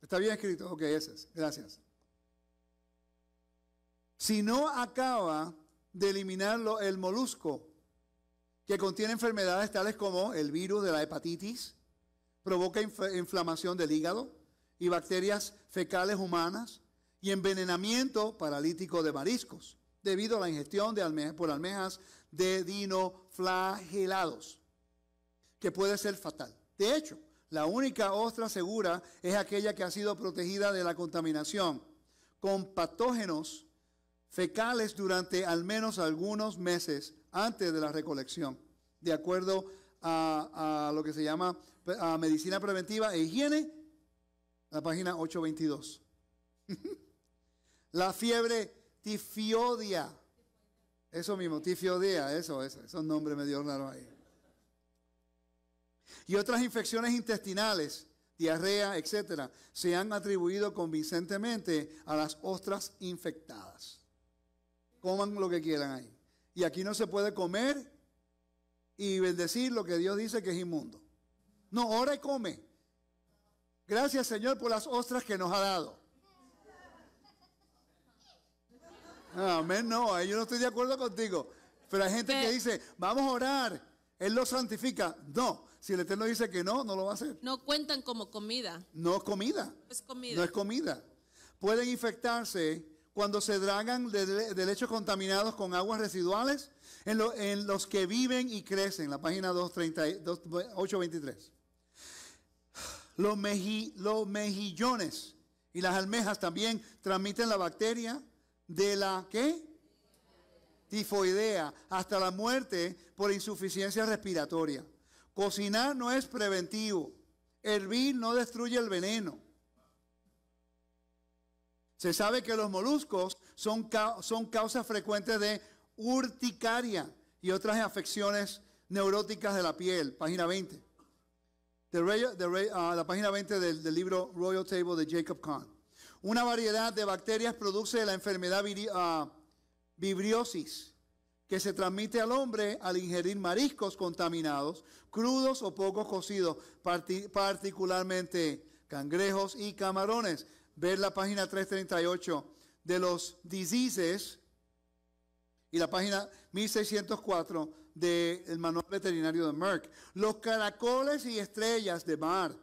Está bien escrito. Ok, ese es. Gracias. Si no acaba de eliminarlo el molusco, que contiene enfermedades tales como el virus de la hepatitis, provoca inf- inflamación del hígado y bacterias fecales humanas y envenenamiento paralítico de mariscos debido a la ingestión de almejas por almejas de dinoflagelados, que puede ser fatal. De hecho, la única ostra segura es aquella que ha sido protegida de la contaminación con patógenos fecales durante al menos algunos meses antes de la recolección, de acuerdo a, lo que se llama medicina preventiva e higiene, la página 822. <laughs> la fiebre tifiodia, eso mismo, tifiodia, eso, eso, esos nombres medio raros ahí. Y otras infecciones intestinales diarrea, etcétera, se han atribuido convincentemente a las ostras infectadas. Coman lo que quieran ahí. Y aquí no se puede comer y bendecir lo que Dios dice que es inmundo. No, ora y come. Gracias Señor por las ostras que nos ha dado. Amén, no, yo no estoy de acuerdo contigo. Pero hay gente que dice, vamos a orar, Él lo santifica. No, si el Eterno dice que no, no lo va a hacer. No cuentan como comida. No es comida. Es comida. No es comida. Pueden infectarse cuando se dragan de, de lechos contaminados con aguas residuales en, lo- en los que viven y crecen. La página 230 2, 823. Los, meji- los mejillones y las almejas también transmiten la bacteria de la ¿qué? tifoidea hasta la muerte por insuficiencia respiratoria. Cocinar no es preventivo. Hervir no destruye el veneno. Se sabe que los moluscos son, son causas frecuentes de urticaria y otras afecciones neuróticas de la piel. Página 20. Ah, la página 20 del, libro Royal Table de Jacob Kahn. Una variedad de bacterias produce la enfermedad ah, vibriosis, que se transmite al hombre al ingerir mariscos contaminados, crudos o poco cocidos, parti- particularmente cangrejos y camarones. Ver la página 338 de los diseases y la página 1604 del manual veterinario de Merck. Los caracoles y estrellas de mar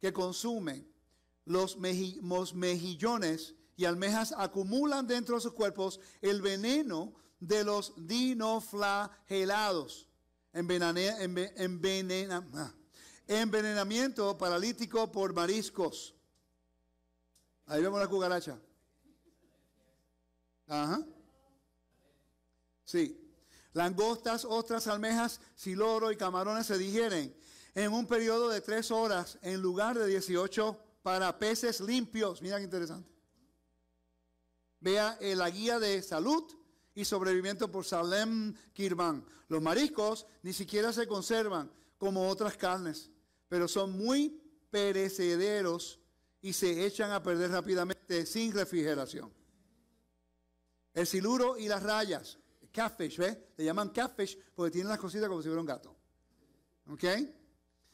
que consumen los, meji- mejillones y almejas acumulan dentro de sus cuerpos el veneno de los dinoflagelados. Envenane- enve- envenena- ah, envenenamiento paralítico por mariscos. Ahí vemos la cucaracha. Ajá. Sí. Langostas, ostras, almejas, siloro y camarones se digieren en un periodo de tres horas en lugar de 18 para peces limpios. Mira qué interesante. Vea eh, la guía de salud y sobrevivimiento por Salem Kirvan. Los mariscos ni siquiera se conservan como otras carnes, pero son muy perecederos y se echan a perder rápidamente sin refrigeración. El siluro y las rayas, catfish, ¿ves? Le llaman catfish porque tienen las cositas como si fuera un gato. ¿Ok?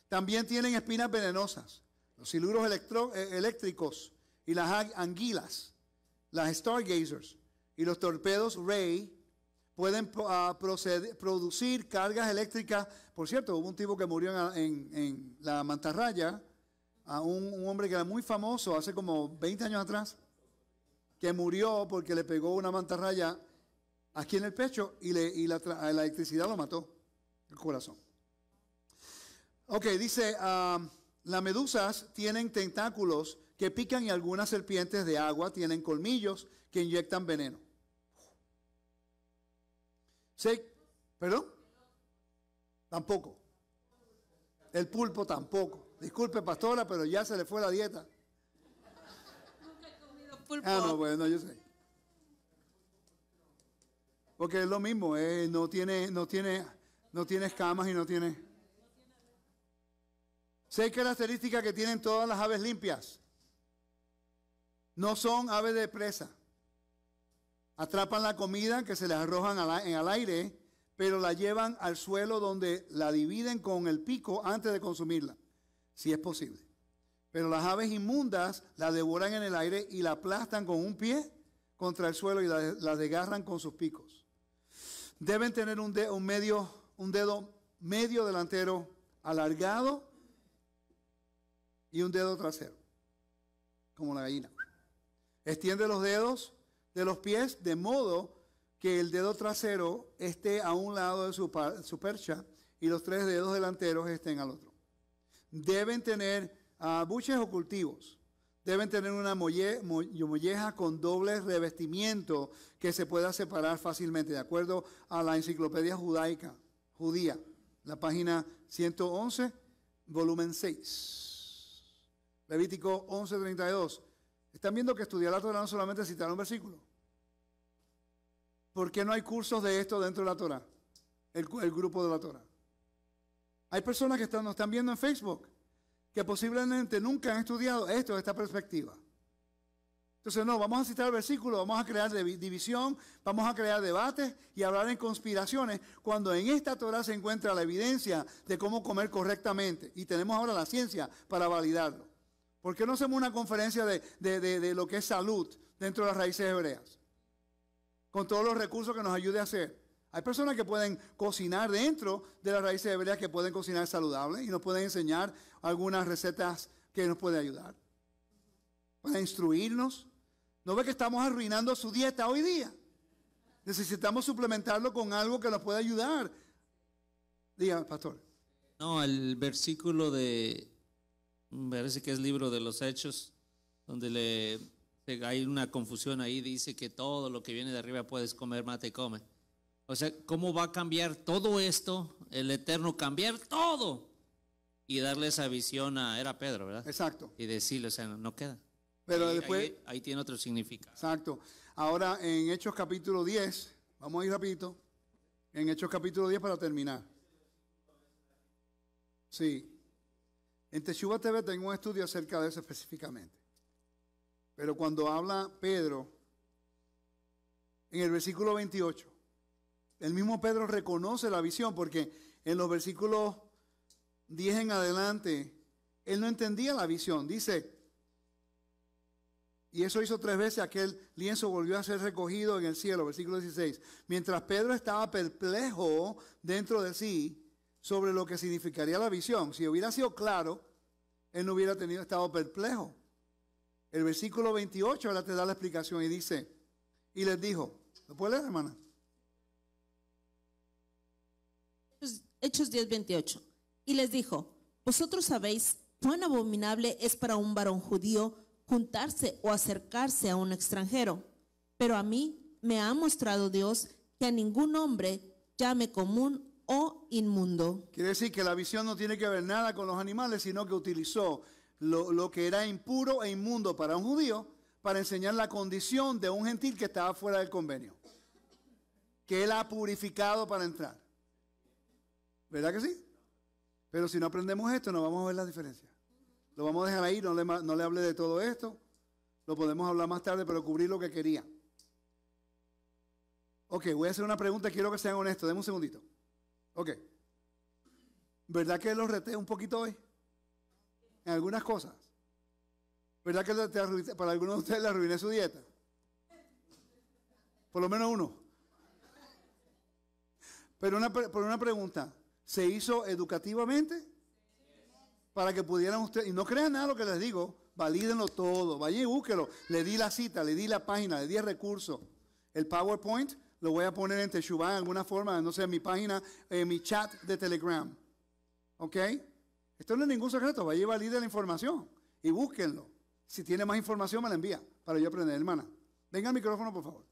También tienen espinas venenosas. Los siluros eh, eléctricos y las anguilas, las stargazers y los torpedos Ray pueden ah, producir cargas eléctricas. Por cierto, hubo un tipo que murió en, en la mantarraya, a un hombre que era muy famoso hace como 20 años atrás, que murió porque le pegó una mantarraya aquí en el pecho y, le- y la, electricidad lo mató, el corazón. Ok, dice, ah, las medusas tienen tentáculos que pican y algunas serpientes de agua tienen colmillos que inyectan veneno. ¿Sí? ¿Perdón? Tampoco. El pulpo tampoco. Disculpe, pastora, pero ya se le fue la dieta. Pulpo. Ah, no, bueno, yo sé. Porque es lo mismo, eh, no tiene, no tiene, no tiene escamas y no tiene. Seis características que tienen todas las aves limpias. No son aves de presa. Atrapan la comida que se les arrojan al en el aire, pero la llevan al suelo donde la dividen con el pico antes de consumirla, si es posible. Pero las aves inmundas la devoran en el aire y la aplastan con un pie contra el suelo y la desgarran con sus picos. Deben tener un, de- un medio, un dedo medio delantero alargado y un dedo trasero, como la gallina. Extiende los dedos de los pies de modo que el dedo trasero esté a un lado de su, su percha y los tres dedos delanteros estén al otro. Deben tener ah, buches o cultivos. Deben tener una molle- mo- molleja con doble revestimiento que se pueda separar fácilmente, de acuerdo a la enciclopedia judaica, judía, la página 111, volumen 6. Levítico 11:32. ¿Están viendo que estudiar la Torah no solamente citar un versículo? ¿Por qué no hay cursos de esto dentro de la Torah? El grupo de la Torah. Hay personas que están, nos están viendo en Facebook que posiblemente nunca han estudiado esto de esta perspectiva. Entonces, no, vamos a citar el versículo, vamos a crear divi- división, vamos a crear debates y hablar en conspiraciones, cuando en esta Torah se encuentra la evidencia de cómo comer correctamente. Y tenemos ahora la ciencia para validarlo. ¿Por qué no hacemos una conferencia de, de- de- de lo que es salud dentro de las raíces hebreas? Con todos los recursos que nos ayude a hacer. Hay personas que pueden cocinar dentro de las raíces hebreas, que pueden cocinar saludable y nos pueden enseñar algunas recetas que nos pueden ayudar. Para instruirnos. ¿No ve que estamos arruinando su dieta hoy día? Necesitamos suplementarlo con algo que nos pueda ayudar. Dígame, pastor. No, el versículo de, parece que es libro de los Hechos, donde le, hay una confusión ahí, dice que todo lo que viene de arriba puedes comer, mata y come. O sea, ¿cómo va a cambiar todo esto, el Eterno, cambiar todo? Y darle esa visión a, era Pedro, ¿verdad? Exacto. Y decirle, o sea, no, queda. Pero Ahí- después, ahí, ahí tiene otro significado. exacto. Ahora en Hechos capítulo 10, vamos a ir rapidito. En Hechos capítulo 10 para terminar. Sí. En Teshuva TV tengo un estudio acerca de eso específicamente. Pero cuando habla Pedro, en el versículo 28, el mismo Pedro reconoce la visión porque en los versículos 10 en adelante, él no entendía la visión. Dice, y eso hizo tres veces, aquel lienzo volvió a ser recogido en el cielo, versículo 16. Mientras Pedro estaba perplejo dentro de sí sobre lo que significaría la visión. Si hubiera sido claro, él no hubiera tenido estado perplejo. El versículo 28 ahora te da la explicación y dice, y les dijo, ¿lo puede leer, hermana? Hechos- Hechos 10, 28. Y les dijo, vosotros sabéis cuán abominable es para un varón judío juntarse o acercarse a un extranjero. Pero a mí me ha mostrado Dios que a ningún hombre llame común o inmundo. Quiere decir que la visión no tiene que ver nada con los animales, sino que utilizó lo, lo que era impuro e inmundo para un judío para enseñar la condición de un gentil que estaba fuera del convenio, que él ha purificado para entrar. ¿Verdad que sí? Pero si no aprendemos esto, no vamos a ver la diferencia. Lo vamos a dejar ahí, no le, no le hable de todo esto. Lo podemos hablar más tarde, pero cubrir lo que quería. Ok, voy a hacer una pregunta, quiero que sean honestos. Deme un segundito. Ok. ¿Verdad que los reté un poquito hoy? En algunas cosas. ¿Verdad que te arruiné- para algunos de ustedes le arruiné su dieta? Por lo menos uno. Pero una, por una pregunta, ¿se hizo educativamente? Para que pudieran ustedes, y no crean nada lo que les digo, valídenlo todo, vayan y búsquelo. Le di la cita, le di la página, le di el recurso. El PowerPoint lo voy a poner en Teshuvah en alguna forma, no sé, en mi página, en mi chat de Telegram. ¿Ok? Esto no es ningún secreto, vaya y valide la información y búsquenlo. Si tiene más información, me la envía para yo aprender, hermana. Venga al micrófono, por favor.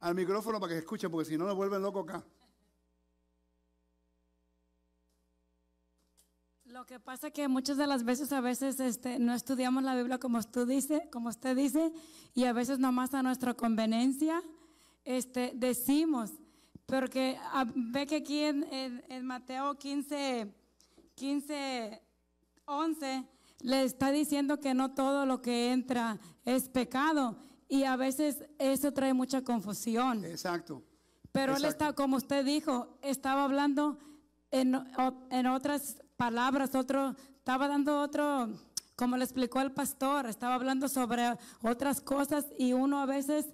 Al micrófono para que escuchen, porque si no, nos vuelven loco acá. Lo que pasa es que muchas de las veces a veces este, no estudiamos la Biblia como usted dice, como usted dice, y a veces nomás a nuestra conveniencia este, decimos, porque ah, ve que aquí en, en- en Mateo 15, 15, 11 le está diciendo que no todo lo que entra es pecado, y a veces eso trae mucha confusión. Exacto. Pero él Exacto. está, como usted dijo, estaba hablando en, en otras palabras, otro, estaba dando otro, como le explicó el pastor, estaba hablando sobre otras cosas y uno a veces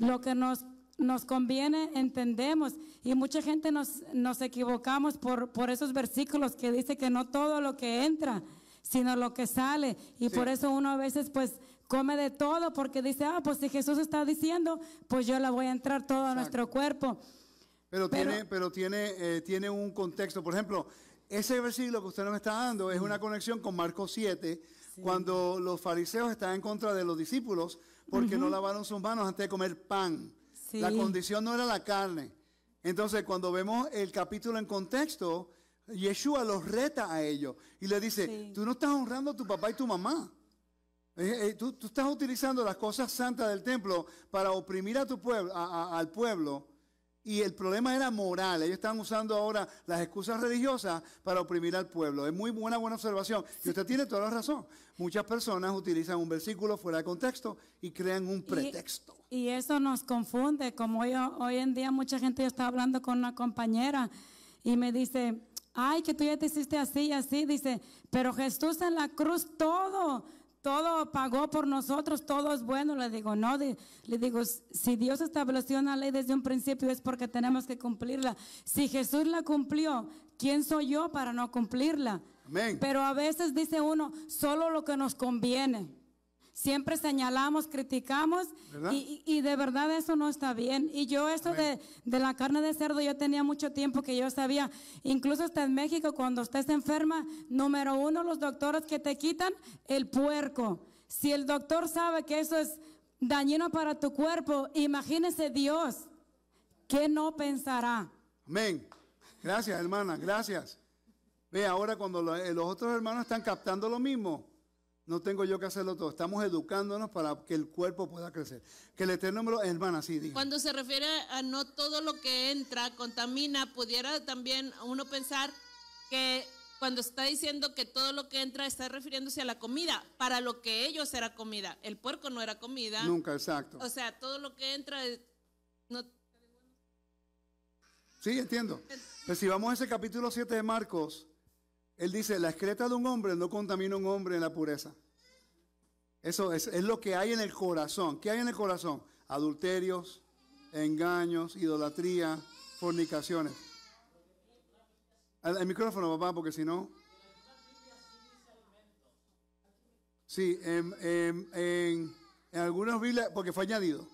lo que nos, nos conviene entendemos y mucha gente nos, nos equivocamos por, por esos versículos que dice que no todo lo que entra, sino lo que sale y por eso uno a veces pues come de todo porque dice, ah, pues si Jesús está diciendo, pues yo la voy a entrar todo a nuestro cuerpo. Pero, Pero- tiene, pero tiene, eh, tiene un contexto. Por ejemplo, ese versículo que usted nos está dando es una conexión con Marcos 7, cuando los fariseos están en contra de los discípulos porque no lavaron sus manos antes de comer pan. Sí. La condición no era la carne. Entonces, cuando vemos el capítulo en contexto, Yeshua los reta a ellos y le dice, Sí. tú no estás honrando a tu papá y tu mamá. Eh, eh, tú, tú estás utilizando las cosas santas del templo para oprimir a tu pueblo, a- a- al pueblo Y el problema era moral. Ellos están usando ahora las excusas religiosas para oprimir al pueblo. Es muy buena, buena observación. Y usted tiene toda la razón. Muchas personas utilizan un versículo fuera de contexto y crean un pretexto. Y, y eso nos confunde, como yo, hoy en día mucha gente, yo estaba hablando con una compañera y me dice, ay, que tú ya te hiciste así y así, dice, pero Jesús en la cruz todo, todo pagó por nosotros, todo es bueno. Le digo, no, le digo, si Dios estableció una ley desde un principio es porque tenemos que cumplirla. Si Jesús la cumplió, ¿quién soy yo para no cumplirla? Amén. Pero a veces dice uno, solo lo que nos conviene. Siempre señalamos, criticamos y, y- de verdad eso no está bien. Y yo eso de, de la carne de cerdo, yo tenía mucho tiempo que yo sabía, incluso hasta en México, cuando estés enferma, número uno, los doctores que te quitan el puerco. Si el doctor sabe que eso es dañino para tu cuerpo, imagínese Dios, ¿qué no pensará? Amén. Gracias, hermana, gracias. Ve, ahora cuando eh, los otros hermanos están captando lo mismo, no tengo yo que hacerlo todo. Estamos educándonos para que el cuerpo pueda crecer. Que el Eterno me lo... Hermana, sí, diga. Cuando se refiere a no todo lo que entra contamina, pudiera también uno pensar que cuando está diciendo que todo lo que entra está refiriéndose a la comida, para lo que ellos era comida. El puerco no era comida. Nunca, exacto. O sea, todo lo que entra no, Sí, entiendo. Pero si vamos a ese capítulo 7 de Marcos, él dice, la excreta de un hombre no contamina a un hombre en la pureza. Eso es, lo que hay en el corazón. ¿Qué hay en el corazón? Adulterios, engaños, idolatría, fornicaciones. El micrófono, papá, porque si no... Sí, en, en, en, en algunas Biblias, porque fue añadido.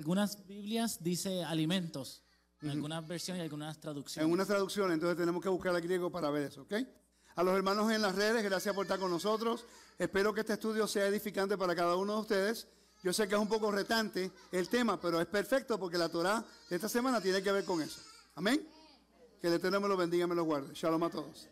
Algunas Biblias dice alimentos, en algunas versiones y algunas traducciones. En una traducción, entonces tenemos que buscar el griego para ver eso, ¿ok? A los hermanos en las redes, gracias por estar con nosotros. Espero que este estudio sea edificante para cada uno de ustedes. Yo sé que es un poco retante el tema, pero es perfecto porque la Torah de esta semana tiene que ver con eso. Amén. Que el Eterno me lo bendiga y me lo guarde. Shalom a todos.